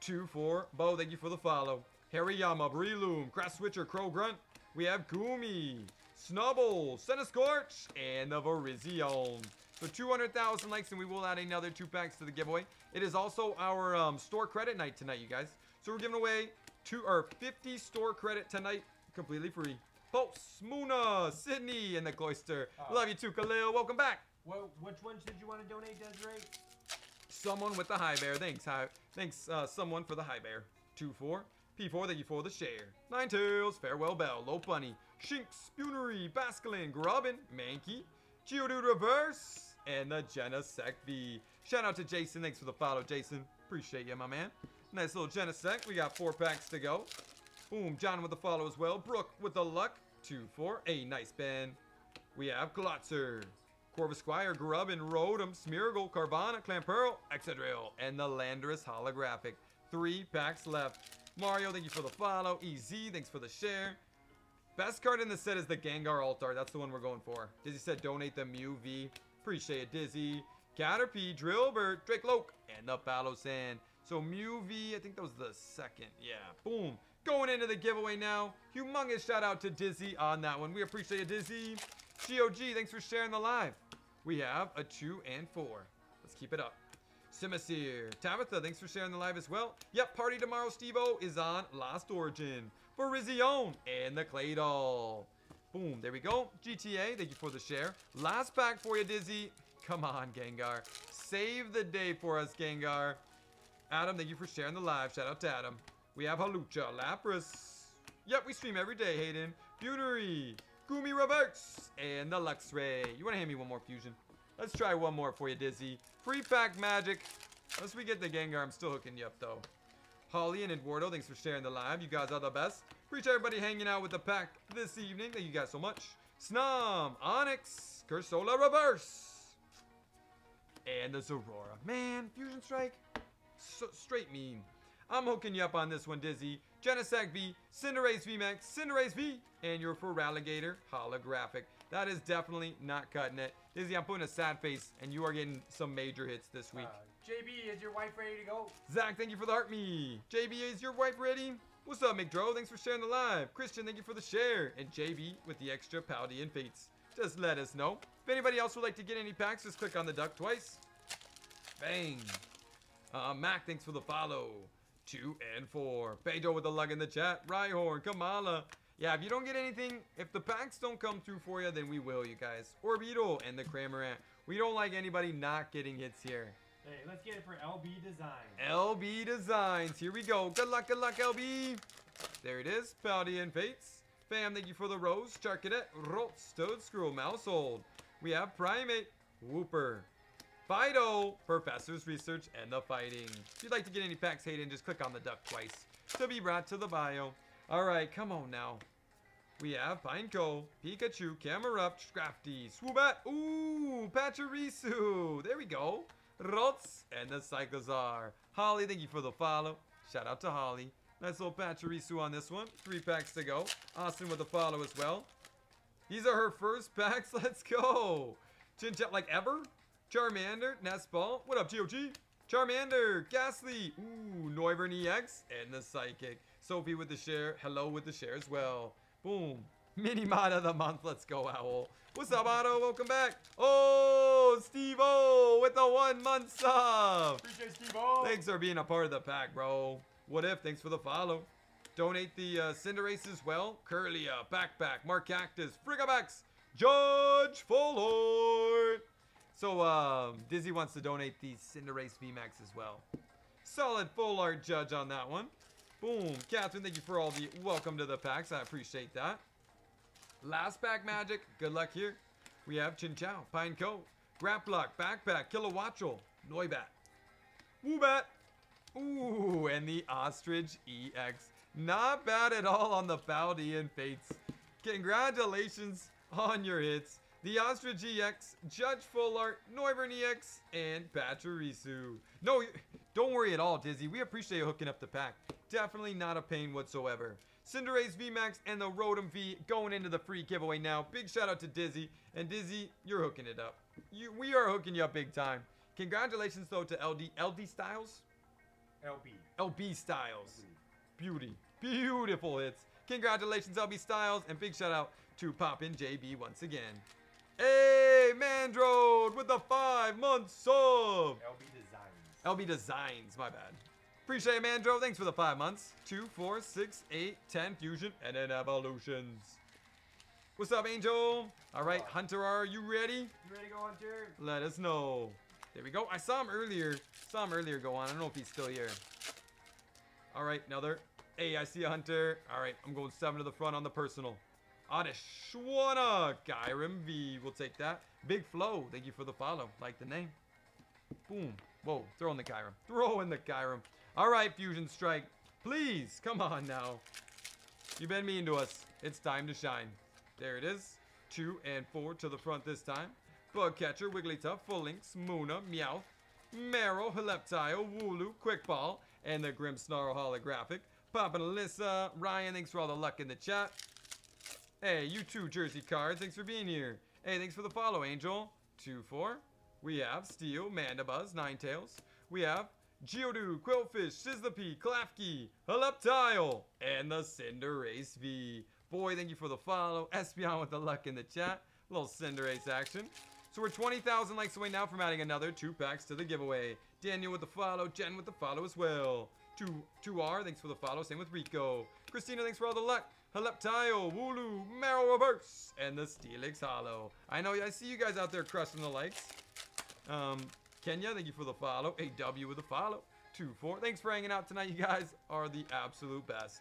Two, four. Bo, thank you for the follow. Hariyama, Breloom, Cross Switcher, Crow Grunt. We have Gumi, Snubbull, Scorch, and the Virizion. So 200,000 likes, and we will add another two packs to the giveaway. It is also our um, store credit night tonight, you guys. So we're giving away two or 50 store credit tonight, completely free. Pulse, Munna, Sydney, and the Cloyster. Oh. Love you too, Khalil. Welcome back. Well, which ones did you want to donate, Desiree? Someone with the high bear. Thanks, high. Thanks, uh, someone for the high bear. Two four. P4, thank you for the share. Ninetales, Farewell Bell, Low Bunny, Shinx, Spoonery, Basculin, Grubbin, Mankey, Geodude Reverse, and the Genesect V. Shout out to Jason. Thanks for the follow, Jason. Appreciate you, my man. Nice little Genesect. We got four packs to go. Boom, John with the follow as well. Brooke with the luck. Two, four. A nice Ben. We have Glotzer, Corvisquire, Grubbin, Rotom, Smeargle, Carvanha, Clamperl, Excadrill, and the Landorus holographic. Three packs left. Mario, thank you for the follow. EZ, thanks for the share. Best card in the set is the Gengar Altar. That's the one we're going for. Dizzy said donate the Mew V. Appreciate it, Dizzy. Caterpie, Drillbert, Drakloak, and the Palossand. So V, I think that was the second. Yeah, boom. Going into the giveaway now. Humongous shout out to Dizzy on that one. We appreciate it, Dizzy. GOG, thanks for sharing the live. We have a two and four. Let's keep it up. Simisear. Tabitha, thanks for sharing the live as well. Yep, party tomorrow, Stevo, is on Lost Origin. For Rizion and the Claydol. Boom, there we go. GTA, thank you for the share. Last pack for you, Dizzy. Come on, Gengar. Save the day for us, Gengar. Adam, thank you for sharing the live. Shout out to Adam. We have Hawlucha, Lapras. Yep, we stream every day, Hayden. Buneary, Gumi Reverse, and the Luxray. You want to hand me one more fusion? Let's try one more for you, Dizzy. Free pack magic. Unless we get the Gengar, I'm still hooking you up, though. Holly and Eduardo, thanks for sharing the live. You guys are the best. Appreciate everybody hanging out with the pack this evening. Thank you guys so much. Snom, Onix, Cursola Reverse, and the Zorora. Man, Fusion Strike, so, straight mean. I'm hooking you up on this one, Dizzy. Genesect V, Cinderace VMAX, Cinderace V, and your Feraligatr holographic. That is definitely not cutting it. Dizzy, I'm putting a sad face, and you are getting some major hits this week. Uh, JB, is your wife ready to go? Zach, thank you for the heart me. JB, is your wife ready? What's up, McDro? Thanks for sharing the live. Christian, thank you for the share. And JB with the extra Paldean Fates. Just let us know. If anybody else would like to get any packs, just click on the duck twice. Bang. Uh, Mac, thanks for the follow. Two and four. Pedro with the lug in the chat. Rhyhorn, Kamala. Yeah, if you don't get anything, if the packs don't come through for you, then we will, you guys. Orbeetle and the Cramorant. We don't like anybody not getting hits here. Hey, let's get it for LB Designs. LB Designs. Here we go. Good luck, good luck, LB. There it is. Paldean Fates. Fam, thank you for the rose. Charcadet, Rotz, Toad Screw, Maushold. We have Primate, Wooper, Fidough, Professor's Research, and the Fighting. If you'd like to get any packs, Hayden, just click on the duck twice to be brought to the bio. All right, come on now. We have Pineco, Pikachu, Camerupt, Scrafty, Swoobat, ooh, Pachirisu. There we go. Rotz, and the Cyclizar. Holly, thank you for the follow. Shout out to Holly. Nice little Pachirisu on this one. Three packs to go. Austin with the follow as well. These are her first packs. *laughs* Let's go. Chinchap like ever. Charmander, Nestball. What up, GOG? Charmander, Gastly. Ooh, Noivern EX, and the Psychic. Sophie with the share. Hello with the share as well. Boom. Mini mod of the month. Let's go, Owl. What's up, Otto? Welcome back. Oh, Steve O with the one month sub. Appreciate Steve O. Thanks for being a part of the pack, bro. What if? Thanks for the follow. Donate the uh, Cinderace as well. Kirlia, Backpack, Mark Cactus, Frigibax, Judge Fullord. So, um, Dizzy wants to donate the Cinderace VMAX as well. Solid full art judge on that one. Boom. Catherine, thank you for all the welcome to the packs. I appreciate that. Last pack magic. Good luck here. We have Chinchou, Pineco, Graplock, Backpack, Kilowattrel, Noibat, Woobat. Ooh, and the Ostrich EX. Not bad at all on the Paldean Fates. Congratulations on your hits. The Ostrich EX, Judge Full Art, Noivern EX, and Pachirisu. No, don't worry at all, Dizzy. We appreciate you hooking up the pack. Definitely not a pain whatsoever. Cinderace VMAX and the Rotom V going into the free giveaway now. Big shout out to Dizzy. And Dizzy, you're hooking it up. You, we are hooking you up big time. Congratulations, though, to LD. LD Styles? LB. LB Styles. Beauty. Beautiful hits. Congratulations, LB Styles, and big shout out to Poppin' JB once again. Hey, Mandrode with the five month sub. LB Designs. LB Designs, my bad. Appreciate it, Mandro. Thanks for the five months. Two, four, six, eight, ten fusion, and then evolutions. What's up, Angel? All right, Hunter, are you ready? You ready to go Jared? Let us know. There we go. I saw him earlier. Saw him earlier go on. I don't know if he's still here. All right, another. Hey, I see a hunter. All right, I'm going seven to the front on the personal. Adeshwana. Gyram V. We'll take that. Big Flow. Thank you for the follow. Like the name. Boom. Whoa. Throw in the Kyram. Throw in the Kyram. All right, Fusion Strike. Please. Come on now. You've been mean to us. It's time to shine. There it is. Two and four to the front this time. Bugcatcher, Wigglytuff, Full Links, Munna, Meowth, Meryl, Helioptile, Wooloo, Quickball, and the Grimmsnarl holographic. Papa Alyssa, Ryan, thanks for all the luck in the chat. Hey, you too, Jersey Cards, thanks for being here. Hey, thanks for the follow, Angel. Two, four. We have Steel, Mandibuzz, Ninetales. We have Geodude, Qwilfish, Sizzlipede, Klefki, Helioptile, and the Cinderace V. Boy, thank you for the follow. *laughs* Espeon with the luck in the chat. A Little Cinderace action. So we're 20,000 likes away now from adding another two packs to the giveaway. Daniel with the follow, Jen with the follow as well. 2 2R, thanks for the follow. Same with Rico. Christina, thanks for all the luck. Helioptile, Wooloo, Marrow Reverse, and the Steelix Hollow. I know, I see you guys out there crushing the likes. Um, Kenya, thank you for the follow. AW with the follow. 2 4. Thanks for hanging out tonight. You guys are the absolute best.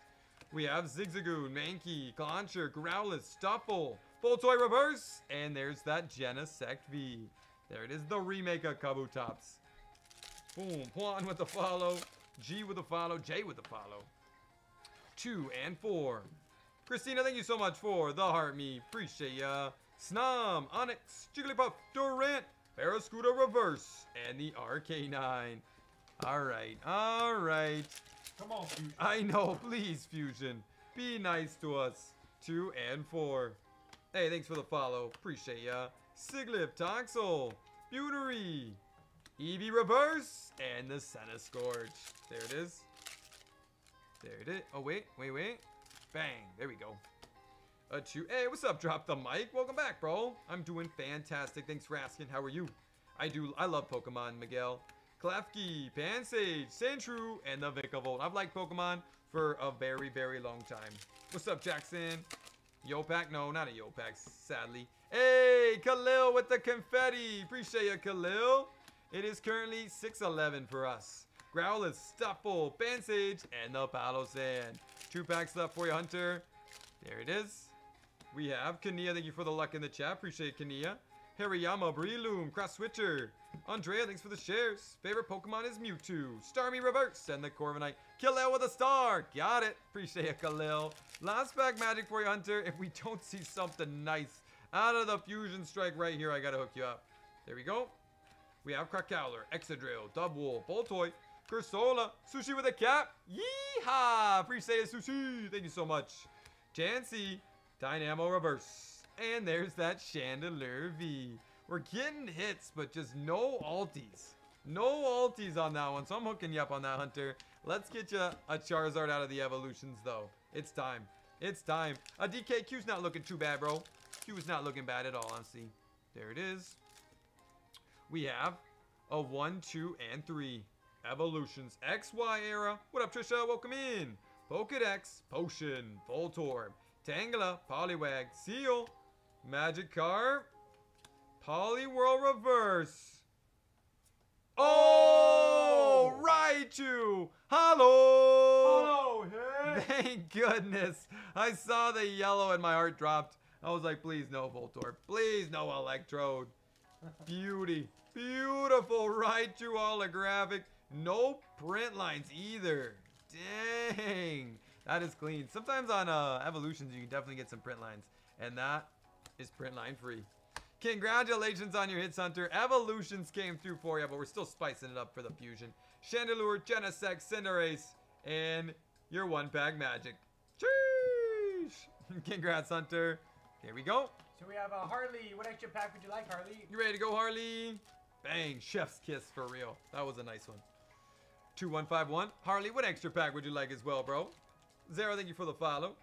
We have Zigzagoon, Mankey, Clauncher, Growlithe, Stufful, Voltoy Reverse, and there's that Genesect V. There it is, the remake of Kabutops. Boom, Juan with the follow, G with the follow, J with the follow. Two and four. Christina, thank you so much for the heart me. Appreciate ya. Snom, Onix, Jigglypuff, Durant, Barraskewda Reverse, and the RK9. Alright, alright. Come on, Fusion. I know, please, Fusion. Be nice to us. Two and four. Hey, thanks for the follow. Appreciate ya. Siglip, Toxel, Butery, Eevee Reverse, and the Centiskorch. There it is. There it is. Oh, wait, wait, wait. Bang. There we go. Uh, a two. Hey, what's up? Drop the mic. Welcome back, bro. I'm doing fantastic. Thanks for asking. How are you? I do. I love Pokemon, Miguel. Klefki, Pansage, Sandshrew, and the Vikavolt. I've liked Pokemon for a very, very long time. What's up, Jackson? Yopak? No, not a Yopak, sadly. Hey, Khalil with the confetti. Appreciate you, Khalil. It is currently 6-11 for us. Growlithe, Stufful, Pansage, and the Palossand. Two packs left for you, Hunter. There it is. We have Kania. Thank you for the luck in the chat. Appreciate Kania. Hariyama, Breloom, Cross Switcher. Andrea, thanks for the shares. Favorite Pokemon is Mewtwo. Starmie Reverse and the Corviknight. Khalil with a star. Got it. Appreciate it, Khalil. Last pack magic for you, Hunter. If we don't see something nice out of the Fusion Strike right here, I gotta hook you up. There we go. We have Krakowler, Excadrill, Dubwool, Boltoy, Cursola, Sushi with a cap. Yeehaw! Appreciate it, Sushi. Thank you so much. Chansey, Dynamo Reverse. And there's that Chandelure V. We're getting hits, but just no alties. No alties on that one, so I'm hooking you up on that, Hunter. Let's get you a Charizard out of the evolutions, though. It's time. It's time. A DK Q's not looking too bad, bro. Q is not looking bad at all, honestly. There it is. We have a 1, 2, and 3. Evolutions XY era. What up, Trisha? Welcome in. Pokedex, Potion, Voltorb, Tangela, Poliwag, Seel, Magikarp, Poliwhirl Reverse. Oh, Raichu! Hello! Oh, hey. Thank goodness. I saw the yellow and my heart dropped. I was like, please no Voltorb. Please no Electrode. Beauty. Beautiful Raichu holographic. No print lines either. Dang. That is clean. Sometimes on uh, Evolutions, you can definitely get some print lines. And that is print line free. Congratulations on your hits, Hunter. Evolutions came through for you, but we're still spicing it up for the fusion. Chandelure, Genesect, Cinderace, and your one pack magic. Sheesh! *laughs* Congrats, Hunter. Here we go. So we have a Harley. What extra pack would you like, Harley? You ready to go, Harley? Bang, chef's kiss for real. That was a nice one. 2151. Harley, what extra pack would you like as well, bro? Zero, thank you for the follow.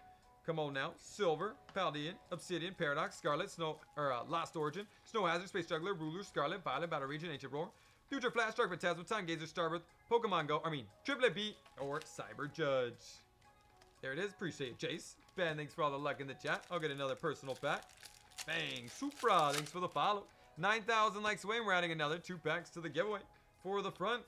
Come on now. Silver, Paldean, Obsidian, Paradox, Scarlet, Snow, or uh, Lost Origin, Snow Hazard, Space Juggler, Ruler, Scarlet, Violet, Battle Region, Ancient Roar, Future Flash, Dark Phantasm, Time Gazer, Starbirth, Pokemon Go, I mean, Triplet Beat, or Cyber Judge. There it is. Appreciate it, Jace. Ben, thanks for all the luck in the chat. I'll get another personal pack. Bang. Supra, thanks for the follow. 9,000 likes away, and we're adding another two packs to the giveaway. For the front,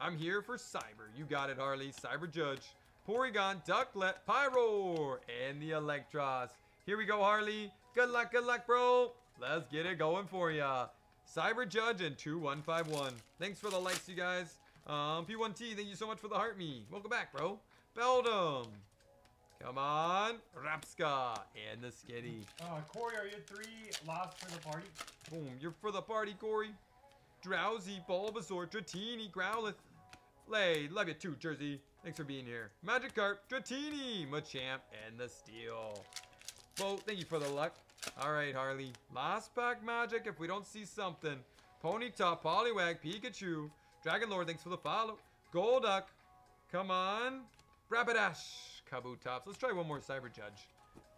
I'm here for Cyber. You got it, Harley. Cyber Judge. Porygon, Ducklett, Pyroar, and the Electros. Here we go, Harley. Good luck, good luck, bro. Let's get it going for ya. Cyber Judge and 2151. Thanks for the likes, you guys. Um, P1T, thank you so much for the heart me. Welcome back, bro. Beldum. Come on. Rabsca and the Skitty. Uh, Corey, are you three lost for the party? Boom. You're for the party, Corey. Drowzee, Bulbasaur, Dratini, Growlithe. Lay, love you too, Jersey. Thanks for being here. Magikarp, Dratini, Machamp, and the Steel. Bo, thank you for the luck. All right, Harley. Last pack magic if we don't see something. Ponyta, Poliwag, Pikachu. Dragon Lord, thanks for the follow. Golduck. Come on. Rapidash. Kabutops. Let's try one more Cyber Judge.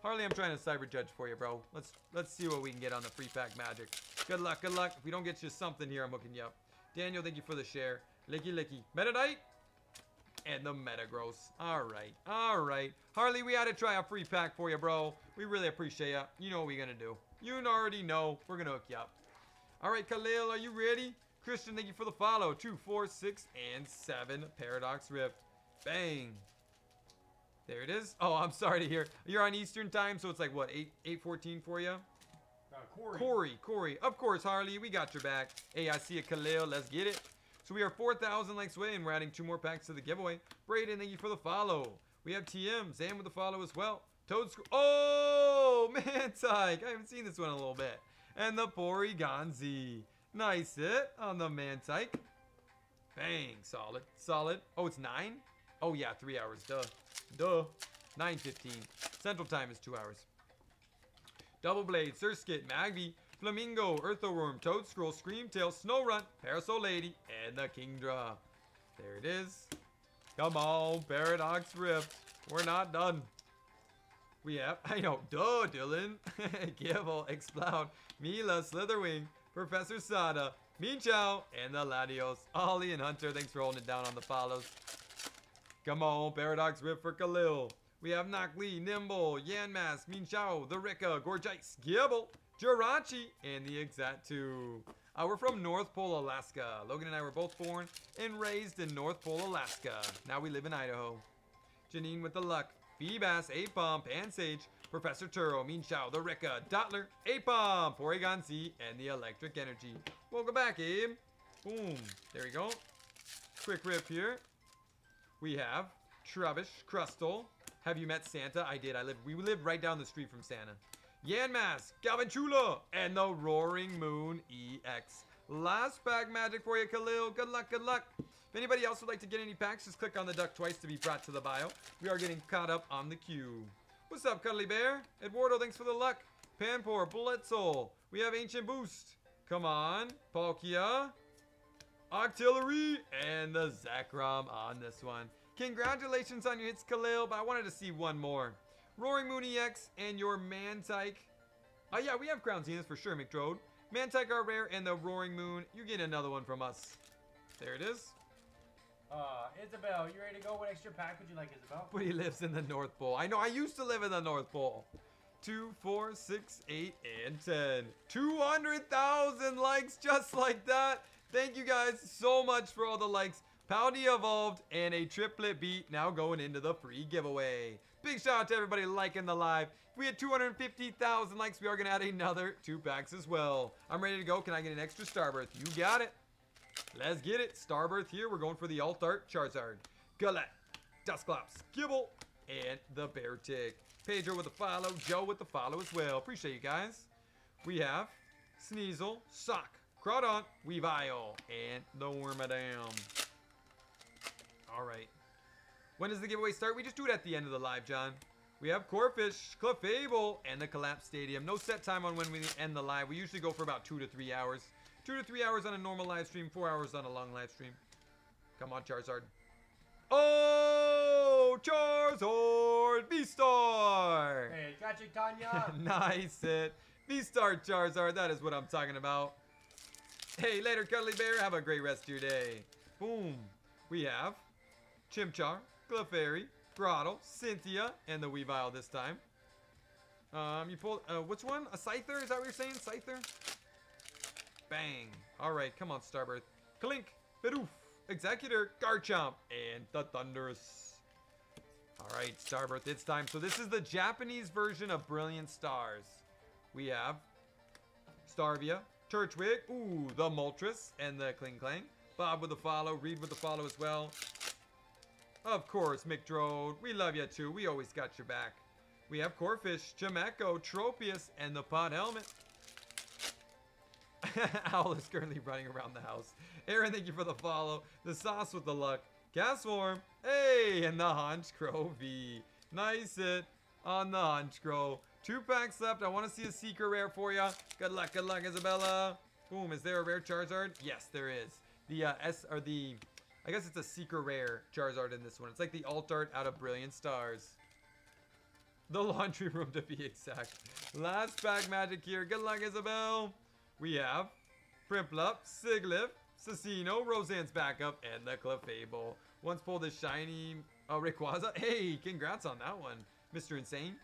Harley, I'm trying to Cyber Judge for you, bro. Let's let's see what we can get on the free pack magic. Good luck, good luck. If we don't get you something here, I'm hooking you up. Daniel, thank you for the share. Lickilicky. Metadite. And the Metagross. All right, all right. Harley, we had to try a free pack for you, bro. We really appreciate you. You know what we're going to do. You already know. We're going to hook you up. All right, Khalil, are you ready? Christian, thank you for the follow. Two, four, six, and seven. Paradox Rift. Bang. There it is. Oh, I'm sorry to hear. You're on Eastern time, so it's like, what, 8, 814 for you? Uh, Corey. Corey, Corey. Of course, Harley, we got your back. Hey, I see a Khalil. Let's get it. So we are 4,000 likes away, and we're adding two more packs to the giveaway. Braden, thank you for the follow. We have TM, Zam with the follow as well. Toad Sc- Oh, *laughs* Mantyke. I haven't seen this one in a little bit. And the Porygon Z. Nice hit on the Mantyke. Bang, solid, solid. Oh, it's nine? Oh yeah, three hours, duh. Duh. 9.15. Central time is two hours. Doublade, Surskit, Magby, Flamigo, Orthworm, Toad Scroll, Screamtail, Snowrun, Parasol Lady, and the Kingdra. There it is. Come on, Paradox Rift. We're not done. We have, *laughs* I know, duh, Dylan. *laughs* Givel, Explode, Mila, Slitherwing, Professor Sada, Mean Chow, and the Latios. Ollie and Hunter, thanks for holding it down on the follows. Come on, Paradox Rift for Khalil. We have Knocklee, Nymble, Yanmas, Mean Chow, the Rika, Gorgites, Gible, Jirachi, and the Exact 2. Uh, we're from North Pole, Alaska. Logan and I were both born and raised in North Pole, Alaska. Now we live in Idaho. Janine with the luck. Feebas, A-Pump, and Sage, Professor Turo, Mean Chow, the Rika, Dottler, A-Pump, Porygon Z, and the Electric Energy. Welcome back, Abe. Boom. There we go. Quick rip here. We have Trubbish, Crustle. Have you met Santa? I did. I live. We live right down the street from Santa. Yanmas, Galvantula, and the Roaring Moon EX. Last pack magic for you, Khalil. Good luck, good luck. If anybody else would like to get any packs, just click on the duck twice to be brought to the bio. We are getting caught up on the queue. What's up, Cuddly Bear? Eduardo, thanks for the luck. Panpour, Blitzle. We have Ancient Boost. Come on. Palkia. Octillery and the Zekrom on this one. Congratulations on your hits, Khalil, but I wanted to see one more. Roaring Moon EX, and your Mantyke. Oh, yeah, we have Crown Zenith for sure, McDrode. Mantyke are rare, and the Roaring Moon, you get another one from us. There it is. Uh, Isabel, you ready to go? What extra pack would you like, Isabel? But he lives in the North Pole. I know, I used to live in the North Pole. Two, four, six, eight, and 10. 200,000 likes just like that. Thank you guys so much for all the likes. Pouty evolved and a triplet beat now going into the free giveaway. Big shout out to everybody liking the live. If we had 250,000 likes, we are going to add another two packs as well. I'm ready to go. Can I get an extra Starbirth? You got it. Let's get it. Starbirth here. We're going for the Alt Art Charizard. Galette, Dusclops, Gible, and the Bear Tick. Pedro with the follow. Joe with the follow as well. Appreciate you guys. We have Sneasel, Sock, Crawdon, Weavile, and the Wormadam. All right. When does the giveaway start? We just do it at the end of the live, John. We have Corphish, Clefable, and the Collapse Stadium. No set time on when we end the live. We usually go for about two to three hours. Two to three hours on a normal live stream, four hours on a long live stream. Come on, Charizard. Oh, Charizard V-Star! Hey, got you, Tanya. *laughs* nice hit. V-Star Charizard, that is what I'm talking about. Hey, later, Cuddly Bear. Have a great rest of your day. Boom. We have Chimchar, Clefairy, Grottle, Cynthia, and the Weavile this time. Um, you pulled, uh, which one? A Scyther? Is that what you're saying? Scyther? Bang. All right, come on, Starbirth. Clink, Bidoof, Executor, Garchomp, and the Thundurus. All right, Starbirth, it's time. So this is the Japanese version of Brilliant Stars. We have Staravia, Turtwig, ooh, the Moltres, and the Klinklang. Bob with the follow, Reed with the follow as well. Of course, McDrode, we love you too. We always got your back. We have Corphish, Chimecho, Tropius, and the Pod Helmet. *laughs* Owl is currently running around the house. Aaron, thank you for the follow. The sauce with the luck. Castform. Hey, and the Honchkrow V. Nice hit on the Honchkrow. Two packs left. I want to see a secret rare for you. Good luck, good luck, Isabella. Boom. Is there a rare Charizard? Yes, there is. The uh, S or the, I guess it's a secret rare Charizard in this one. It's like the alt art out of Brilliant Stars. The laundry room to be exact. Last pack magic here. Good luck, Isabel. We have Prinplup, Sigilyph, Cecino, Roseanne's backup, and the Clefable. Once pulled a shiny uh, Rayquaza. Hey, congrats on that one, Mr. Insane.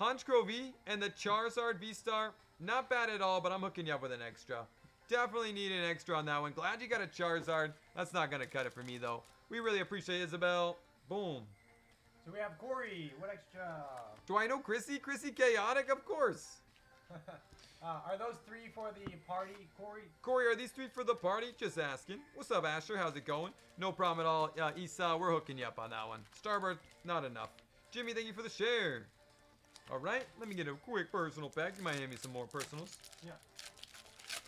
Honchkrow V and the Charizard V-Star. Not bad at all, but I'm hooking you up with an extra. Definitely need an extra on that one. Glad you got a Charizard. That's not going to cut it for me, though. We really appreciate Isabel. Boom. So we have Corey. What extra? Do I know Chrissy? Chrissy Chaotic? Of course. *laughs* uh, are those three for the party, Corey? Corey, are these three for the party? Just asking. What's up, Asher? How's it going? No problem at all. Uh, Isa, we're hooking you up on that one. Starbird, not enough. Jimmy, thank you for the share. All right, let me get a quick personal pack. You might hand me some more personals. Yeah.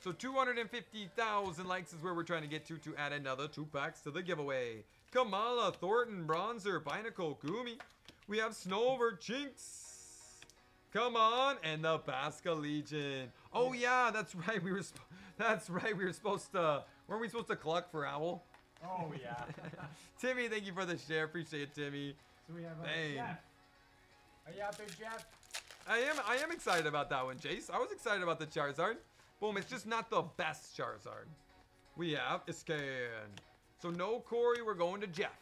So 250,000 likes is where we're trying to get to to add another two packs to the giveaway. Kamala, Thornton, Bronzor, Binacle, Gumi. We have Snover, Chinks. Come on, and the Basculegion. Oh yeah, that's right. We were that's right. We were supposed to weren't we supposed to cluck for Owl? Oh yeah. *laughs* Timmy, thank you for the share. Appreciate it, Timmy. So we have uh, Jeff. Are you out there, Jeff? I am I am excited about that one, Jace. I was excited about the Charizard. Boom, it's just not the best Charizard. We have Iscan. So no Corey, we're going to Jeff.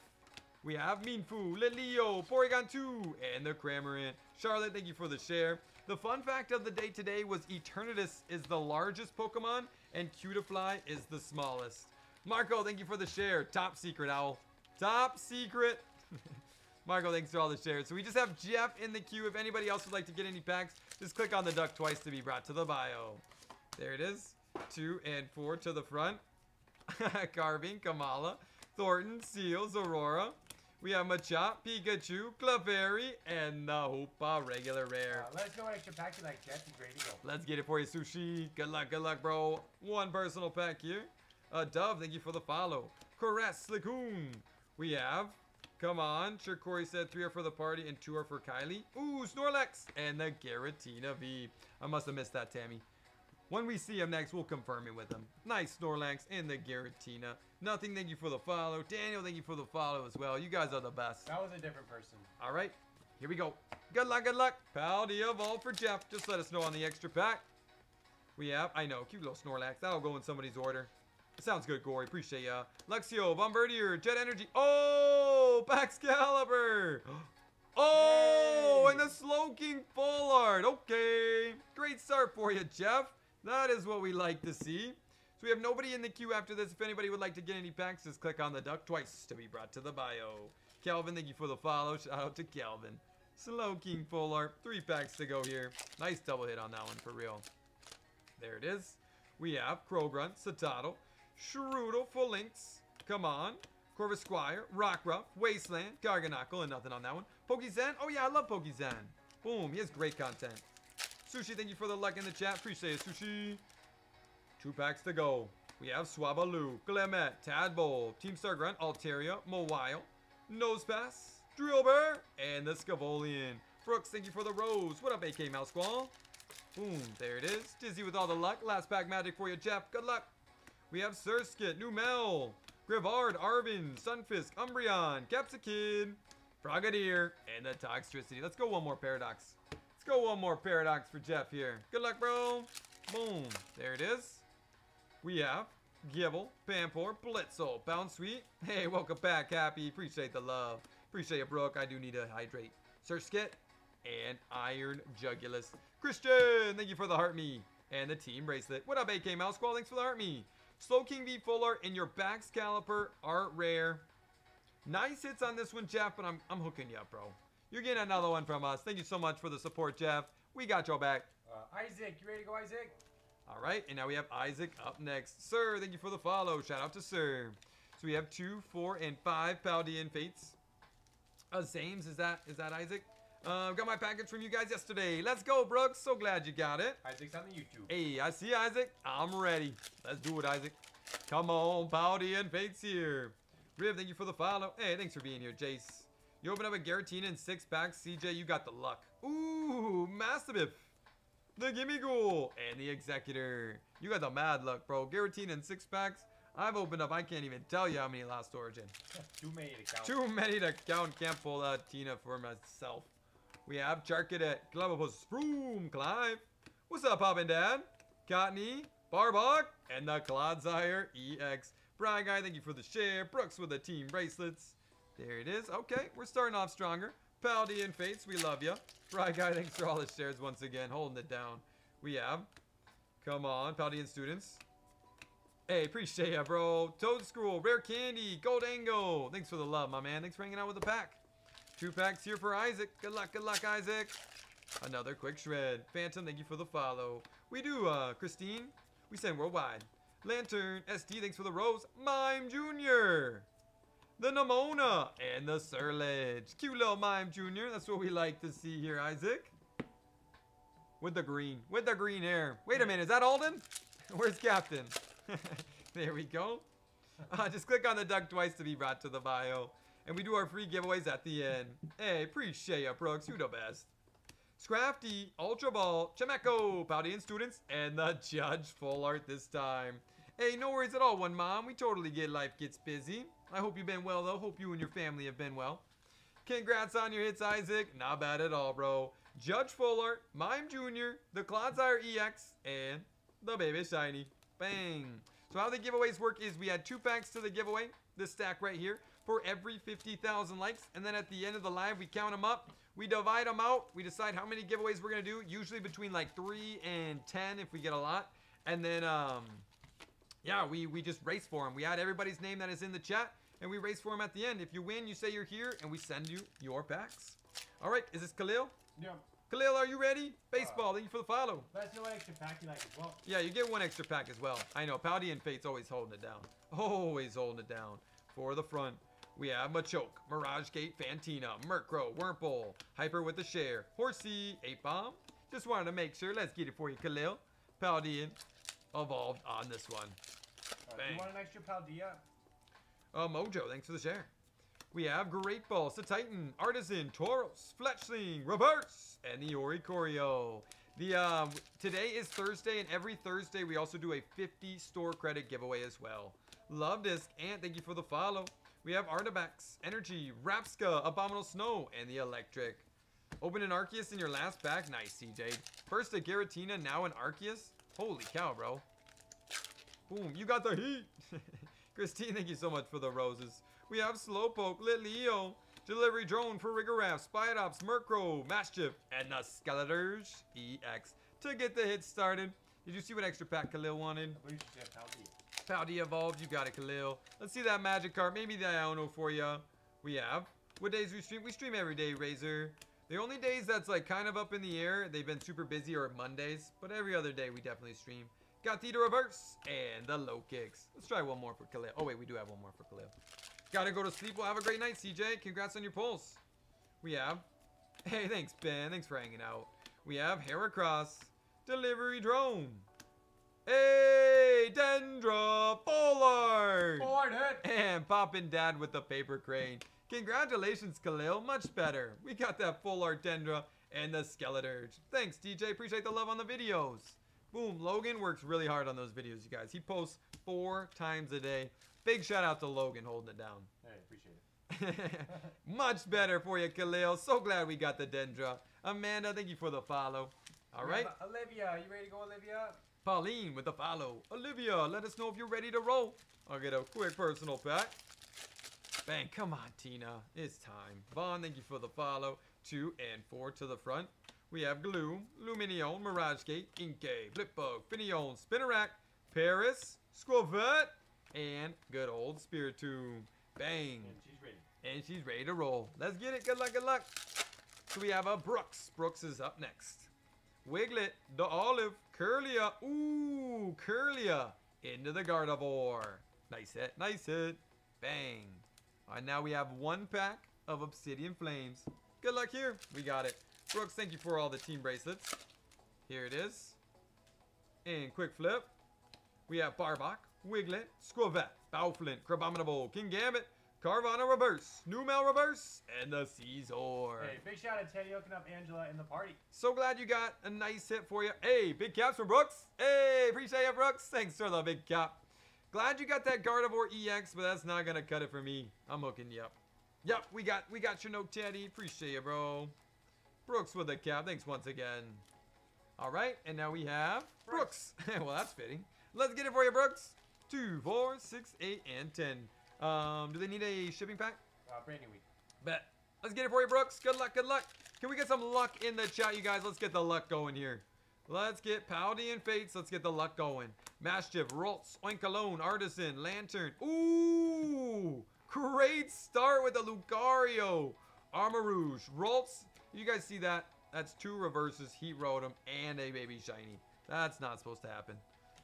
We have Minfu, Lelio, Porygon 2, and the Cramorant. Charlotte, thank you for the share. The fun fact of the day today was Eternatus is the largest Pokemon and Cutiefly is the smallest. Marco, thank you for the share. Top secret, Owl. Top secret. *laughs* Marco, thanks for all the shares. So we just have Jeff in the queue. If anybody else would like to get any packs, just click on the duck twice to be brought to the bio. There it is. Two and four to the front. *laughs* Carving, Kamala, Thornton, Seals, Aurora. We have Machop, Pikachu, Clefairy, and the Hoopa regular rare. Uh, let us know what extra pack you like, Jeff. He's ready to go. Let's get it for you, Sushi. Good luck, good luck, bro. One personal pack here. Uh, Dove, thank you for the follow. Caress, Slickoon. We have, come on, sure Corey said three are for the party and two are for Kylie. Ooh, Snorlax, and the Giratina V. I must have missed that, Tammy. When we see him next, we'll confirm it with him. Nice Snorlax and the Giratina. Nothing, thank you for the follow. Daniel, thank you for the follow as well. You guys are the best. That was a different person. All right. Here we go. Good luck, good luck. Paldea Evolve for Jeff. Just let us know on the extra pack. We have, I know, cute little Snorlax. That'll go in somebody's order. Sounds good, Gory. Appreciate ya. Lexio, Bombirdier, Jet Energy. Oh, Baxcalibur. *gasps* Oh, and the Slowking Full Art. Okay. Great start for you, Jeff. That is what we like to see. So we have nobody in the queue after this. If anybody would like to get any packs, just click on the duck twice to be brought to the bio. Calvin, thank you for the follow. Shout out to Calvin. Slowking Full Art. Three packs to go here. Nice double hit on that one for real. There it is. We have Krogrunt, Shrootle, Full Links. Come on. Corvisquire, Rockruff, Wasteland, Garganacl, and nothing on that one. Pokizan. Oh, yeah, I love Pokizan. Boom. He has great content. Sushi, thank you for the luck in the chat. Appreciate it, Sushi. Two packs to go. We have Swabaloo, Glemet, Tadbole, Team Star Grunt, Altaria, Mawile, Nosepass, Drillbur, and the Scavolian. Brooks, thank you for the rose. What up, AK Mouse Squall? Boom, there it is. Dizzy with all the luck. Last pack magic for you, Jeff. Good luck. We have Surskit, Numel, Grivard, Arvin, Sunfisk, Umbreon, Capsakid, Frogadier, and the Toxtricity. Let's go one more Paradox. Go one more Paradox for Jeff here. Good luck, bro. Boom. There it is. We have Gible, Panpour, Blitzle, Bounce Sweet. Hey, welcome back, Happy. Appreciate the love. Appreciate it, Brooke. I do need to hydrate. Surskit and Iron Jugulis. Christian, thank you for the heart me. And the team bracelet. What up, AK Mouse Squall? Thanks for the heart me. Slow King V Full Art and your Baxcalibur Art Rare. Nice hits on this one, Jeff, but I'm, I'm hooking you up, bro. You're getting another one from us. Thank you so much for the support, Jeff. We got your back. Uh, Isaac, you ready to go, Isaac? All right, and now we have Isaac up next. Sir, thank you for the follow. Shout out to Sir. So we have two, four, and five Paldean Fates. Uh, Zames, is that is that Isaac? Uh, got my package from you guys yesterday. Let's go, Brooks. So glad you got it. Isaac's on the YouTube. Hey, I see Isaac. I'm ready. Let's do it, Isaac. Come on, Paldean Fates here. Riv, thank you for the follow. Hey, thanks for being here, Jace. You open up a Giratina in six packs. CJ, you got the luck. Ooh, Mastiff. The Gimmighoul and the Executor. You got the mad luck, bro. Giratina in six packs. I've opened up, I can't even tell you how many last origin. *laughs* Too many to count. Too many to count. Can't pull out Tina for myself. We have Charcadet, Globopus, Sproom, Clive. What's up, Pop and Dad? Cottony, Barbuck, and the Clodsire EX. Brian Guy, thank you for the share. Brooks with the team bracelets. There it is. Okay, we're starting off stronger. Paldi and Fates, we love you. Brian Guy, *laughs* thanks for all the shares once again, holding it down. We have, come on, Paldi and students. Hey, appreciate ya, bro. Toad Scroll, Rare Candy, Goldango. Thanks for the love, my man. Thanks for hanging out with the pack. Two packs here for Isaac. Good luck, good luck, Isaac. Another quick shred. Phantom, thank you for the follow. We do, uh, Christine. We send worldwide. Lantern, SD, thanks for the rose. Mime Jr. The Nemona and the Surledge. Cute little Mime Jr. That's what we like to see here, Isaac. With the green. With the green hair. Wait a minute, is that Alden? *laughs* Where's Captain? *laughs* there we go. Uh, just click on the duck twice to be brought to the bio. And we do our free giveaways at the end. Hey, appreciate ya, Brooks. You the best. Scrafty, Ultra Ball, Chimecho, Paldean students, and the Judge Full Art this time. Hey, no worries at all, One Mom. We totally get life gets busy. I hope you've been well, though. Hope you and your family have been well. Congrats on your hits, Isaac. Not bad at all, bro. Judge Fuller, Mime Jr., the Clodsire EX, and the Baby Shiny. Bang. So how the giveaways work is we add two packs to the giveaway, this stack right here, for every 50,000 likes. And then at the end of the live, we count them up. We divide them out. We decide how many giveaways we're going to do, usually between like 3 and 10 if we get a lot. And then, um, yeah, we, we just race for them. We add everybody's name that is in the chat, and we race for them at the end. If you win, you say you're here, and we send you your packs. All right, is this Khalil? Yeah. Khalil, are you ready? Uh, Baseball, thank you for the follow. That's know what extra pack you like as well. Yeah, you get one extra pack as well. I know, Paldean Fate's always holding it down. Always holding it down. For the front, we have Machoke, Mirage Gate, Fantina, Murkrow, Wurmple, Hyper with the share, Horsea, 8 Bomb. Just wanted to make sure. Let's get it for you, Khalil. Paldean evolved on this one. You want an extra Paldea? Uh, Mojo, thanks for the share. We have Great Ball, the Titan, Artisan, Tauros, Fletchling, Reverse, and the Oricorio. The um, today is Thursday, and every Thursday we also do a 50 store credit giveaway as well. Love this, and thank you for the follow. We have Artabax, Energy, Rabsca, Abominable Snow, and the Electric. Open an Arceus in your last pack. Nice, CJ. First a Giratina, now an Arceus. Holy cow, bro. Boom, you got the heat. *laughs* Christine, thank you so much for the roses. We have Slowpoke, Litleo, Delivery Drone for Rigorath, Spidops, Murkrow, Mastiff, and the Skeletors EX to get the hit started. Did you see what extra pack Khalil wanted? I believe you said Paldea. Paldea evolved, you got it, Khalil. Let's see that magic card, maybe the Iono for you. We have. What days we stream? We stream every day, Razor. The only days that's like kind of up in the air, they've been super busy, are Mondays. But every other day we definitely stream. Got Theta Reverse and the low kicks. Let's try one more for Khalil. Oh wait, we do have one more for Khalil. Gotta go to sleep. Well, have a great night, CJ. Congrats on your pulse. We have. Hey, thanks, Ben. Thanks for hanging out. We have Heracross, Delivery Drone. Hey, Dendra, Full Art. Board it! And Poppin' Dad with the paper crane. Congratulations, Khalil. Much better. We got that full art Dendra and the Skeledirge. Thanks, DJ. Appreciate the love on the videos. Boom. Logan works really hard on those videos, you guys. He posts four times a day. Big shout out to Logan holding it down. Hey, appreciate it. *laughs* Much better for you, Khalil. So glad we got the Dendra. Amanda, thank you for the follow. All right. Olivia, you ready to go, Olivia? Pauline with the follow. Olivia, let us know if you're ready to roll. I'll get a quick personal pack. Bang, come on, Tina. It's time. Vaughn, thank you for the follow. Two and four to the front. We have Glue, Lumineon, Mirage Gate, Inkay, Flipbug, Finion, Spinarak, Paris, Squavette, and good old Spiritomb. Bang. And she's ready. And she's ready to roll. Let's get it. Good luck, good luck. So we have a Brooks. Brooks is up next. Wiglett, the Olive, Kirlia. Ooh, Kirlia into the Gardevoir. Nice hit, nice hit. Bang. All right, now we have one pack of Obsidian Flames. Good luck here. We got it. Brooks, thank you for all the team bracelets. Here it is. And quick flip. We have Barbok, Wiglett, Squavette, Bowflint, Crabominable, King Gambit, Carvanha Reverse, Numel Reverse, and the Caesar. Hey, big shout out to Teddy hooking up Angela in the party. So glad you got a nice hit for you. Hey, big caps from Brooks. Hey, appreciate you, Brooks. Thanks for the big cap. Glad you got that Gardevoir EX, but that's not gonna cut it for me. I'm hooking you up. Yep, we got we got your note, Teddy. Appreciate you, bro. Brooks with the cap. Thanks once again. All right, and now we have Brooks. *laughs* well, that's fitting. Let's get it for you, Brooks. Two, four, six, eight, and ten. Um, do they need a shipping pack? Uh, Branding week. Bet. Let's get it for you, Brooks. Good luck, good luck. Can we get some luck in the chat, you guys? Let's get the luck going here. Let's get Powdy and Fates. Let's get the luck going. Mastiff, Roltz, Oinkologne, Artisan, Lantern. Ooh! Great start with the Lucario. Armarouge. You guys see that? That's two reverses, Heat Rotom, and a baby shiny. That's not supposed to happen.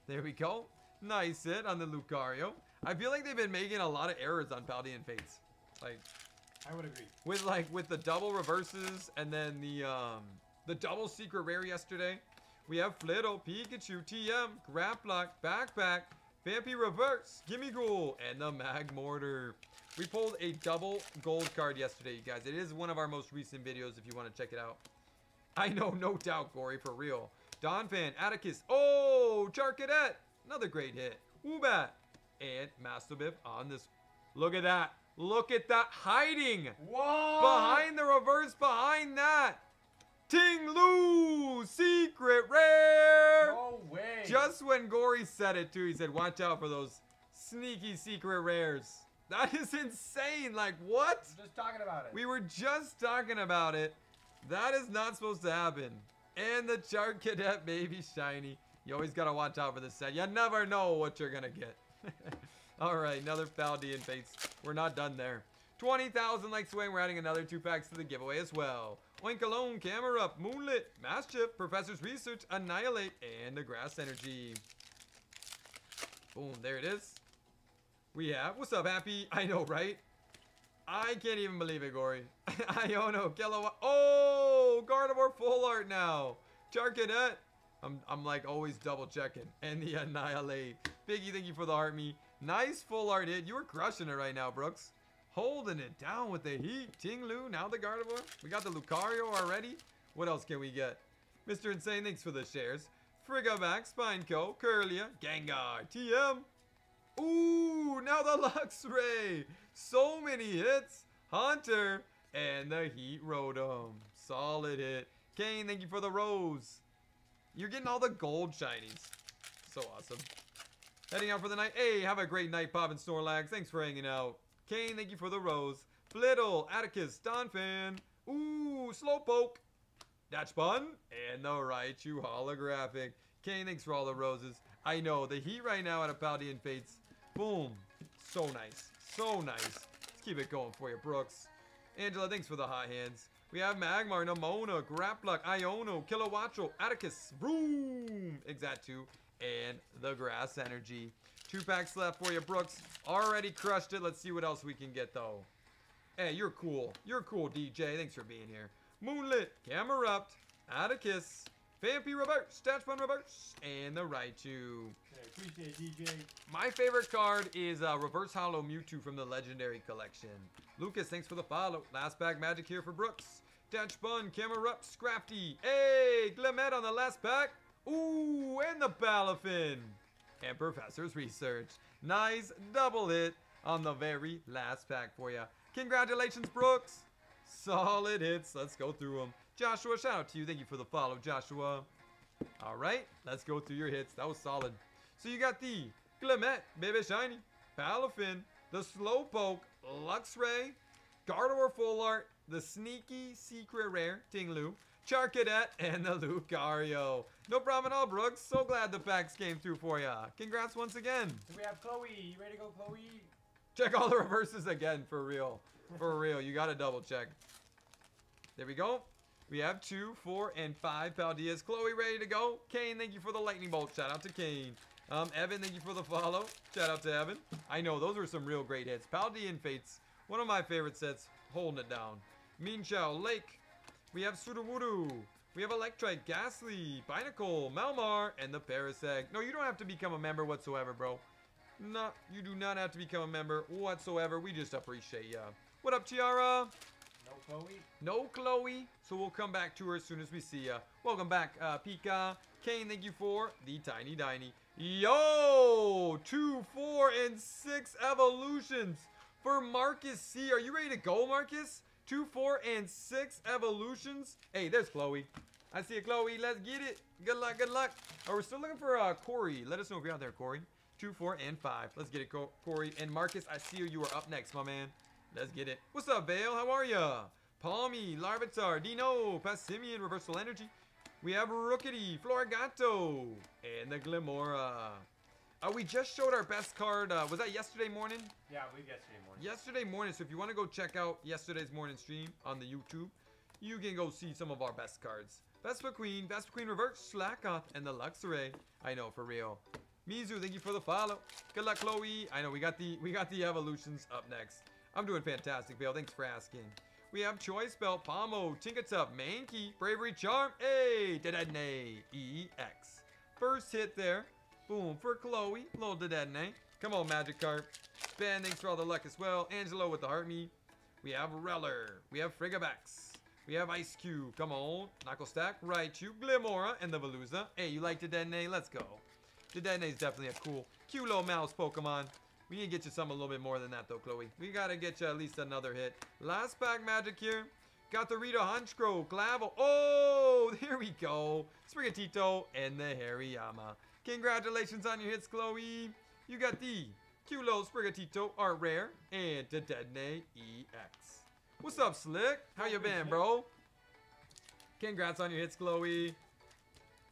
There we go. Nice hit on the Lucario. I feel like they've been making a lot of errors on Paldean Fates. Like, I would agree. with like with the double reverses and then the um the double secret rare yesterday. We have Flittle, Pikachu, TM, Graplock, Backpack, Vampy Reverse, Gimmighoul, and the Magmortar. We pulled a double gold card yesterday, you guys. It is one of our most recent videos if you want to check it out. I know, no doubt, Gory, for real. Donphan, Atticus, oh, Charcadet, another great hit. Woobat, and Mastiff on this. Look at that. Look at that hiding Whoa! behind the reverse behind that. Ting Lu secret rare. No way. Just when Gory said it too, he said, "Watch out for those sneaky secret rares." That is insane. Like what? Just talking about it. We were just talking about it. That is not supposed to happen. And the Charcadet baby shiny. You always gotta watch out for this set. You never know what you're gonna get. *laughs* All right, another Paldean face. We're not done there. 20,000 likes away, and we're adding another two packs to the giveaway as well. Oinkologne, Camera Up, Moonlit, Mastiff, Professor's Research, Annihilate, and the Grass Energy. Boom, there it is. We have, what's up, Happy? I know, right? I can't even believe it, Gory. *laughs* Iono, Kilowatt. Oh, Gardevoir full art now. Charcadet. I'm, I'm like always double checking. And the Annihilate. Biggie, thank you for the art me. Nice full art hit. You were crushing it right now, Brooks. Holding it down with the heat. Ting Lu, now the Gardevoir. We got the Lucario already. What else can we get? Mr. Insane, thanks for the shares. Frigibax, Spineco, Kirlia, Gengar, TM. Ooh, now the *laughs* Luxray. So many hits. Hunter and the Heat Rotom. Solid hit. Kane, thank you for the rose. You're getting all the gold shinies. So awesome. Heading out for the night. Hey, have a great night, Pop and Snorlax. Thanks for hanging out. Kane, thank you for the rose. Flittle, Atticus, Donphan. Ooh, Slowpoke. Dachsbun. And the Raichu holographic. Kane, thanks for all the roses. I know, the heat right now out of Paldean Fates. Boom. So nice. So nice. Let's keep it going for you, Brooks. Angela, thanks for the hot hands. We have Magmar, Nemona, Grapplock, Iono, Kilowattrel, Atticus, Vroom, Exatu, and the Grass Energy. Two packs left for you, Brooks. Already crushed it. Let's see what else we can get, though. Hey, you're cool. You're cool, DJ. Thanks for being here. Moonlit, Camerupt, Atticus, Vampy Reverse, Statchbun Reverse, and the Raichu. Okay, appreciate it, DJ. My favorite card is uh, Reverse Hollow Mewtwo from the Legendary Collection. Lucas, thanks for the follow. Last pack magic here for Brooks. Dachsbun, Camerupt, Scrafty. Hey, Glimmet on the last pack. Ooh, and the Palafin. And Professor's Research. Nice double hit on the very last pack for you. Congratulations, Brooks. Solid hits. Let's go through them. Joshua, shout out to you. Thank you for the follow, Joshua. All right, let's go through your hits. That was solid. So you got the Glimmet, Baby Shiny, Palafin, the Slowpoke, Luxray, Gardevoir Full Art, the Sneaky Secret Rare, Ting-Lu, Charcadet, and the Lucario. No problem at all, Brooks. So glad the packs came through for ya. Congrats once again. So we have Chloe. You ready to go, Chloe? Check all the reverses again, for real. For real, you gotta double check. There we go. We have two, four, and five Paldeas. Chloe ready to go. Kane, thank you for the lightning bolt. Shout out to Kane. Um, Evan, thank you for the follow. Shout out to Evan. I know, those were some real great hits. Paldean Fates, one of my favorite sets, holding it down. Mean Chow, Lake. We have Sudowoodo. We have Electrike, Gastly, Binacle, Melmar, and the Parasect. No, you don't have to become a member whatsoever, bro. No, you do not have to become a member whatsoever. We just appreciate ya. What up, Tiara? No, Chloe. No Chloe, so we'll come back to her as soon as we see ya. Welcome back, uh, Pika. Kane, thank you for the Tiny Diny. Yo! Two, four, and six evolutions for Marcus C. Are you ready to go, Marcus? Two, four, and six evolutions. Hey, there's Chloe. I see you, Chloe. Let's get it. Good luck, good luck. Oh, we're still looking for uh, Corey. Let us know if you're out there, Corey. Two, four, and five. Let's get it, Co- Corey. And Marcus, I see you. You are up next, my man. Let's get it. What's up, Vale? How are ya? Pawmi, Larvitar, Dino, Passimian, Reversal Energy. We have Rookidee, Floragato, and the Glimmora. Uh, we just showed our best card. Uh, was that yesterday morning? Yeah, we yesterday morning. Yesterday morning. So if you want to go check out yesterday's morning stream on the YouTube, you can go see some of our best cards. Vespiquen, Vespa Queen Reverse, Slakoth, and the Luxray. I know, for real. Mizu, thank you for the follow. Good luck, Chloe. I know we got the we got the evolutions up next. I'm doing fantastic, Vale. Thanks for asking. We have Choice Belt, Pawmo, Tinkatup, Mankey, Bravery Charm, hey, Dedenne, EX. First hit there. Boom for Chloe, little Dedenne. Come on, Magikarp. Ben, thanks for all the luck as well. Angelo with the heart meat. We have Rellor. We have Frigibax. We have Ice Cube. Come on. Knuckle Stack, Raichu, Glimmora, and the Veluza. Hey, you like Dedenne? Let's go. Dedenne is definitely a cool, cute little mouse Pokemon. We need to get you some a little bit more than that though, Chloe. We gotta get you at least another hit. Last pack magic here. Got the Rita Hunchcrow, Clavel. Oh, *laughs* there we go. Sprigatito and the Hariyama. Congratulations on your hits, Chloe. You got the little Sprigatito Art Rare and the Dedenne EX. What's up, Slick? How you been, bro? Congrats on your hits, Chloe.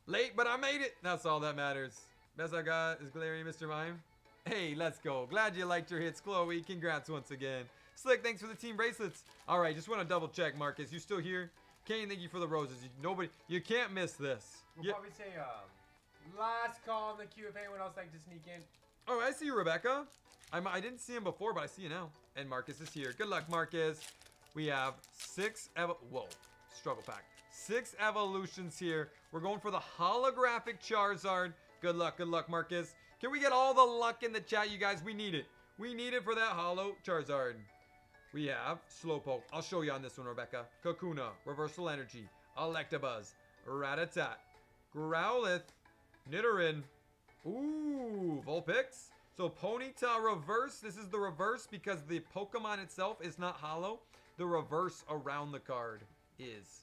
Late, but I made it. That's all that matters. Best I got is Glary, Mr. Mime. Hey, let's go. Glad you liked your hits, Chloe. Congrats once again. Slick, thanks for the team bracelets. All right, just want to double check, Marcus. You still here? Kane, thank you for the roses. You, nobody, you can't miss this. We'll Yeah. probably say um, last call in the queue if anyone else like to sneak in. Oh, I see you, Rebecca. I'm, I didn't see him before, but I see you now. And Marcus is here. Good luck, Marcus. We have six evo- Whoa, struggle pack. Six evolutions here. We're going for the holographic Charizard. Good luck, good luck, Marcus. Can we get all the luck in the chat, you guys? We need it. We need it for that holo Charizard. We have Slowpoke. I'll show you on this one, Rebecca. Kakuna, Reversal Energy, Electabuzz, Ratatat, Growlithe, Nidoran, Ooh, Vulpix. So Ponyta reverse. This is the reverse because the Pokemon itself is not hollow. The reverse around the card is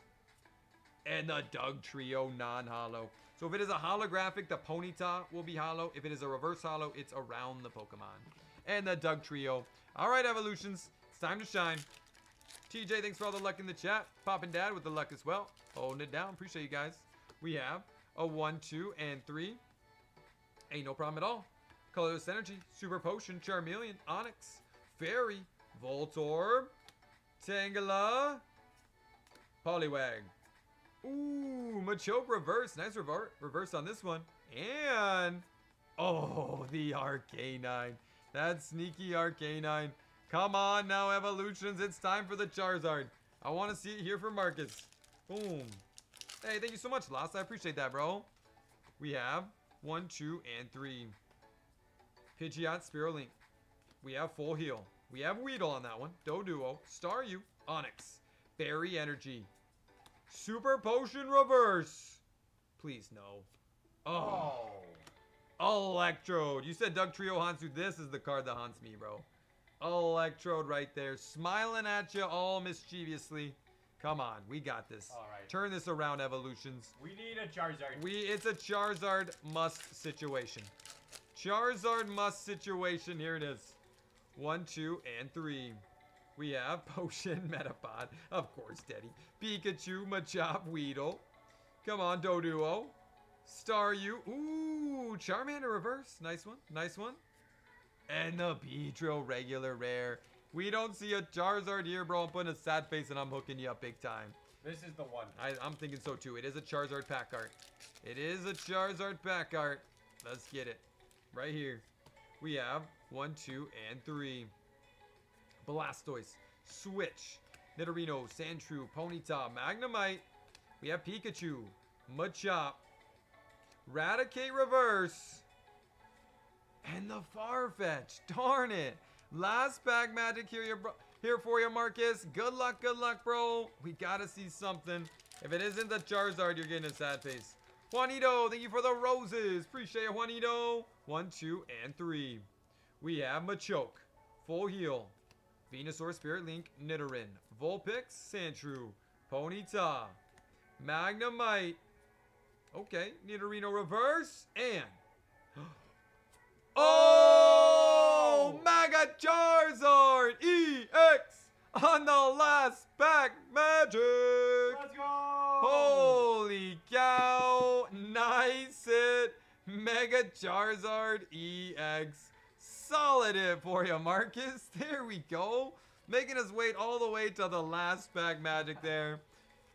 and the Dugtrio non-hollow. So if it is a holographic, the Ponyta will be hollow. If it is a reverse hollow, it's around the Pokemon. And the Dugtrio. All right, Evolutions, it's time to shine. TJ, thanks for all the luck in the chat. Poppin' Dad with the luck as well. Holding it down. Appreciate you guys. We have a 1, 2, and 3. Ain't no problem at all. Colorless Energy, Super Potion, Charmeleon, Onix, Fairy, Voltorb, Tangela, Poliwag. Ooh, Machoke reverse. Nice rever reverse on this one. And, oh, the Arcanine. That sneaky Arcanine. Come on now, Evolutions. It's time for the Charizard. I want to see it here for Marcus. Boom. Hey, thank you so much, Lost. I appreciate that, bro. We have one, two, and three. Pidgeot, Spirit Link. We have Full Heal. We have Weedle on that one. Doduo, Staryu, Onix, Fairy Energy, Super Potion Reverse. Please, no. Oh. Oh. Electrode. You said Dugtrio haunts you. This is the card that haunts me, bro. Electrode right there. Smiling at you all mischievously. Come on. We got this. All right. Turn this around, Evolutions. We need a Charizard. We It's a Charizard must situation. Charizard must situation. Here it is. One, two, and three. We have *laughs* Potion, Metapod, of course, Teddy. Pikachu, Machop, Weedle. Come on, Doduo. Staryu. Ooh, Charmander reverse. Nice one. Nice one. And the Beedrill regular rare. We don't see a Charizard here, bro. I'm putting a sad face and I'm hooking you up big time. This is the one. I, I'm thinking so too. It is a Charizard pack art. It is a Charizard pack art. Let's get it. Right here. We have one, two, and three. Blastoise, Switch, Nidorino, Sandshrew, Ponyta, Magnemite. We have Pikachu, Machop, Raticate Reverse, and the Farfetch. Darn it. Last pack magic here, your bro- here for you, Marcus. Good luck, good luck, bro. We gotta see something. If it isn't the Charizard, you're getting a sad face. Juanito, thank you for the roses. Appreciate it, Juanito. One, two, and three. We have Machoke, Full Heal, Venusaur Spirit Link, Nidoran, Vulpix, Sandshrew, Ponyta, Magnemite. Okay, Nidorino Reverse, and... *gasps* Oh! Mega Charizard EX on the last pack magic! Let's go. Holy cow! Nice hit! Mega Charizard EX. Solid hit for you, Marcus. *laughs* There we go. Making us wait all the way to the last pack magic there.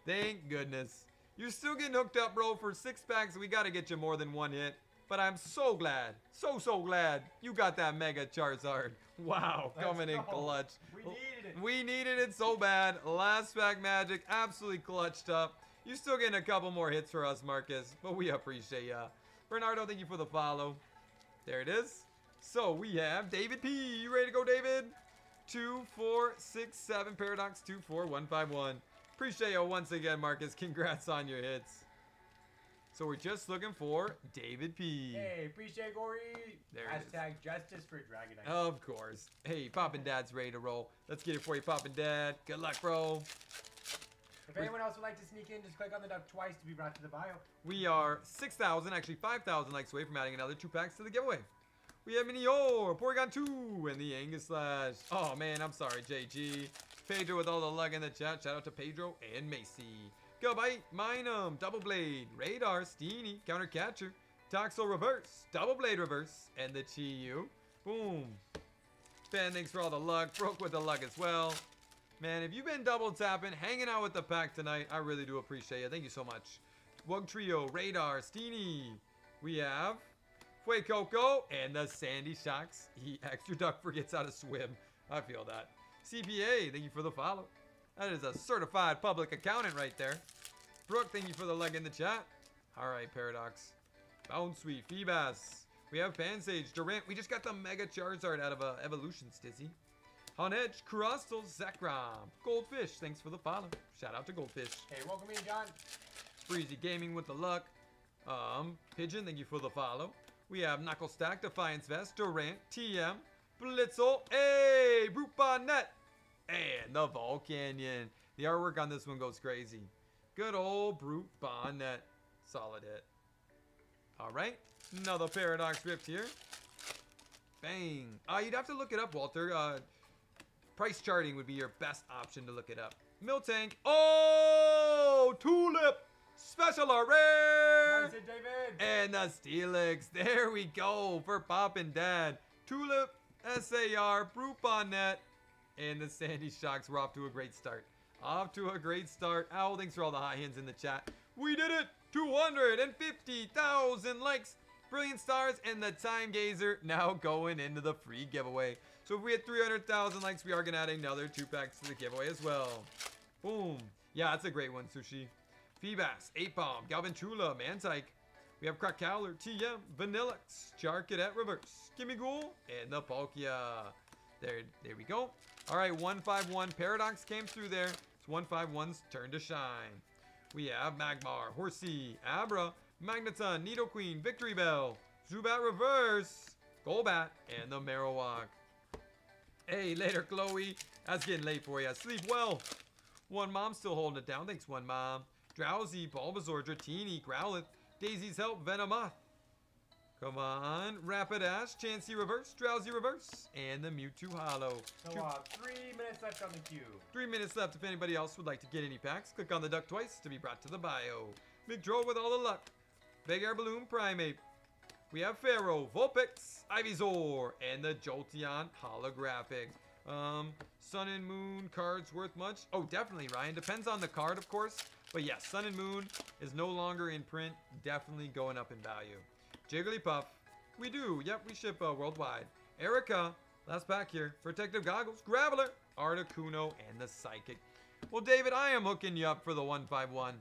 Thank goodness. You're still getting hooked up, bro. For six packs, we got to get you more than one hit. But I'm so glad, so, so glad you got that Mega Charizard. *laughs* Wow, Let's coming in clutch. We needed it. We needed it so bad. Last pack magic, absolutely clutched up. You're still getting a couple more hits for us, Marcus, but we appreciate ya. Bernardo, thank you for the follow. There it is. So we have David P. You ready to go, David? Two, four, six, seven. Paradox two, four, one, five, one. Appreciate you once again, Marcus. Congrats on your hits. So we're just looking for David P. Hey, appreciate Gory. There it is. Hashtag justice for Dragonite. Of course. Hey, Poppin' Dad's ready to roll. Let's get it for you, Poppin' Dad. Good luck, bro. if anyone else would like to sneak in, just click on the duck twice to be brought to the bio. We are 6,000, actually 5,000 likes away from adding another two packs to the giveaway. We have Minior, Porygon 2, and the Angus Slash. Oh man, I'm sorry, JG. Pedro with all the luck in the chat. Shout out to Pedro and Macy. Go Bite, Minum, Doublade, Radar, Steenee, Counter Catcher, Toxel Reverse, Doublade Reverse, and the Chi-Yu. Boom. Ben, thanks for all the luck. Broke with the luck as well. Man, if you've been double tapping, hanging out with the pack tonight, I really do appreciate it. Thank you so much. Wugtrio, Radar, Steenee. We have Fuecoco and the Sandy Shocks. He *laughs* extra duck forgets how to swim. I feel that. CPA, thank you for the follow. That is a certified public accountant right there. Brooke, thank you for the leg in the chat. All right, Paradox. Bounsweet, Feebas. We have Pansage, Durant. We just got the Mega Charizard out of a Evolution Stizzy. On Edge, Crustle, Zekrom. Goldfish, thanks for the follow. Shout out to Goldfish. Hey, welcome in, John. Breezy Gaming with the luck. Um, Pigeon, thank you for the follow. We have Knuckle Stack, Defiance Vest, Durant, TM, Blitzle, hey, Brute Bonnet, and the Volcanion. The artwork on this one goes crazy. Good old Brute Bonnet. Solid hit. All right. Another Paradox Rift here. Bang. Uh, you'd have to look it up, Walter. Uh, price charting would be your best option to look it up. Miltank. Oh! Tulip! Special or rare! Nice David. And the Steelix. There we go for Poppin' Dad. Tulip, SAR, Brute Bonnet, and the Sandy Shocks. We're off to a great start. Off to a great start. Owl, thanks for all the high hands in the chat. We did it! 250,000 likes. Brilliant stars and the time gazer now going into the free giveaway. So if we hit 300,000 likes, we are going to add another two packs to the giveaway as well. Boom. Yeah, that's a great one, Sushi. Feebas, 8 Bomb, Galvantula, Mantike. We have Krakowler, TM, Vanillix, Charcadet Reverse, Gimmighoul, and the Palkia. There, there we go. All right, 151 Paradox came through there. It's 151's turn to shine. We have Magmar, Horsea, Abra, Magneton, Nidoqueen, Victreebel, Zubat Reverse, Golbat, and the Marowak. Hey, later, Chloe. That's getting late for you. Sleep well. One mom still holding it down. Thanks, one mom. Drowzee, Bulbasaur, Dratini, Growlithe, Daisy's Help, Venomoth. Come on. Rapidash, Chansey Reverse, Drowzee Reverse, and the Mewtwo Hollow. So, Two- uh, three minutes left on the queue. Three minutes left if anybody else would like to get any packs. Click on the duck twice to be brought to the bio. McDroll with all the luck. Big Air Balloon Primate. We have Fearow, Vulpix, Ivysaur, and the Jolteon holographic. Um, Sun and Moon cards worth much? Oh, definitely, Ryan. Depends on the card, of course. But yes, Sun and Moon is no longer in print. Definitely going up in value. Jigglypuff. We do. Yep, we ship uh, worldwide. Erica. Last pack here. Protective Goggles. Graveler. Articuno. And the Psychic. Well, David, I am hooking you up for the 151.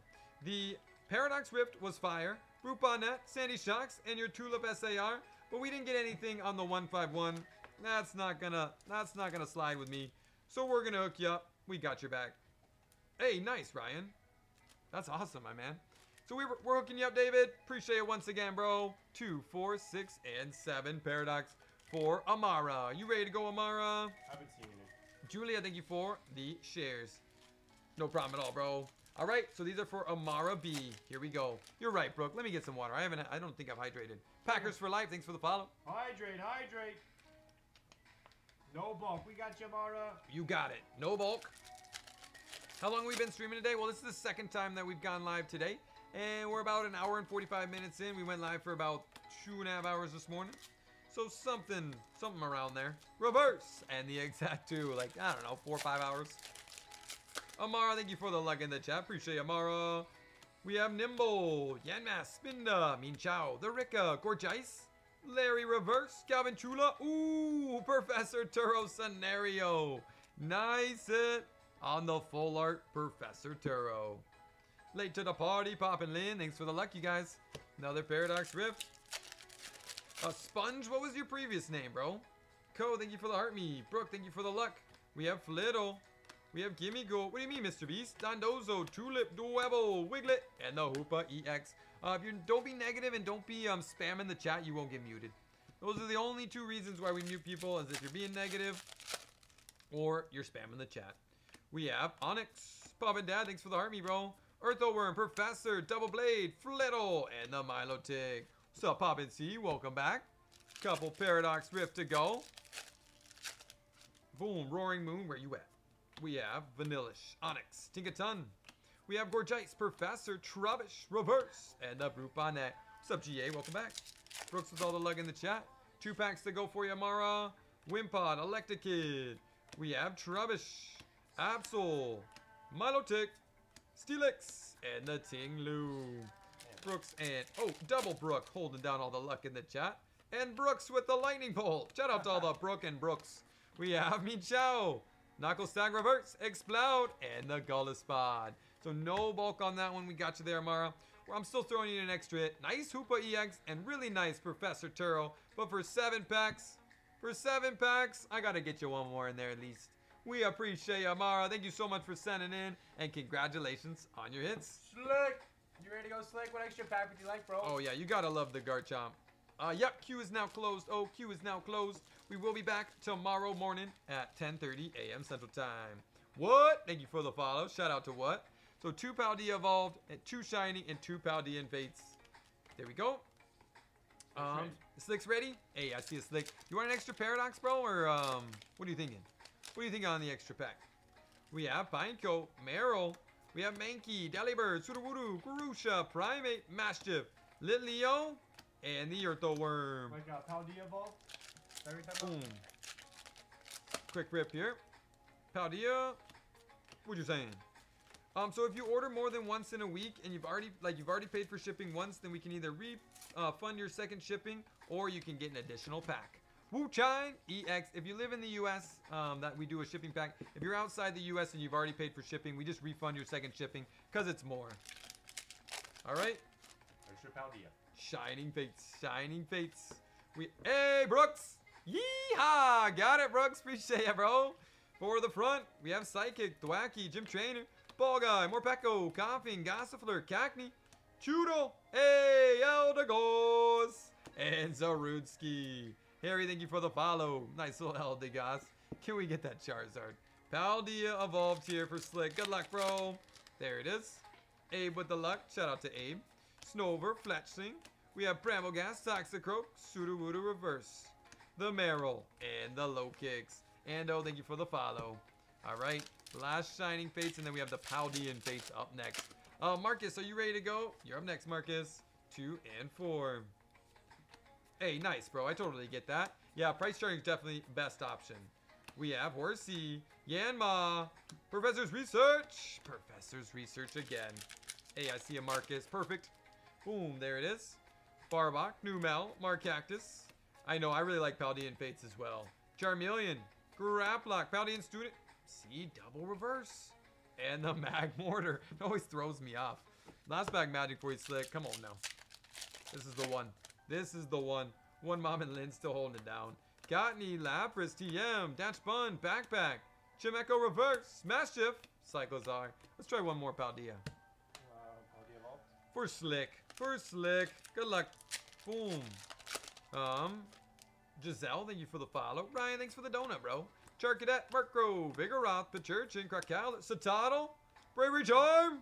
The Paradox Rift was fire. Bonnet, Sandy Shocks, and your Tulip SAR. But we didn't get anything on the 151. That's not gonna that's not gonna slide with me. So we're gonna hook you up. We got your back. Hey, nice, Ryan. That's awesome, my man. So we were, we're hooking you up, David. Appreciate it once again, bro. Two, four, six, and seven Paradox for Amara. You ready to go, Amara? I've been seeing it. Julia, thank you for the shares. No problem at all, bro. All right, so these are for Amara B. Here we go. You're right, Brooke. Let me get some water. I haven't. I don't think I've hydrated. Packers for life. Thanks for the follow. Hydrate, hydrate. No bulk. We got you, Mara. You got it. No bulk. How long have we been streaming today? Well, this is the second time that we've gone live today. And we're about an hour and 45 minutes in. We went live for about two and a half hours this morning. So something, something around there. Reverse. And the *laughs* exact two, like, I don't know, four or five hours. Amara, thank you for the luck in the chat. Appreciate you, Amara. We have Nymble, Yanmas, Spinda, Min Chao, The Rika, Gorgice, Larry Reverse, Galvantula. Ooh, *laughs* Professor Turo scenario. Nice hit on the full art Professor Turo. Late to the party, Poppin' Lynn. Thanks for the luck, you guys. Another Paradox Rift. A Sponge, what was your previous name, bro? Co, thank you for the heart me. Brooke, thank you for the luck. We have Flittle. We have Gimme Go. What do you mean, Mr. Beast? Dondozo, Tulip, Duebo, Wiglett, and the Hoopa EX. Uh, if you don't be negative and don't be um, spamming the chat, you won't get muted. Those are the only two reasons why we mute people is if you're being negative or you're spamming the chat. We have Onix, Pop and Dad, thanks for the heart me, bro. Earthworm, Professor, Doublade, Flittle, and the Milotic. What's up, and C? Welcome back. Couple Paradox Rift to go. Boom, Roaring Moon, where you at? We have Vanillish, Onix, Tinkaton. We have Gorgice, Professor, Trubbish, Reverse, and the Brute Bonnet. What's up, GA? Welcome back. Brooks with all the luck in the chat. Two packs to go for you, Amara. Wimpod, Electakid. We have Trubbish, Absol, Milotic, Steelix, and the Ting-Lu. Brooks and, oh, double Brook holding down all the luck in the chat. And Brooks with the lightning bolt. Shout out to all the *laughs* Brook and Brooks. We have Michao, Knuckle Stag Reverse, Explode, and the Golisopod. So no bulk on that one. We got you there, Mara. Well, I'm still throwing you an extra hit. Nice Hoopa EX and really nice Professor Turo. But for seven packs, for seven packs, I gotta get you one more in there at least. We appreciate you, Amara. Thank you so much for sending in, and congratulations on your hits. Slick. You ready to go, Slick? What extra pack would you like, bro? Oh yeah, you gotta love the Garchomp. Uh, yep, Q is now closed. Oh, Q is now closed. We will be back tomorrow morning at 10:30 a.m. Central Time. What? Thank you for the follow. Shout out to what? So two Paldea evolved, and two shiny, and two Paldean Fates. There we go. Um. Slick's ready. Hey, I see a Slick. You want an extra Paradox, bro, or um, what are you thinking? What do you think on the extra pack? We have Pineco, Meryl. We have Mankey, Delibird, Sudowoodo, Garusha, Primate, Mastiff, Litleo, and the Eartho Worm. Like uh, Paldea Evolve. Is that what you're talking Boom. Quick rip here. Paldea. What you saying? Um, so if you order more than once in a week and you've already like you've already paid for shipping once, then we can either re uh, fund your second shipping or you can get an additional pack. Wo-Chien EX. If you live in the U.S., um, that we do a shipping pack. If you're outside the U.S. and you've already paid for shipping, we just refund your second shipping because it's more. All right. Extra Paldea. Shining Fates, Shining Fates. We hey Brooks, yeehaw! Got it, Brooks. Appreciate it, bro. For the front, we have Psychic, Thwackey, Gym Trainer, Ball Guy, Morpeko, Coughing, Gossifleur, Cackney, Chudo, hey Eldegoss, and Zarudski. Harry, thank you for the follow. Nice little Eldegoss. Can we get that Charizard? Paldea evolved here for Slick. Good luck, bro. There it is. Abe with the luck. Shout out to Abe. Snover, Fletchling. We have Bramblegas, Toxicroak, Sudowoodo Reverse, the Meryl, and the Low Kicks. And oh, thank you for the follow. All right, last Shining Fates, and then we have the Paldean Fates up next. Uh, Marcus, are you ready to go? You're up next, Marcus. Two and four. Hey, nice, bro. I totally get that. Yeah, price charting is definitely best option. We have Horsea, Yanma, Professor's Research, Professor's Research again. Hey, I see a Marcus. Perfect. Boom, there it is. Barbok, Numel, Maractus. I know, I really like Paldean Fates as well. Charmeleon, Graplock, Paldean Student. See, double reverse. And the *laughs* Magmortar. *laughs* It always throws me off. Last bag magic for you, Slick. Come on now. This is the one. This is the one. One Mom and Lynn still holding it down. Gotney, Lapras, TM, Dachsbun, Backpack, Chimecho Reverse, Smashift, Cyclizar. Let's try one more Paldea Evolve. For Slick. For Slick. Good luck. Boom. Um, Giselle, thank you for the follow. Ryan, thanks for the donut, bro. Charcadet, Markgrove, Vigoroth, Pachurchin, Krakal, Satotl, Bravery Charm,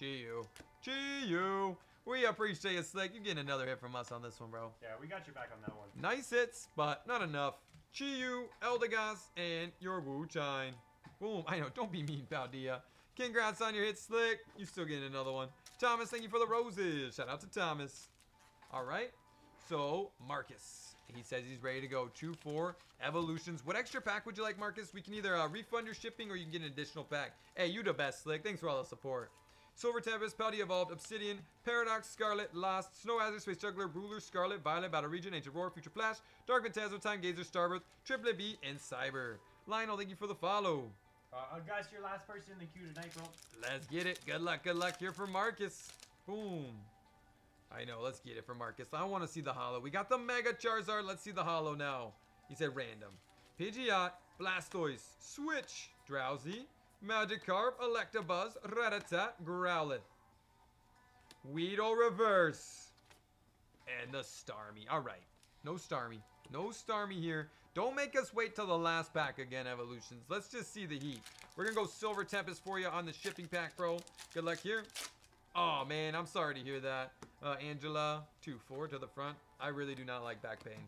Chiyu, Chiyu. We appreciate you, Slick. You're getting another hit from us on this one, bro. Yeah, we got your back on that one. Nice hits, but not enough. Chiyu, Eldegoss, and your Wo-Chien. Boom. I know, don't be mean, Paldea. Congrats on your hit, Slick. You're still getting another one. Thomas, thank you for the roses. Shout out to Thomas. All right. So, Marcus. He says he's ready to go. 2-4 evolutions. What extra pack would you like, Marcus? We can either uh, refund your shipping or you can get an additional pack. Hey, you the best, Slick. Thanks for all the support. Silver Tempest, Paldea Evolved, Obsidian, Paradox, Scarlet, Lost, Snow Hazard, Space Juggler, Ruler, Scarlet, Violet, Battle Region, Ancient Roar, Future Flash, Dark Phantasm, Time Gazer, Starbirth, Triple B, and Cyber. Lionel, thank you for the follow. Uh, uh, guys, your last person in the queue tonight, bro. Let's get it. Good luck, good luck here for Marcus. Boom. I know, let's get it for Marcus. I want to see the hollow. We got the Mega Charizard. Let's see the hollow now. He said random. Pidgeot, Blastoise, Switch, Drowzee, Magikarp, Electabuzz, Rattata, Growlithe. Weedle Reverse. And the Starmie. All right. No Starmie. No Starmie here. Don't make us wait till the last pack again, Evolutions. Let's just see the heat. We're going to go Silver Tempest for you on the shipping pack, bro. Good luck here. Oh, man. I'm sorry to hear that. Uh, Angela, 2-4 to the front. I really do not like back pain.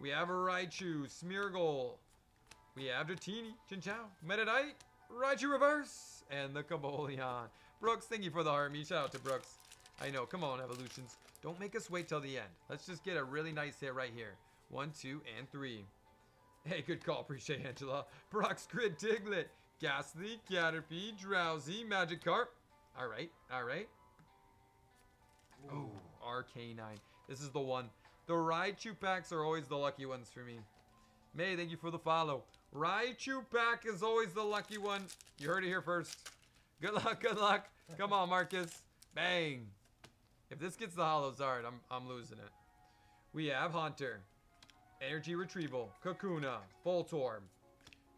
We have a Raichu, Smeargle. We have Dratini, Chinchou, Metadite, Raichu Reverse, and the Caboleon. Brooks, thank you for the heart me. Shout out to Brooks. I know. Come on, Evolutions. Don't make us wait till the end. Let's just get a really nice hit right here. One, two, and three. Hey, good call. Appreciate Angela. Brock's Grid, Diglett, Gastly, Caterpie, Drowzee, Magikarp. All right, all right. Oh, RK9. This is the one. The Raichu packs are always the lucky ones for me. May, thank you for the follow. Raichu pack is always the lucky one. You heard it here first. Good luck, good luck. Come on, Marcus. Bang. If this gets the hollow Zard, I'm, I'm losing it. We have Hunter, Energy Retrieval, Kakuna, Voltorb,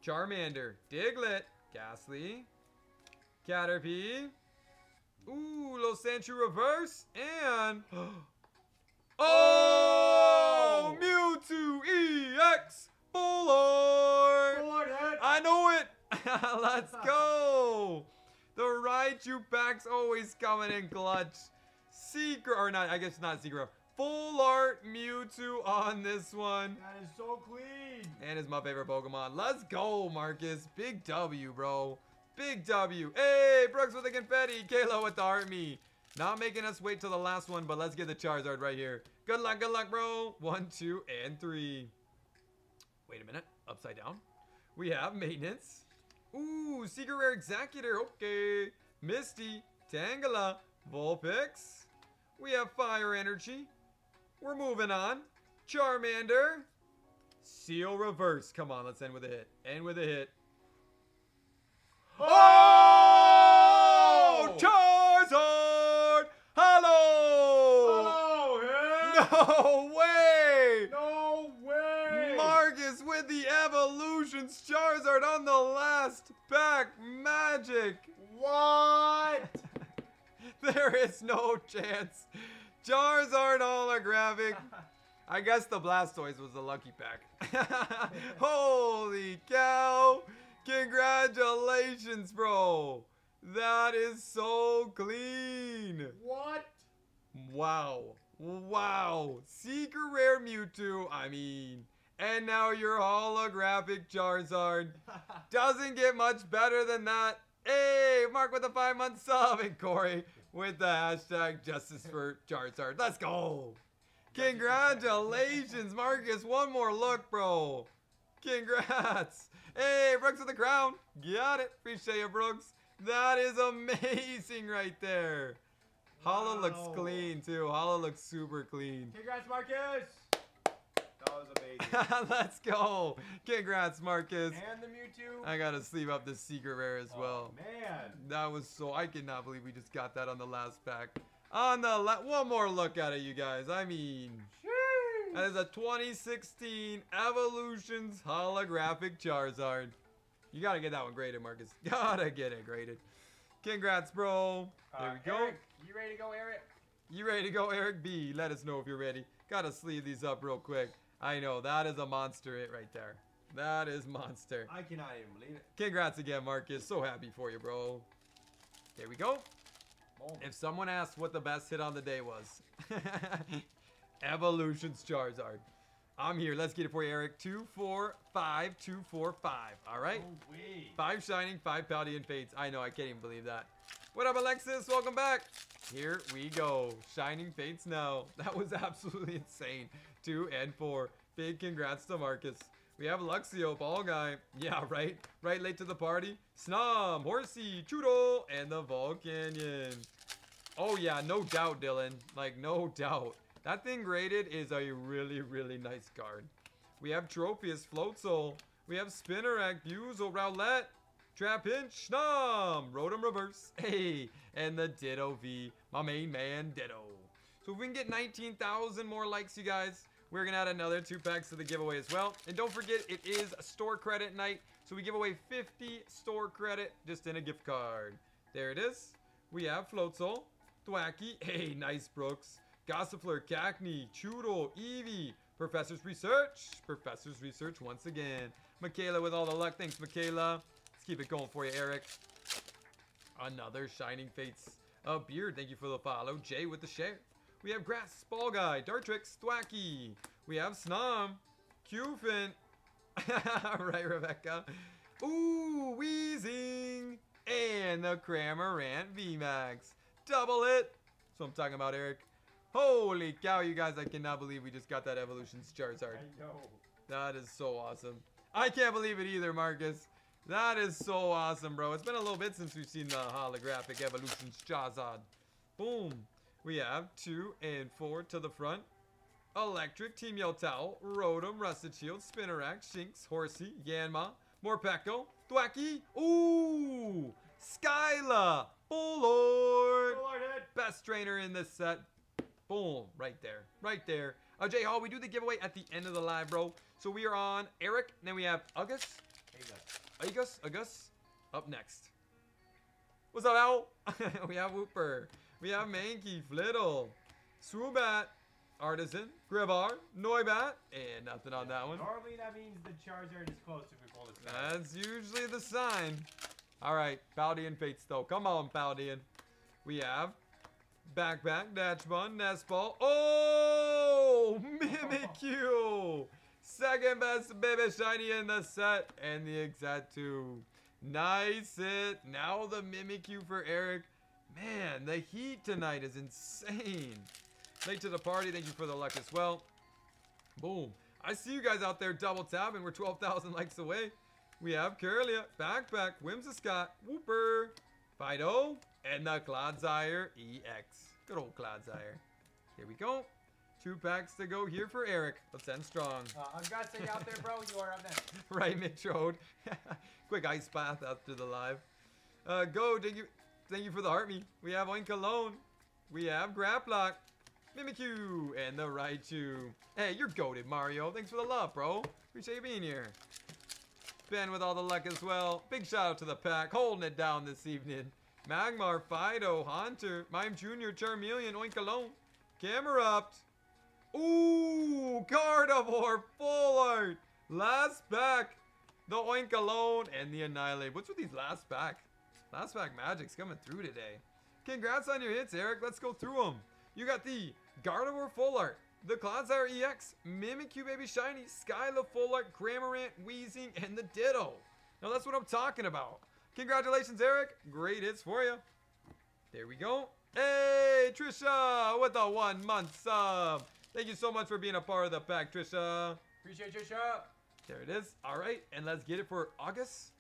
Charmander, Diglett, Gastly, Caterpie, Ooh, Los Reverse, and... *gasps* Oh, oh! Mewtwo EX Bullard! Lord, I know it! *laughs* Let's go! The Raichu pack's always coming in clutch. Secret, or not, I guess not secret. Full art Mewtwo on this one. That is so clean. And is my favorite Pokemon. Let's go, Marcus. Big W, bro. Big W. Hey, Brooks with the confetti. Kayla with the army. Not making us wait till the last one, but let's get the Charizard right here. Good luck, good luck, bro. One, two, and three. Wait a minute. Upside down. We have maintenance. Ooh, secret rare executor. Okay. Misty, Tangela, Vulpix. We have fire energy. We're moving on. Charmander. Seal reverse. Come on, let's end with a hit. End with a hit. Oh! Charizard! Hello! Hello, him. No way! No way. Marcus with the evolutions Charizard on the last pack. Magic. What? *laughs* There is no chance. Charizard holographic. I guess the Blastoise was the lucky pack. *laughs* Holy cow! Congratulations, bro. That is so clean. what? Wow. Wow. Secret rare Mewtwo. I mean, and now your holographic Charizard. *laughs* Doesn't get much better than that. Hey, Mark with the five month sub and Corey with the hashtag justice for Charizard. Let's go. Congratulations, Marcus. One more look, bro. Congrats. Hey, Brooks with the crown. Got it. Appreciate you, Brooks. That is amazing right there. Hollow looks clean too. Hollow looks super clean. Congrats, Marcus. That was amazing. *laughs* Let's go. Congrats, Marcus. and the Mewtwo. I gotta sleeve up this secret rare as well. Oh, man. That was so. I cannot believe we just got that on the last pack. On the la- one more look at it, you guys. I mean, that is a 2016 Evolutions holographic Charizard. You gotta get that one graded, Marcus. *laughs* Gotta get it graded. Congrats, bro. There Uh, we go. Eric, you ready to go, Eric? You ready to go, Eric B? Let us know if you're ready. Gotta sleeve these up real quick. I know that is a monster hit right there. That is monster. I cannot even believe it. Congrats again, Marcus. So happy for you, bro. There we go. If someone asked what the best hit on the day was, *laughs* Evolutions Charizard. I'm here. Let's get it for you, Eric. Two, four, five, two, four, five. All right. No way. Five Shining, five Paldean Fates. I know, I can't even believe that. What up, Alexis? Welcome back. Here we go. Shining Fates now. *laughs* That was absolutely insane. Two and four. Big congrats to Marcus. We have Luxio, Ball Guy. Yeah, *laughs* right? Right late to the party. Snom, Horsea, Chudo, and the Volcanion. Oh, yeah, no doubt, Dylan. Like, no *laughs* doubt. That thing graded is a really, really nice card. We have Tropius, Floatzel. We have Spinarak, Buizel, Rowlet, Trapinch, Nom, Rotom Reverse, *laughs* hey, and the Ditto V, my main man Ditto. So if we can get 19,000 more likes, you guys, we're gonna add another two packs to the giveaway as well. And don't forget, it is a store credit night, so we give away 50 store credit just in a gift card. There it is. We have Floatzel, Thwackey, *laughs* hey, nice Brooks, Gossifleur, Cackney, Choodle, Eevee, Professor's Research, Professor's Research once again. Michaela with all the luck. Thanks, Michaela. Let's keep it going for you, Eric. Another Shining Fates. A Beard, thank you for the follow. Jay with the share. We have Grass, Ball Guy, Dartrix, Thwackey. We have Snom, Cufin. *laughs* right, Rebecca. Ooh, Weezing. And the Cramorant VMAX. Double it. That's what I'm talking about, Eric. Holy cow, you guys, I cannot believe we just got that Evolutions Charizard. I know. That is so awesome. I can't believe it either, Marcus. That is so awesome, bro. It's been a little bit since we've seen the holographic Evolutions Charizard. Boom. We have two and four to the front. Electric, Team Yell Rotom, Rusted Shield, Spinarak, Shinx, Horsea, Yanma, Morpeko, Thwackey, ooh, Skyla, Bullard, Go Lord best trainer in this set. Boom, right there, right there. Uh, Jay Hall, we do the giveaway at the end of the live, bro. So we are on Eric, then we have August, Hey, guys. August, August, up next. What's up, Al? *laughs* we have Wooper, we have Mankey, Flittle, Swoobat, Artisan, Grivar, Noibat, and nothing on that one. Normally that means the Charizard is close if we pull this. That's usually the sign. All right, Paldean Fates though. Come on, Paldean. We have Backpack, Dachsbun, Nest Ball. Oh! *laughs* Mimikyu! Second best baby shiny in the set. And the exact two. Nice it. Now the Mimikyu for Eric. Man, the heat tonight is insane. Late to the party. Thank you for the luck as well. Boom. I see you guys out there double tapping. We're 12,000 likes away. We have Curlia, Backpack, Whimsicott, Wooper, Fidough, and the Clodsire EX. Good old Clodsire. Here we go. Two packs to go here for Eric. Let's end strong. Uh, I'm glad to you out there, bro. You are up *laughs* next. right, Mitrode. *laughs* Quick ice bath after the live. Uh, go, thank you, thank you for the heart me. We have Oinkologne. We have Grapplock, Mimikyu, and the Raichu. Hey, you're goaded, Mario. Thanks for the love, bro. Appreciate you being here. Ben with all the luck as well. Big shout out to the pack, holding it down this evening. Magmar, Fidough, Haunter, Mime Jr., Charmeleon, Oinkologne, Camerupt. Ooh, Gardevoir, full art. Last pack, the Oinkologne, and the Annihilate. What's with these last pack? Last pack magic's coming through today. Congrats on your hits, Eric. Let's go through them. You got the Gardevoir full art, the Clodsire EX, Mimikyu Baby Shiny, Skyla full art, Cramorant, Weezing, and the Ditto. Now that's what I'm talking about. Congratulations, Eric. Great hits for you. There we go. Hey, Trisha, with a one month sub. Thank you so much for being a part of the pack, Trisha. Appreciate your show. There it is. All right, and let's get it for August.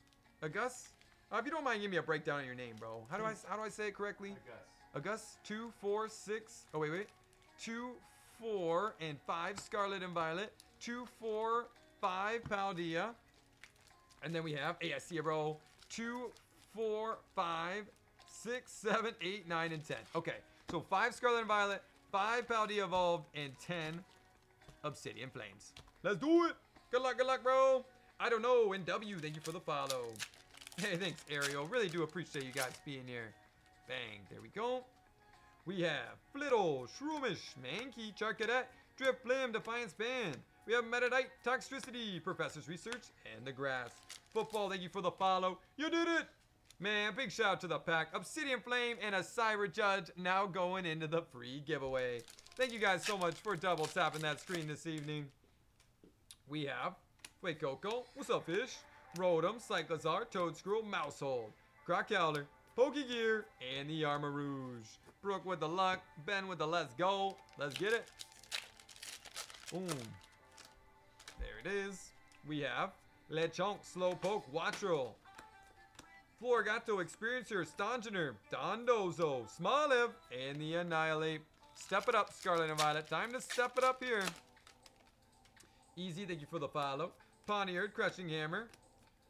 August. Uh, if you don't mind, give me a breakdown of your name, bro. How do I how do I say it correctly? August two four six. Oh wait wait. Two four and five Scarlet and Violet. Two four five Paldea. And then we have hey I see it, bro. Two four five six seven eight nine and ten. Okay, so five Scarlet and Violet, five Paldea evolved, and ten Obsidian Flames. Let's do it. Good luck, good luck, bro. I don't know. And W, thank you for the follow. *laughs* Hey, thanks, Ariel. Really do appreciate you guys being here. Bang. There we go. We have Flittle, Shroomish, Mankey, Charcadet, Drip Flim, Defiance Band. We have Metadite, Toxicity, Professor's Research, and the Grass. Football, thank you for the follow. You did it! Man, big shout out to the pack. Obsidian Flame and a Cyber Judge now going into the free giveaway. Thank you guys so much for double tapping that screen this evening. We have Wait Coco, what's up, fish? Rotom, Cyclizar, Toedscruel, Maushold, Crocalor, Pokegear, and the Armarouge. Brooke with the luck, Ben with the let's go. Let's get it. Boom. There it is. We have Lechonk, Slowpoke, Wattrel, Floragato, Experiencer, Stongener, Dondozo, Smoliv, and the Annihilate. Step it up, Scarlet and Violet. Time to step it up here. Easy, thank you for the follow. Poniard, Crushing Hammer.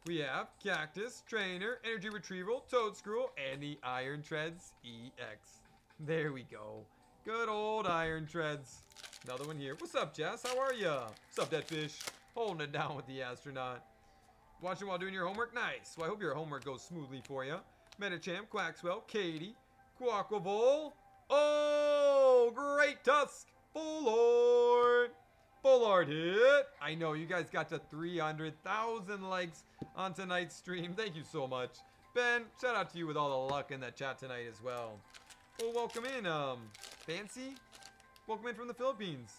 We have Cactus, Trainer, Energy Retrieval, Toedscruel, and the Iron Treads EX. There we go. Good old Iron Treads. Another one here. What's up, Jess? How are ya? What's up, Deadfish? Holding it down with the astronaut. Watching while doing your homework? Nice. Well, I hope your homework goes smoothly for you. Metachamp, Quaxwell, Katie, Quaquaval. Oh, great Tusk. Full Bullard hit. I know you guys got to 300,000 likes on tonight's stream. Thank you so much. Ben, shout out to you with all the luck in that chat tonight as well. Well, welcome in, um, Fancy. Welcome in from the Philippines.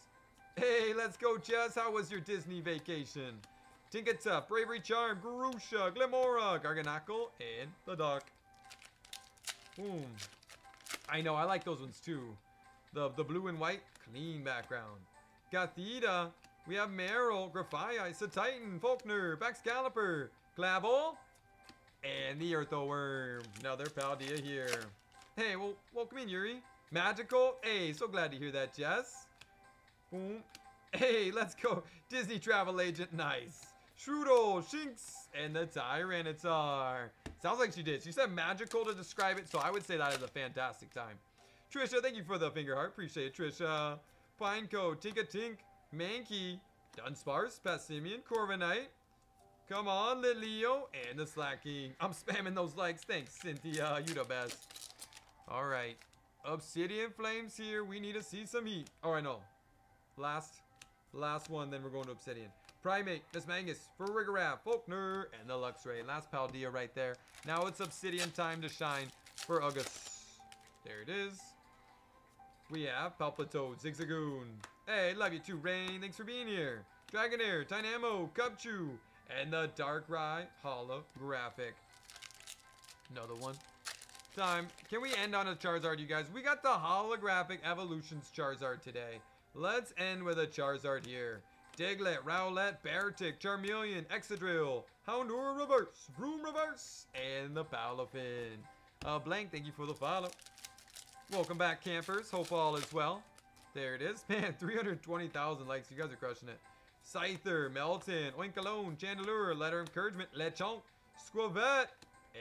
Hey, let's go, Jess. How was your Disney vacation? Tinkatuff, Bravery Charm, Garusha, Glimmora, Garganacl, and the Duck. Boom. I know, I like those ones too. The, the blue and white, clean background. Gothita, we have Meryl, Grafaiai, Titan, Faulkner, Baxcalibur, Glavel, and the Earthworm. Another Paldea here. Hey, well, welcome in, Yuri. Magical. Hey, so glad to hear that, Jess. Boom. Hey, let's go. Disney travel agent, nice. Shrudo, Shinx, and the Tyranitar. Sounds like she did. She said magical to describe it, so I would say that is a fantastic time. Trisha, thank you for the finger heart. Appreciate it, Trisha. Pineco, Tinkatink, Mankey, Dunsparce, Passimian, Corviknight. Come on, Leo, and the Slaking. I'm spamming those likes. Thanks, Cynthia. You the best. All right. Obsidian Flames here. We need to see some heat. Oh, All right, no. Last, last one, then we're going to Obsidian. Primate, Desmangus, Farigarath, Faulkner, and the Luxray. Last Paldea right there. Now it's Obsidian time to shine for August. There it is. We have Palpitoad, Zigzagoon. Hey, love you too, Rain. Thanks for being here. Dragonair, Dynamo, Cubchoo, and the Darkrai holographic. Another one. Time. Can we end on a Charizard, you guys? We got the holographic Evolutions Charizard today. Let's end with a Charizard here. Diglett, Rowlet, Beartic, Charmeleon, Excadrill, Houndour Reverse, Vroom Reverse, and the Palafin. Uh, Blank, thank you for the follow. Welcome back, campers. Hope all is well. There it is. *laughs* Man, 320,000 likes. You guys are crushing it. Scyther, Meltan, Oinkologne, Chandelure, Letter Encouragement, Lechonk, Squavette,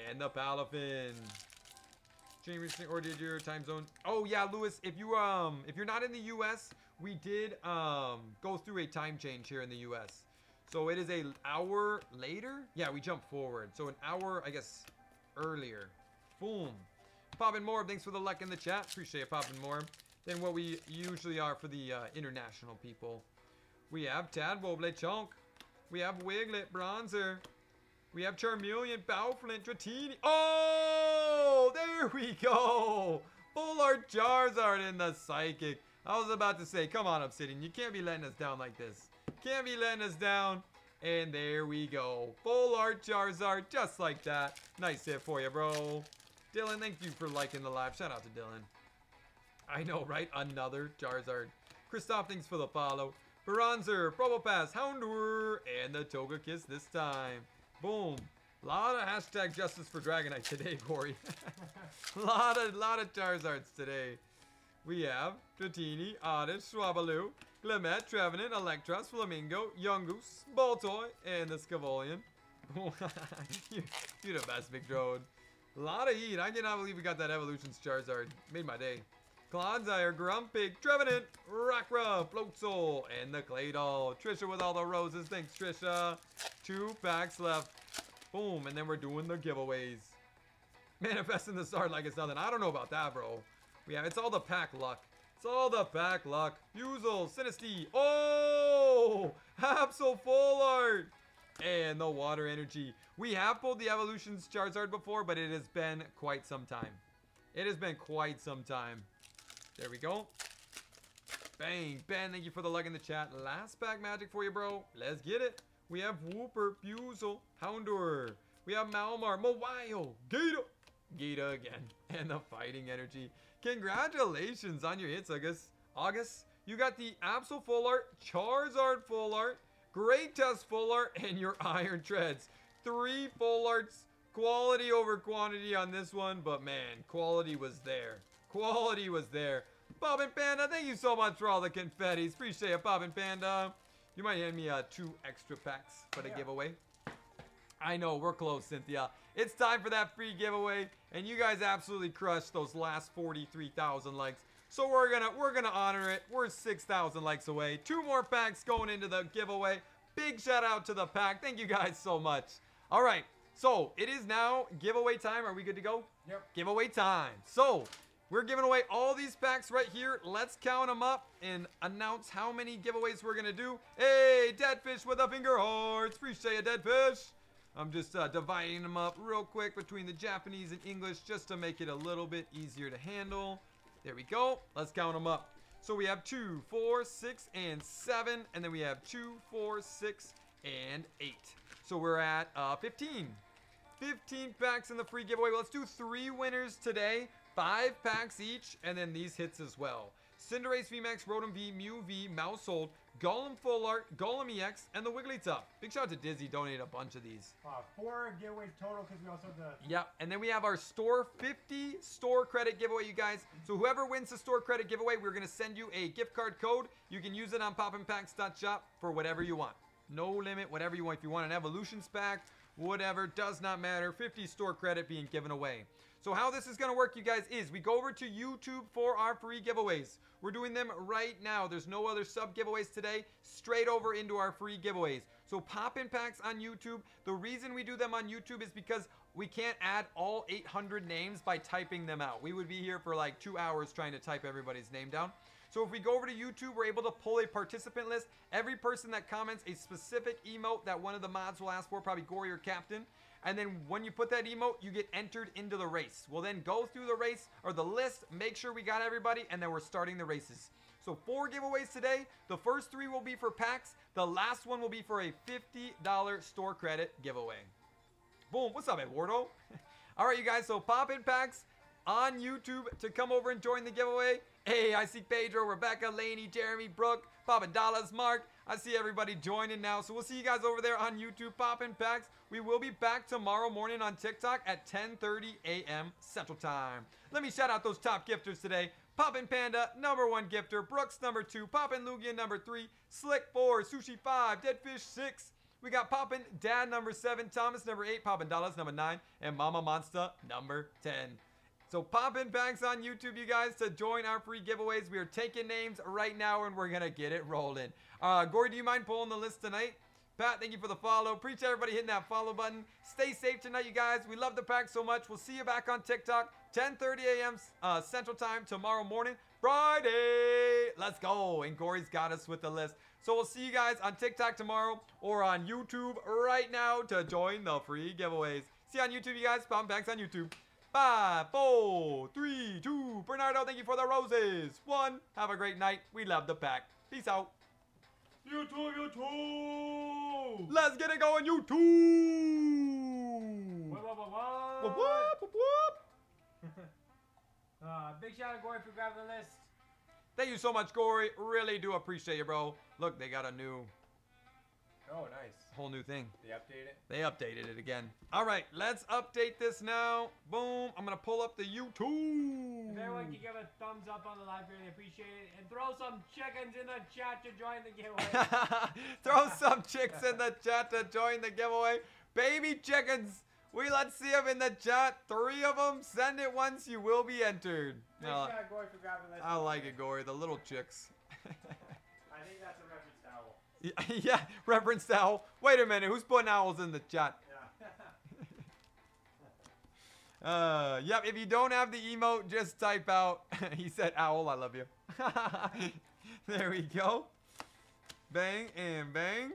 and the Palafin. Change recently or did your time zone? Oh yeah, Lewis, if you um if you're not in the US, we did um go through a time change here in the US. So it is a hour later? Yeah, we jump forward. So an hour, I guess, earlier. Boom. Poppin' more, thanks for the luck in the chat. Appreciate it, Poppin' more than what we usually are for the uh, international people. We have Tadpole, Chunk. We have Wiglett, Bronzor. We have Charmeleon, Bowflint, Dratini. Oh, there we go. Full art Charizard in the Psychic. I was about to say, come on, Obsidian. You can't be letting us down like this. Can't be letting us down. And there we go. Full art Charizard, just like that. Nice hit for you, bro. Dylan, thank you for liking the live. Shout out to Dylan. I know, right? Another Charizard. Christoph, thanks for the follow. Bronzor, Probopass, Houndour, and the Togekiss this time. Boom. Lot of hashtag justice for Dragonite *laughs* today, Corey. *laughs* lot of lot of Charizards today. We have Dratini, Oddish, Swablu, Glimmet, Trevenant, Eelektross, Flamigo, Yungoos, Baltoy, and the Scavolian. *laughs* you're, you're the best, Big Drone. A lot of heat. I cannot believe we got that Evolutions Charizard. Made my day. Clodsire, Grumpig, Trevenant, Rockruff, Floatzel, and the Claydol. Trisha with all the roses. Thanks, Trisha. Two packs left. Boom, and then we're doing the giveaways. *laughs* Manifesting the start like it's nothing. I don't know about that, bro. Have, it's all the pack luck. It's all the pack luck. Fusel, Sinistea. Oh! Absol Full Art. And the Water Energy. We have pulled the Evolutions Charizard before, but it has been quite some time. It has been quite some time. There we go. Bang. Ben, thank you for the luck in the chat. Last pack magic for you, bro. Let's get it. We have Wooper, Buizel, Houndour. We have Malamar, Mawile, Gita. Gita again. *laughs* And the Fighting Energy. Congratulations on your hits, August. August, you got the Absol Full Art, Charizard Full Art, Great Tusk Full Art, and your *laughs* Iron Treads. Three Full Arts. Quality over quantity on this one, but man, quality was there. Quality was there. Bob and Panda, thank you so much for all the confettis. Appreciate it, Bob and Panda. You might hand me uh, two extra packs for the Yeah. giveaway. I know, we're close, Cynthia. It's time for that free giveaway, and you guys absolutely crushed those last 43,000 likes. So we're gonna we're gonna honor it. We're 6,000 likes away. Two more packs going into the giveaway. Big shout out to the pack. Thank you guys so much. All right, so it is now giveaway time. Are we good to go? Yep. giveaway time. So, we're giving away all these packs right here. Let's count them up and announce how many giveaways we're going to do. Hey, Deadfish with a finger hearts. Appreciate you, Deadfish. I'm just uh, dividing them up real quick between the Japanese and English just to make it a little bit easier to handle. There we go. Let's count them up. So we have two, four, six, and seven. And then we have two, four, six, and eight. So we're at uh, 15. 15 packs in the free giveaway. Let's do three winners today. Five packs each, and then these hits as well. Cinderace VMAX, Rotom V, Mew V, Maushold, Golem Full Art, Golem EX, and the Wigglytuff. Big shout out to Dizzy, donated a bunch of these. Uh, four giveaways total because we also have the. Yep, and then we have our store 50 store credit giveaway, you guys. So whoever wins the store credit giveaway, we're gonna send you a gift card code. You can use it on poppinpacks.shop for whatever you want. No limit, whatever you want. If you want an evolutions pack, whatever, does not matter. 50 store credit being given away. So how this is gonna work, you guys, is we go over to YouTube for our free giveaways. We're doing them right now. There's no other sub giveaways today. Straight over into our free giveaways. So pop in packs on YouTube. The reason we do them on YouTube is because we can't add all 800 names by typing them out. We would be here for like two hours trying to type everybody's name down. So if we go over to YouTube, we're able to pull a participant list. Every person that comments a specific emote that one of the mods will ask for, probably Gory or Captain. And then when you put that emote, you get entered into the race. We'll then go through the race or the list, make sure we got everybody, and then we're starting the races. So four giveaways today. The first three will be for packs. The last one will be for a $50 store credit giveaway. Boom. What's up, Eduardo? *laughs* All right, you guys. So pop in packs on YouTube to come over and join the giveaway. Hey, I see Pedro, Rebecca, Laney, Jeremy, Brooke, Papa Dallas, Mark. I see everybody joining now. So we'll see you guys over there on YouTube. popping packs. We will be back tomorrow morning on TikTok at 10:30 a.m. Central Time. Let me shout out those top gifters today. Poppin' Panda, number one gifter. Brooks, number two. Poppin' Lugia, number three. Slick, four. Sushi, five. Deadfish, six. We got Poppin' Dad, number seven. Thomas, number eight. Poppin' Dallas, number nine. And Mama Monster, number 10. So pop in packs on YouTube, you guys, to join our free giveaways. We are taking names right now, and we're going to get it rolling. Uh, Gory, do you mind pulling the list tonight? Pat, thank you for the follow. Appreciate everybody hitting that follow button. Stay safe tonight, you guys. We love the pack so much. We'll see you back on TikTok, 10.30 a.m. Uh, Central Time tomorrow morning. Friday. Let's go. And Gory's got us with the list. So we'll see you guys on TikTok tomorrow or on YouTube right now to join the free giveaways. See you on YouTube, you guys. Pop packs on YouTube. Five, four, three, two. Bernardo, thank you for the roses. One, have a great night. We love the pack. Peace out. YouTube, YouTube. Let's get it going, YouTube. What, what, what, Whoop, what? whoop, whoop, whoop. *laughs* Uh, big shout out, to Gory, for grabbing the list. Thank you so much, Gory. Really do appreciate you, bro. Look, they got a new, Oh, nice. Whole new thing. They update it. They updated it again. All right, let's update this now. Boom. I'm going to pull up the YouTube. If everyone can give a thumbs up on the live, really appreciate it. And throw some chickens in the chat to join the giveaway. *laughs* Throw some chicks in the chat to join the giveaway. Baby chickens. We let's see them in the chat. Three of them. Send it once. You will be entered. Big Uh, Gory, for grabbing the list. I like it, Gory. The little chicks. *laughs* I think that's a reference to Owl. *laughs* yeah, yeah, reference to owl. Wait a minute. Who's putting owls in the chat? Yeah. *laughs* Uh, yep. If you don't have the emote, just type out. *laughs* he said, "Owl, I love you." there we go. Bang and bang.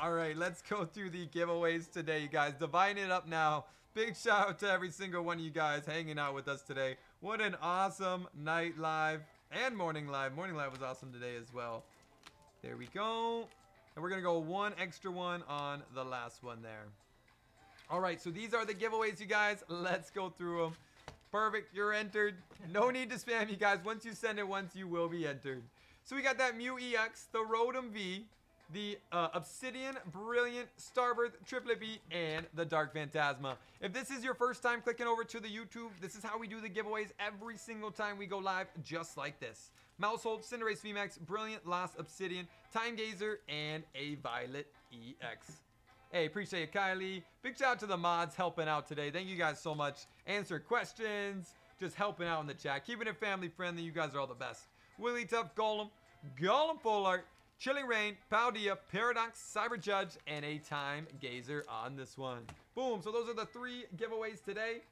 All right, let's go through the giveaways today, you guys. Dividing it up now. Big shout out to every single one of you guys hanging out with us today. What an awesome night live and morning live. Morning live was awesome today as well. There we go. And we're going to go one extra one on the last one there. All right, so these are the giveaways, you guys. Let's go through them. Perfect, you're entered. No *laughs* need to spam, you guys. Once you send it once, you will be entered. So we got that Mew EX, the Rotom V, the uh, Obsidian Brilliant Starbirth Triplet V, and the Dark Phantasma. If this is your first time clicking over to the YouTube, this is how we do the giveaways every single time we go live, just like this. Maushold, Cinderace VMAX, Brilliant Lost Obsidian, Time Gazer, and a Violet EX. Hey, appreciate you, Kylie. Big shout out to the mods helping out today. Thank you guys so much. Answer questions, just helping out in the chat, keeping it family friendly. You guys are all the best. Wigglytuff, Golem, Golem Full Art, Chilling Reign, Paldea, Paradox, Cyber Judge, and a Time Gazer on this one. Boom. So those are the three giveaways today.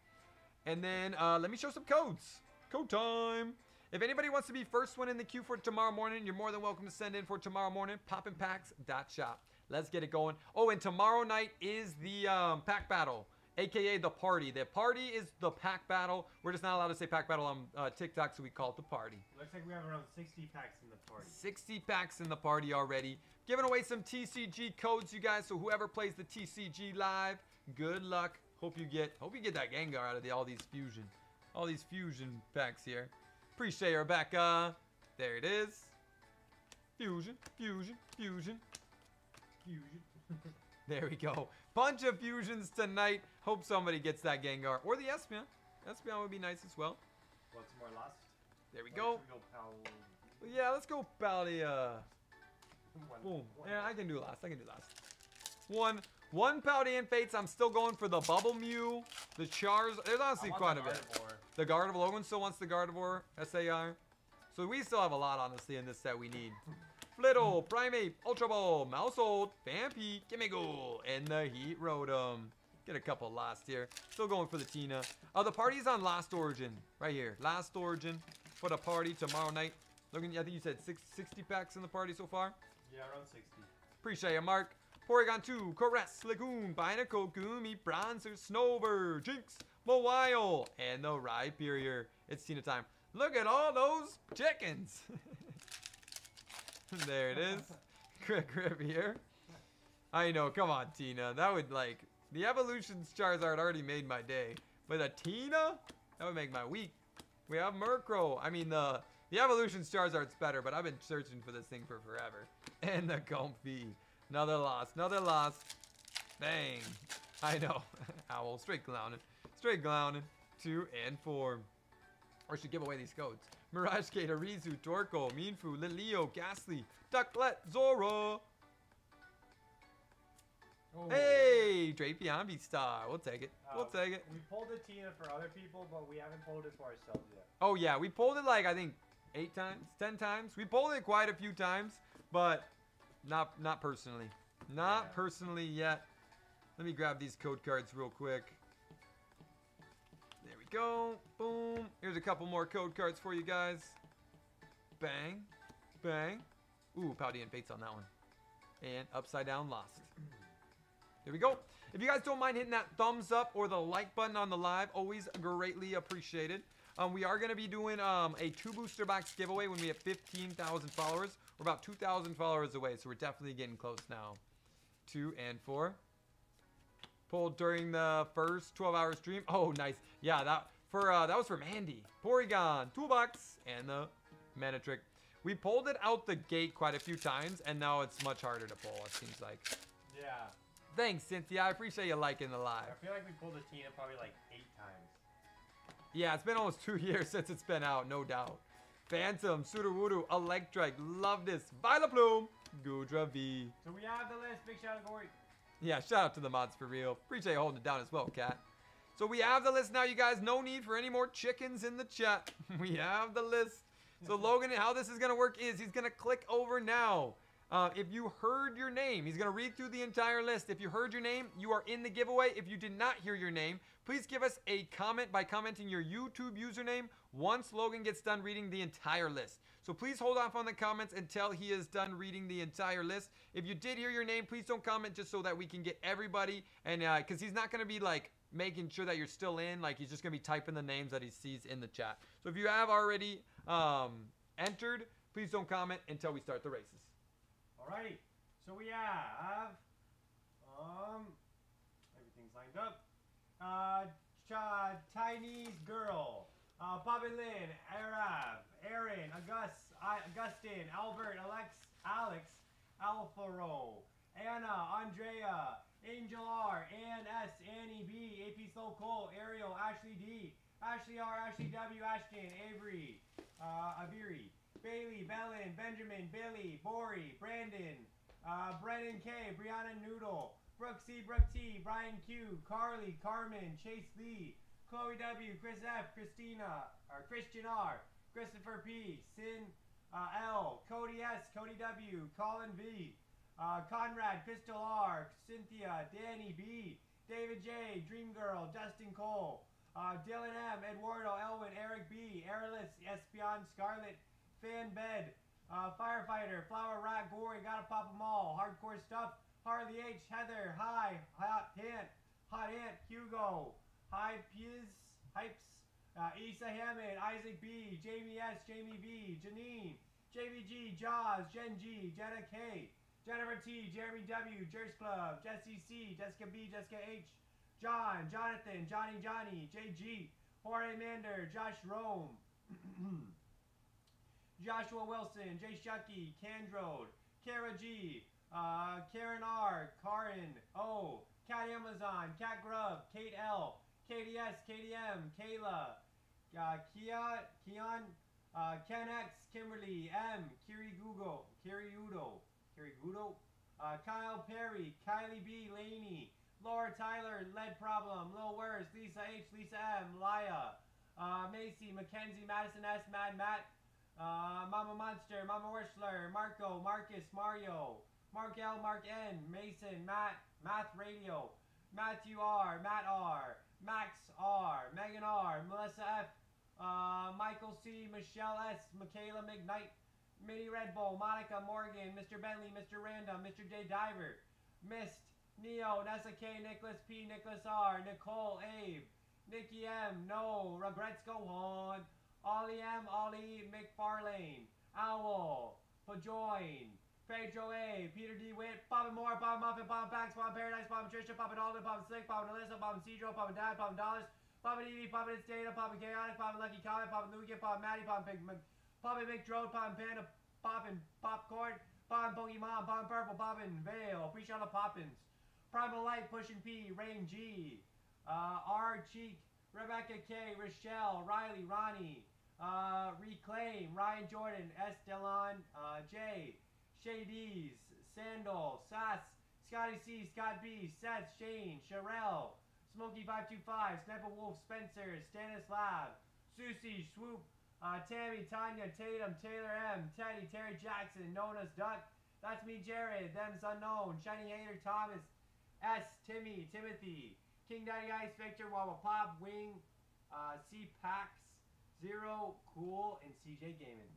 And then uh, let me show some codes. Code time. If anybody wants to be first one in the queue for tomorrow morning, you're more than welcome to send in for tomorrow morning. Poppinpacks.shop. Let's get it going. Oh, and tomorrow night is the um, pack battle, aka the party. The party is the pack battle. We're just not allowed to say pack battle on uh, TikTok, so we call it the party. Looks like we have around 60 packs in the party. 60 packs in the party already. Giving away some TCG codes, you guys. So whoever plays the TCG live, good luck. Hope you get hope you get that Gengar out of the, all these fusion, all these fusion packs here. Appreciate you, Rebecca. There it is. Fusion, fusion, fusion. Fusion. *laughs* There we go. Bunch of fusions tonight. Hope somebody gets that Gengar or the Espeon. Espeon would be nice as well. Some more lust? There we Or go. we go Yeah, let's go Paldea. one- Boom. one- Yeah, I can do last. I can do last. One, one Paldean Fates. I'm still going for the Bubble Mew, the Chars. There's honestly quite a bit. Gardevoir. The Gardevoir. Logan still wants the Gardevoir SAR. So we still have a lot, honestly, in this set we need. *laughs* Flittle, Primate, Ultra Ball, Maushold, Vampy, Gimmighoul, and the Heat Rotom. Get a couple lost here. Still going for the Tina. Uh, the party's on Last Origin. Right here. Last Origin for the party tomorrow night. Looking, I think you said six, 60 packs in the party so far. Yeah, around 60. Appreciate you, Mark. Porygon 2, Caress, Lagoon, Binacle, Goomy, Bronzor, Snover, Jynx, Mawile, and the Rhyperior. It's Tina time. Look at all those chickens. *laughs* *laughs* there it is. Quick rip here. I know, come on, Tina. That would, like, the Evolutions Charizard already made my day. But a Tina? That would make my week. We have Murkrow. I mean, the the Evolutions Charizard's better, but I've been searching for this thing for forever. *laughs* And the Comfey. Another loss. Another loss. Bang. I know. *laughs* Owl. Straight clowning. Straight clowning. Two and four. Or should give away these codes. Mirage Gate, Arizu, Torko, Minfu, Lilio, Gastly, Ducklett, Zoro. Oh. Hey, Drapion Star. We'll take it. We'll Uh, take it. We pulled the Tina for other people, but we haven't pulled it for ourselves yet. Oh yeah, we pulled it like I think eight times, ten times. We pulled it quite a few times, but not not personally. Not Yeah. personally yet. Let me grab these code cards real quick. Go. Boom. Here's a couple more code cards for you guys. Bang. Bang. Ooh, Paldean Fates on that one. And upside down lost. There we go. If you guys don't mind hitting that thumbs up or the like button on the live, always greatly appreciated. Um, we are going to be doing um, a two booster box giveaway when we have 15,000 followers. We're about 2,000 followers away, so we're definitely getting close now. Two and four. Pulled during the first 12-hour stream. Oh, nice. Yeah, that for uh, that was from Andy. Porygon, Toolbox, and the Mana Trick. We pulled it out the gate quite a few times, and now it's much harder to pull, it seems like. Yeah. Thanks, Cynthia. I appreciate you liking the live. I feel like we pulled the Tina probably like eight times. Yeah, it's been almost *laughs* two years since it's been out, no doubt. Phantom, Sudowoodo, Electrike, love this. Vileplume, Goodra V. So we have the list. Big shout out to Corey. Yeah, shout out to the mods for real. Appreciate you holding it down as well, Cat. So we have the list now, you guys. No need for any more chickens in the chat. *laughs* we have the list. So Logan, how this is gonna work is he's gonna click over now. Uh, if you heard your name, he's gonna read through the entire list. If you heard your name, you are in the giveaway. If you did not hear your name, please give us a comment by commenting your YouTube username once Logan gets done reading the entire list. So please hold off on the comments until he is done reading the entire list. If you did hear your name, please don't comment just so that we can get everybody. And because he's not gonna be like making sure that you're still in, like he's just gonna be typing the names that he sees in the chat. So if you have already um, entered, please don't comment until we start the races. Alrighty. So we have um everything's lined up. Uh Ch- Chinese girl. Uh Bobby Lynn, Arab, Aaron, August, I, Augustin, Albert, Alex, Alex, Alfaro, Anna, Andrea, Angel R, Ann S, Annie B, AP Slow Cole, Ariel, Ashley D, Ashley R, Ashley W, Ashton, Avery, uh, Aviri, Bailey, Bellin, Benjamin, Billy, Bori, Brandon, uh, Brennan K, Brianna Noodle, Brooke C, Brooke T, Brian Q, Carly, Carmen, Chase Lee, Chloe W, Chris F, Christina, or Christian R, Christopher P, Sin uh, L, Cody S, Cody W, Colin V, uh, Conrad, Pistol R, Cynthia, Danny B, David J, Dream Girl, Justin Cole, uh, Dylan M, Eduardo, Elwin, Eric B, Airless, Espion, Scarlet, Fan Bed, uh, Firefighter, Flower Rat, Gory, Gotta Pop 'em All, Hardcore Stuff, Harley H, Heather, Hi, Hot Ant, Hot Ant, Hugo, Hi Piz, Hypes, uh, Issa Hammond, Isaac B, Jamie S, Jamie V, Janine, Jamie G, Jaws, Jen G, Jenna K, Jennifer T, Jeremy W, Jerks Club, Jesse C, Jessica B, Jessica H, John, Jonathan, Johnny Johnny, JG, Jorge Mander, Josh Rome, *clears throat* Joshua Wilson, Jay Shucky, Candrode, Kara G, uh, Karen R, Karin O, Cat Amazon, Cat Grub, Kate L, KDS, KDM, Kayla, uh, Kia, Keon, uh, Ken X, Kimberly, M, Kiri Google, Kiri Udo, Kiri Gudo, uh, Kyle Perry, Kylie B, Laney, Laura Tyler, Lead Problem, Lil Wurs, Lisa H, Lisa M, Laya, uh, Macy, Mackenzie, Madison S, Mad Matt, uh, Mama Monster, Mama Wishler, Marco, Marcus, Mario, Mark L, Mark N, Mason, Matt, Math Radio, Matthew R, Matt R, Max R, Megan R, Melissa F, uh, Michael C, Michelle S, Michaela McKnight, Mini Red Bull, Monica Morgan, Mr. Bentley, Mr. Random, Mr. J Diver, Mist, Neo, Nessa K, Nicholas P, Nicholas R, Nicole Abe, Nikki M, No, Regrets Go On, Ollie M, Ollie McFarlane, Owl, Pajoin, Pedro A, Peter D. Witt, Bob and Moore, Bob Muffin, Bob Pax, Bob Paradise, Bob Trisha, Bob and Alden, Bob Slick, Bob and Alyssa, Bob and Cedro, Bob and Dad, Bob and Dollars, Bob and Evie, Bob and It's Bob and Chaotic, Bob and Lucky Comet, Bob and Lugia, Bob and Maddie, Bob and Big Bob and McDrode, Bob and Panda, Bob and Popcorn, Bob and Pokemon, Bob and Purple, Bob and Vale, Appreciate all the Poppins, Primal Light, Pushing P, Rain G, uh, R Cheek, Rebecca K, Rochelle, Riley, Ronnie, uh, Reclaim, Ryan Jordan, S. Delon, uh, J, Shades, Sandal, Sass, Scotty C, Scott B, Seth, Shane, Sherelle, Smokey525, Sniper Wolf, Spencer, Stanislav, Susie, Swoop, uh, Tammy, Tanya, Tatum, Taylor M, Teddy, Terry Jackson, known as Duck, that's me, Jared, Them's Unknown, Shiny Hater, Thomas, S, Timmy, Timothy, King Daddy Ice, Victor, Wawa Pop, Wing, uh, C Pax, Zero, Cool, and CJ Gaming.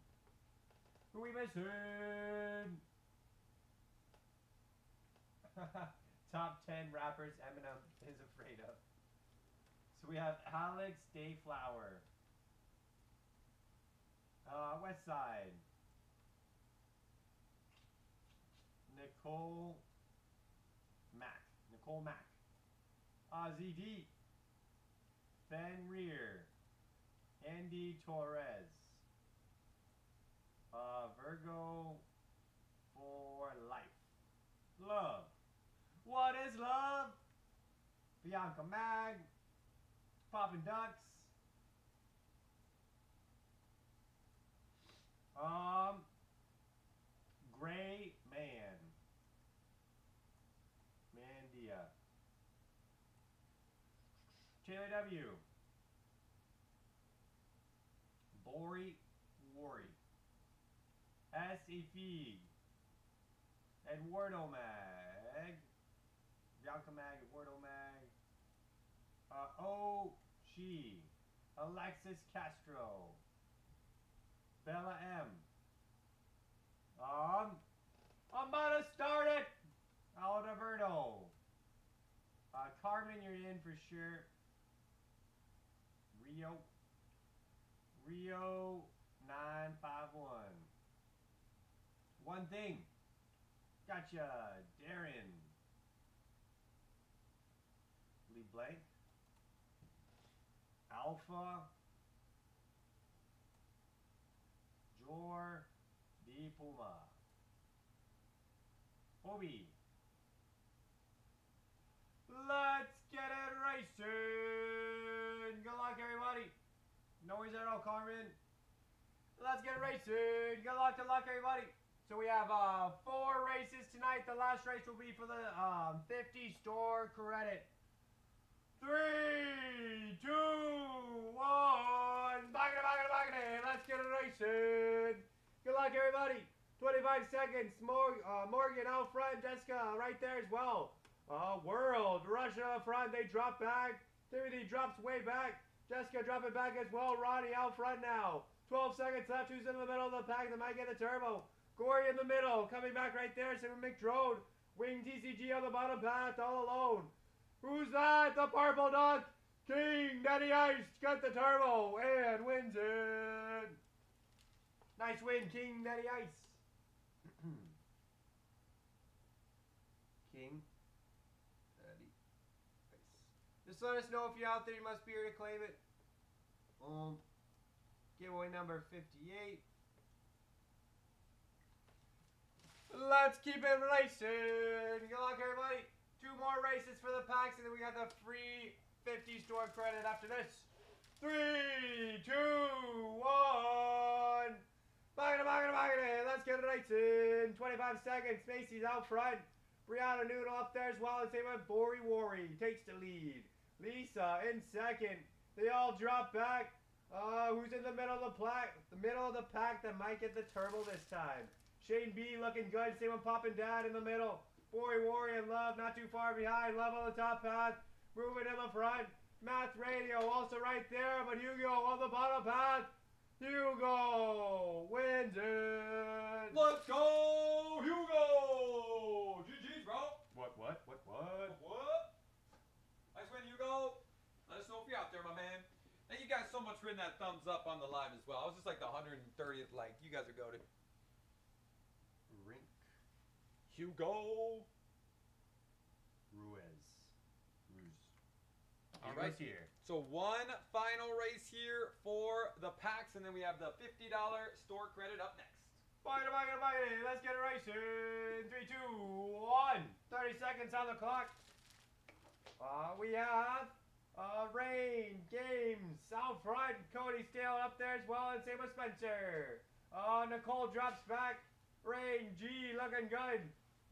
Who we missing? Top 10 rappers Eminem is afraid of. So we have Alex Dayflower. Uh, West Side. Nicole Mack. Nicole Mack. Ozzy D. Fenrir. Andy Torres. Uh, Virgo for life. Love. What is love? Bianca Mag. Poppin' Ducks. Um, Gray Man. Mandia. Taylor W. Bori Worry. S.E.F. Eduardo Mag. Bianca Mag, Eduardo Mag. Uh, O. G. Alexis Castro. Bella M. Um, I'm about to start it. Alberto. Uh, Carmen, you're in for sure. Rio. Rio 951. One thing. Gotcha. Darren. Lee Blake. Alpha. Jor D. Puma. Obi. Let's get it racing. Good luck, everybody. No worries at all, Carmen. Let's get it racing. Good luck, good luck, everybody. So we have uh, four races tonight. The last race will be for the um, 50 store credit. Three, two, one. Baggity, baggity, baggity. Let's get it racing. Good luck, everybody. 25 seconds. Mor- uh, Morgan out front. Jessica right there as well. Uh, World, Russia front. They drop back. Timothy drops way back. Jessica dropping back as well. Ronnie out front now. 12 seconds left. Who's in the middle of the pack that might get the turbo? Gory in the middle. Coming back right there. Simon McDrode. Wing TCG on the bottom path all alone. Who's that? The purple duck. King Daddy Ice got the turbo and wins it. Nice win, King Daddy Ice. *clears throat* King Daddy Ice. Just let us know if you're out there. You must be here to claim it. Um, giveaway number 58. Let's keep it racing. Good luck, everybody. Two more races for the packs, and then we got the free 50 store credit after this. Three, two, one. Bagada, bagada, bagada. Let's get it racing. 25 seconds. Macy's out front. Brianna Noodle up there as well. And same with Bori Worry takes the lead. Lisa in second. They all drop back. Uh, who's in the middle of the pack? The middle of the pack that might get the turbo this time. Shane B looking good. Same with Pop and Dad in the middle. Boy, Warrior, Love not too far behind. Love on the top path. Moving in the front. Math Radio also right there, but Hugo on the bottom path. Hugo wins it. Let's go, Hugo! GG's, bro. What, what, what, what? What? Nice win, Hugo. Let us know if you're out there, my man. Thank you guys so much for hitting that thumbs up on the live as well. I was just like the 130th like. You guys are goaded. Hugo. Ruiz. Ruz. All right. here. So one final race here for the packs, and then we have the $50 store credit up next. Let's get it racing. Three, two, one. 30 seconds on the clock. Uh, we have uh, Rain, Games, out front. Cody Steele up there as well, and same with Spencer. Uh, Nicole drops back. Rain, G, looking good.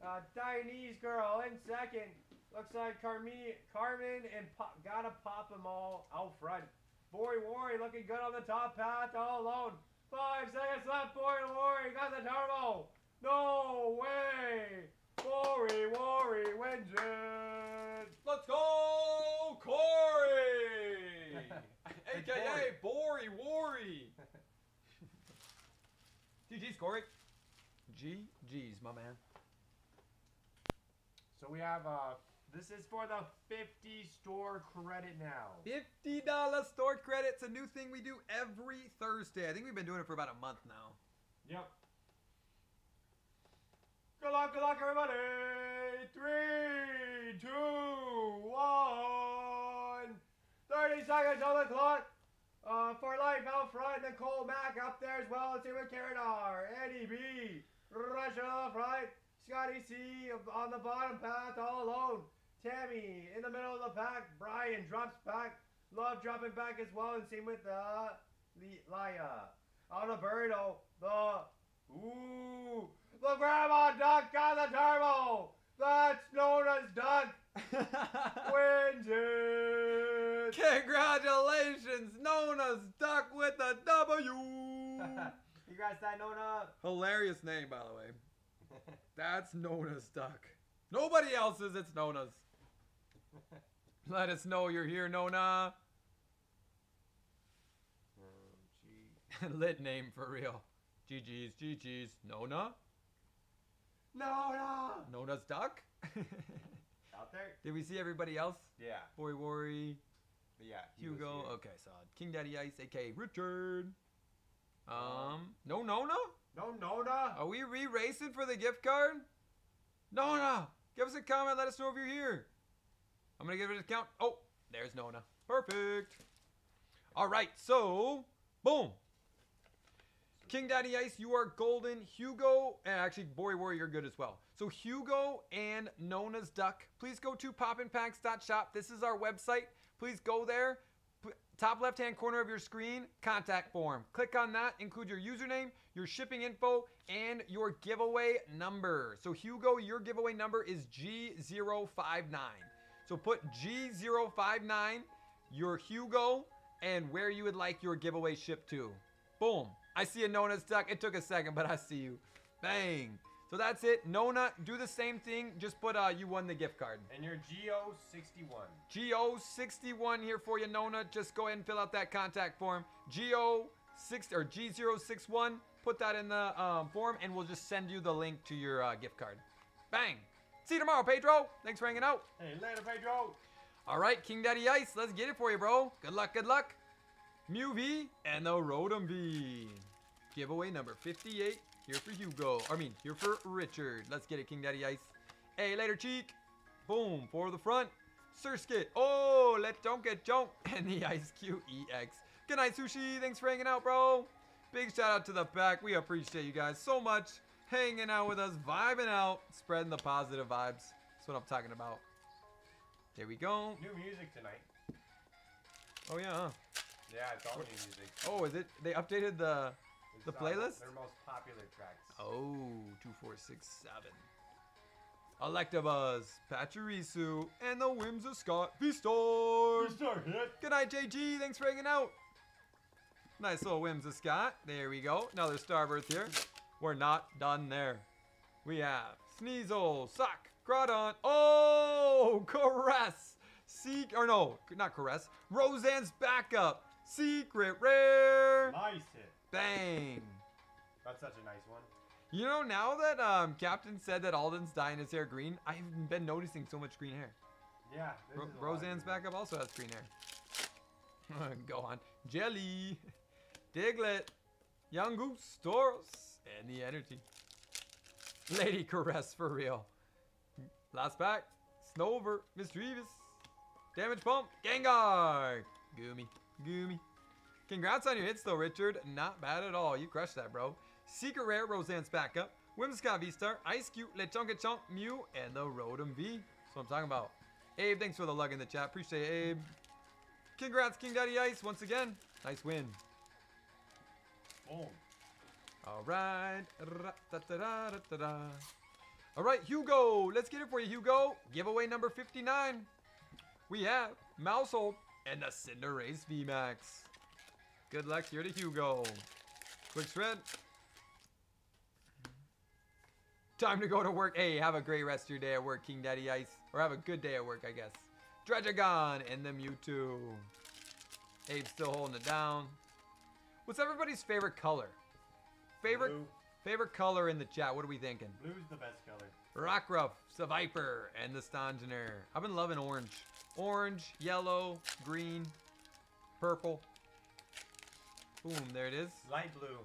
Uh, Chinese girl in second. Looks like Carmi, Carmen and pop, gotta pop them all out front. Boy Warry looking good on the top path all alone. Five seconds left. Boy Warry got the turbo. No way. Bory Warry wins it. Let's go, Corey! AKA Bory Worry. GG's, Corey. GG's, my man. So we have uh this is for the 50 store credit now. $50 store credit. It's a new thing we do every Thursday. I think we've been doing it for about a month now. Yep. Good luck, good luck, everybody. Three, two, one. 30 seconds on the clock. Uh, for life out front, Nicole Mack up there as well. Let's see what Karen R. Eddie B. Russia the front. Scotty C. on the bottom path all alone. Tammy in the middle of the pack. Brian drops back. Love dropping back as well. And same with uh, Laya. On the Birdo. The Ooh, the grandma duck got the turbo. That's known as duck *laughs* wins it. Congratulations, Nona's Duck with a W. *laughs* you guys that Nona? Hilarious name, by the way. That's Nona's Duck. Nobody else's, it's Nona's. *laughs* Let us know you're here, Nona. *laughs* Lit name for real. GG's, GG's. Nona? Nona. Nona's Duck? *laughs* Out there? Did we see everybody else? Yeah. Boy Worry, Yeah. Hugo. Okay, so King Daddy Ice, aka Richard. Um, no Nona? No Nona. Are we re-racing for the gift card? Nona, give us a comment. Let us know if you're here. I'm gonna give it a count. Oh, there's Nona. Perfect. All right, so boom. King Daddy Ice, you are golden. Hugo, actually, Boy Warrior, you're good as well. So Hugo and Nona's Duck, please go to poppinpacks.shop. This is our website. Please go there. Top left-hand corner of your screen, contact form. Click on that. Include your username, your shipping info, and your giveaway number. So Hugo, your giveaway number is G059. So put G059, your Hugo, and where you would like your giveaway shipped to. Boom. I see a Nona stuck. It took a second, but I see you. Bang. So that's it. Nona, do the same thing. Just put uh you won the gift card. And your Geo 61. GO61 here for you, Nona. Just go ahead and fill out that contact form. GO6 or G061. Put that in the um, form, and we'll just send you the link to your uh, gift card. Bang. See you tomorrow, Pedro. Thanks for hanging out. Hey, later, Pedro. All right, King Daddy Ice, let's get it for you, bro. Good luck, good luck. Mew V and the Rotom V. Giveaway number 58 here for Hugo. I mean, here for Richard. Let's get it, King Daddy Ice. Hey, later, Cheek. Boom, for the front. Surskit. Oh, let don't get junk. *laughs* And the Ice Cube EX. Good night, Sushi. Thanks for hanging out, bro. Big shout out to the back. We appreciate you guys so much. Hanging out with us, vibing out, spreading the positive vibes. That's what I'm talking about. There we go. New music tonight. Oh yeah. huh? Yeah, it's all new music. Oh, is it? They updated the. The playlist? Their most popular tracks. Oh, two, four, six, seven. Electabuzz, Pachirisu, and the Whimsicott V-Stars. start hit. Good night, JG. Thanks for hanging out. Nice little Whimsicott. There we go. Another Starbirth here. We're not done there. We have Sneasel, Sock, Groudon. Oh, caress. Seek, or no, not caress. Roseanne's backup. Secret rare. Nice hit. Bang. That's such a nice one. You know, now that um, Captain said that Alden's dyeing his hair green, I've been noticing so much green hair. Yeah. Ro- this is a lot of Roseanne's backup also has green hair. *laughs* Go on. Jelly, *laughs* Diglett, Yungoos, Tauros, and the energy. Lady Caress for real. Last pack, Snover, Mischievous, Damage Pump, Gengar, Goomy, Goomy. Congrats on your hits though, Richard. Not bad at all. You crushed that, bro. Secret Rare, Roseanne's backup, Whimsicott V-Star, Ice Cube, Lechonka Chomp, Mew, and the Rotom V. That's what I'm talking about. Abe, thanks for the lug in the chat. Appreciate it, Abe. Congrats, King Daddy Ice, once again. Nice win. Boom. All right. Ra-ta-ta-ra-ra-ta-ra. All right, Hugo. Let's get it for you, Hugo. Giveaway number 59. We have Maushold and the Cinderace VMAX. Good luck here to Hugo. Quick shred. Time to go to work. Hey, have a great rest of your day at work, King Daddy Ice. Or have a good day at work, I guess. Dredragon and the Mewtwo. Abe's still holding it down. What's everybody's favorite color? Favorite Blue. favorite color in the chat. What are we thinking? Blue's the best color. Rockruff, Seviper, and the Stonjourner. I've been loving orange. Orange, yellow, green, purple. Boom, there it is. Light blue.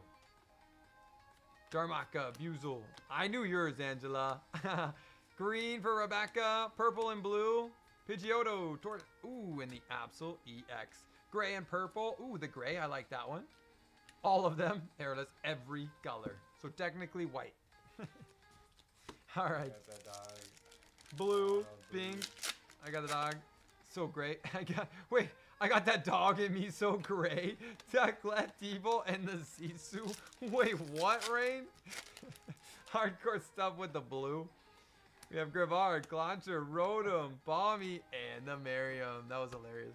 Darmaka, Buizel. I knew yours, Angela. *laughs* green for Rebecca, purple and blue. Pidgeotto, Tor- Ooh, and the Absol EX. Gray and purple. Ooh, the gray, I like that one. All of them, airless, every color. So technically white. *laughs* All right. Blue, blue. pink. I got the dog. So great. *laughs* I got wait. I got that dog in me. So great. *laughs* Teklet, Evil, and the Sisu. Wait, what? Rain? *laughs* Hardcore stuff with the blue. We have Grivard, Clauncher, Rotom, Balmy, and the Miriam. That was hilarious.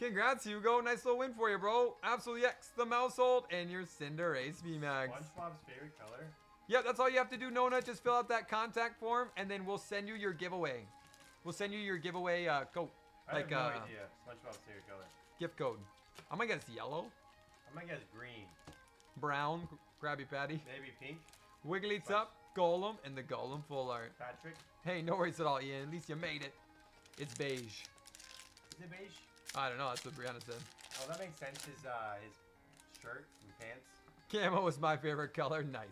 Congrats, Hugo. Nice little win for you, bro. Absolutely X, the Maushold, and your Cinderace VMAX. SpongeBob's favorite color. Yeah, that's all you have to do, Nona. Just fill out that contact form, and then we'll send you your giveaway. We'll send you your giveaway uh, code, I like have no uh, idea. SpongeBob's favorite color. gift code. I'm gonna guess yellow, I'm gonna guess green. brown, Krabby Patty, Maybe pink. Wigglytuff, Sponge. Golem, and the Golem full art. Patrick. Hey, no worries at all, Ian. At least you made it. It's beige. Is it beige? I don't know. That's what Brianna said. Oh, that makes sense. His uh, his shirt and pants. Camo is my favorite color. Nice.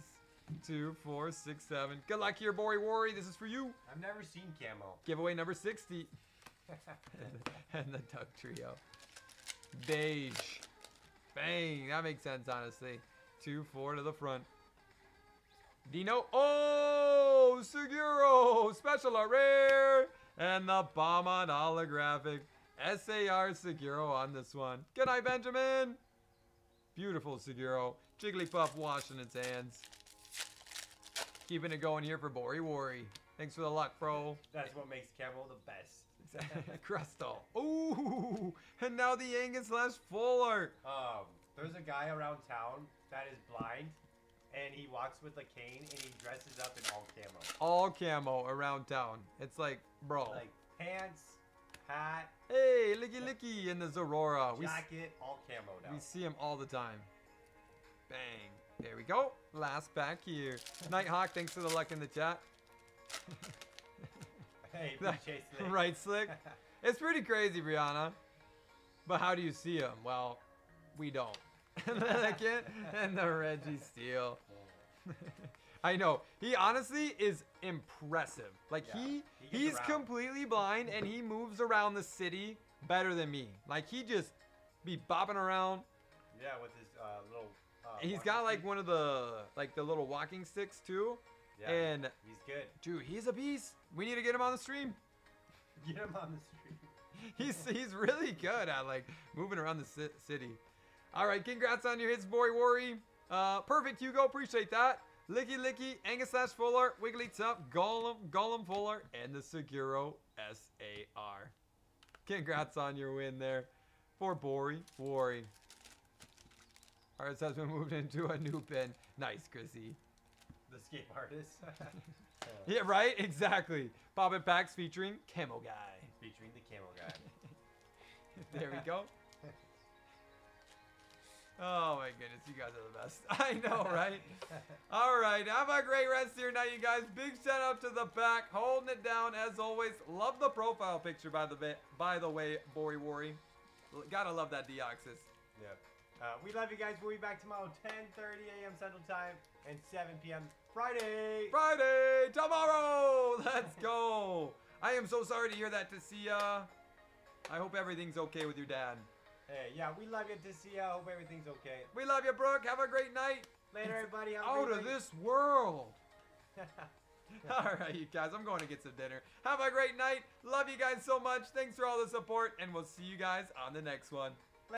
Two, four, six, seven. Good luck here, Bori Wari. This is for you. I've never seen camo. Giveaway number 60. *laughs* and the Duck Trio. Beige. Bang. That makes sense, honestly. Two, four to the front. Dino. Oh, Seguro. Special art rare. And the bomb on holographic. SAR Seguro on this one. Good night, Benjamin. Beautiful Seguro. Jigglypuff washing its hands. Keeping it going here for Bori Wori. Thanks for the luck, bro. That's what makes Camel the best. *laughs* Crystal. Ooh, and now the Angus slash full art. um, there's a guy around town that is blind, and he walks with a cane, and he dresses up in all camo, All camo around town. It's like, bro. like pants, hat, hey, Lickilicky in the Zorora. We, jacket, all camo now. we see him all the time. Bang. There we go. Last back here. *laughs* Nighthawk, thanks for the luck in the chat. *laughs* hey, *laughs* Slick. right, Slick? *laughs* It's pretty crazy, Brianna. But how do you see him? Well, we don't. *laughs* and then again, and the Registeel. I know. He honestly is impressive. Like Yeah, he he he's around. completely blind and he moves around the city better than me. Like he just be bopping around. Yeah, with his uh, little. Uh, He's got like one of the like the little walking sticks too. Yeah, and- he's good. Dude, he's a beast. We need to get him on the stream. *laughs* Get him on the stream. *laughs* He's he's really good at like moving around the ci- city. All right, congrats on your hits, boy Worry. Uh, perfect, Hugo. Appreciate that. Lickilicky, Angus slash Full Art, Wigglytuff, Golem, Golem Full Art, and the Seguro SAR. Congrats on your win there for Bori Worry. Ours has been moved into a new bin. Nice, Chrissy. The escape artist. *laughs* Yeah, right? Exactly. Bob and Packs featuring Camo Guy. Featuring the camo guy. *laughs* there we go. Oh my goodness, you guys are the best. *laughs* I know, right? All right, have a great rest of your night, you guys. Big shout out to the back, holding it down as always. Love the profile picture, by the way. By the way, Bori Wori. Gotta love that Deoxys. Yep. Uh, we love you guys. We'll be back tomorrow, 10:30 a.m. Central Time and 7 p.m. Friday. Friday, tomorrow. *laughs* Let's go. I am so sorry to hear that, Tessia. I hope everything's okay with your dad. Hey, yeah, we love you to see ya. Hope everything's okay. We love you, Brooke. Have a great night. Later, everybody. Have Out of this world. *laughs* *laughs* All right, you guys, I'm going to get some dinner. Have a great night. Love you guys so much. Thanks for all the support, and we'll see you guys on the next one.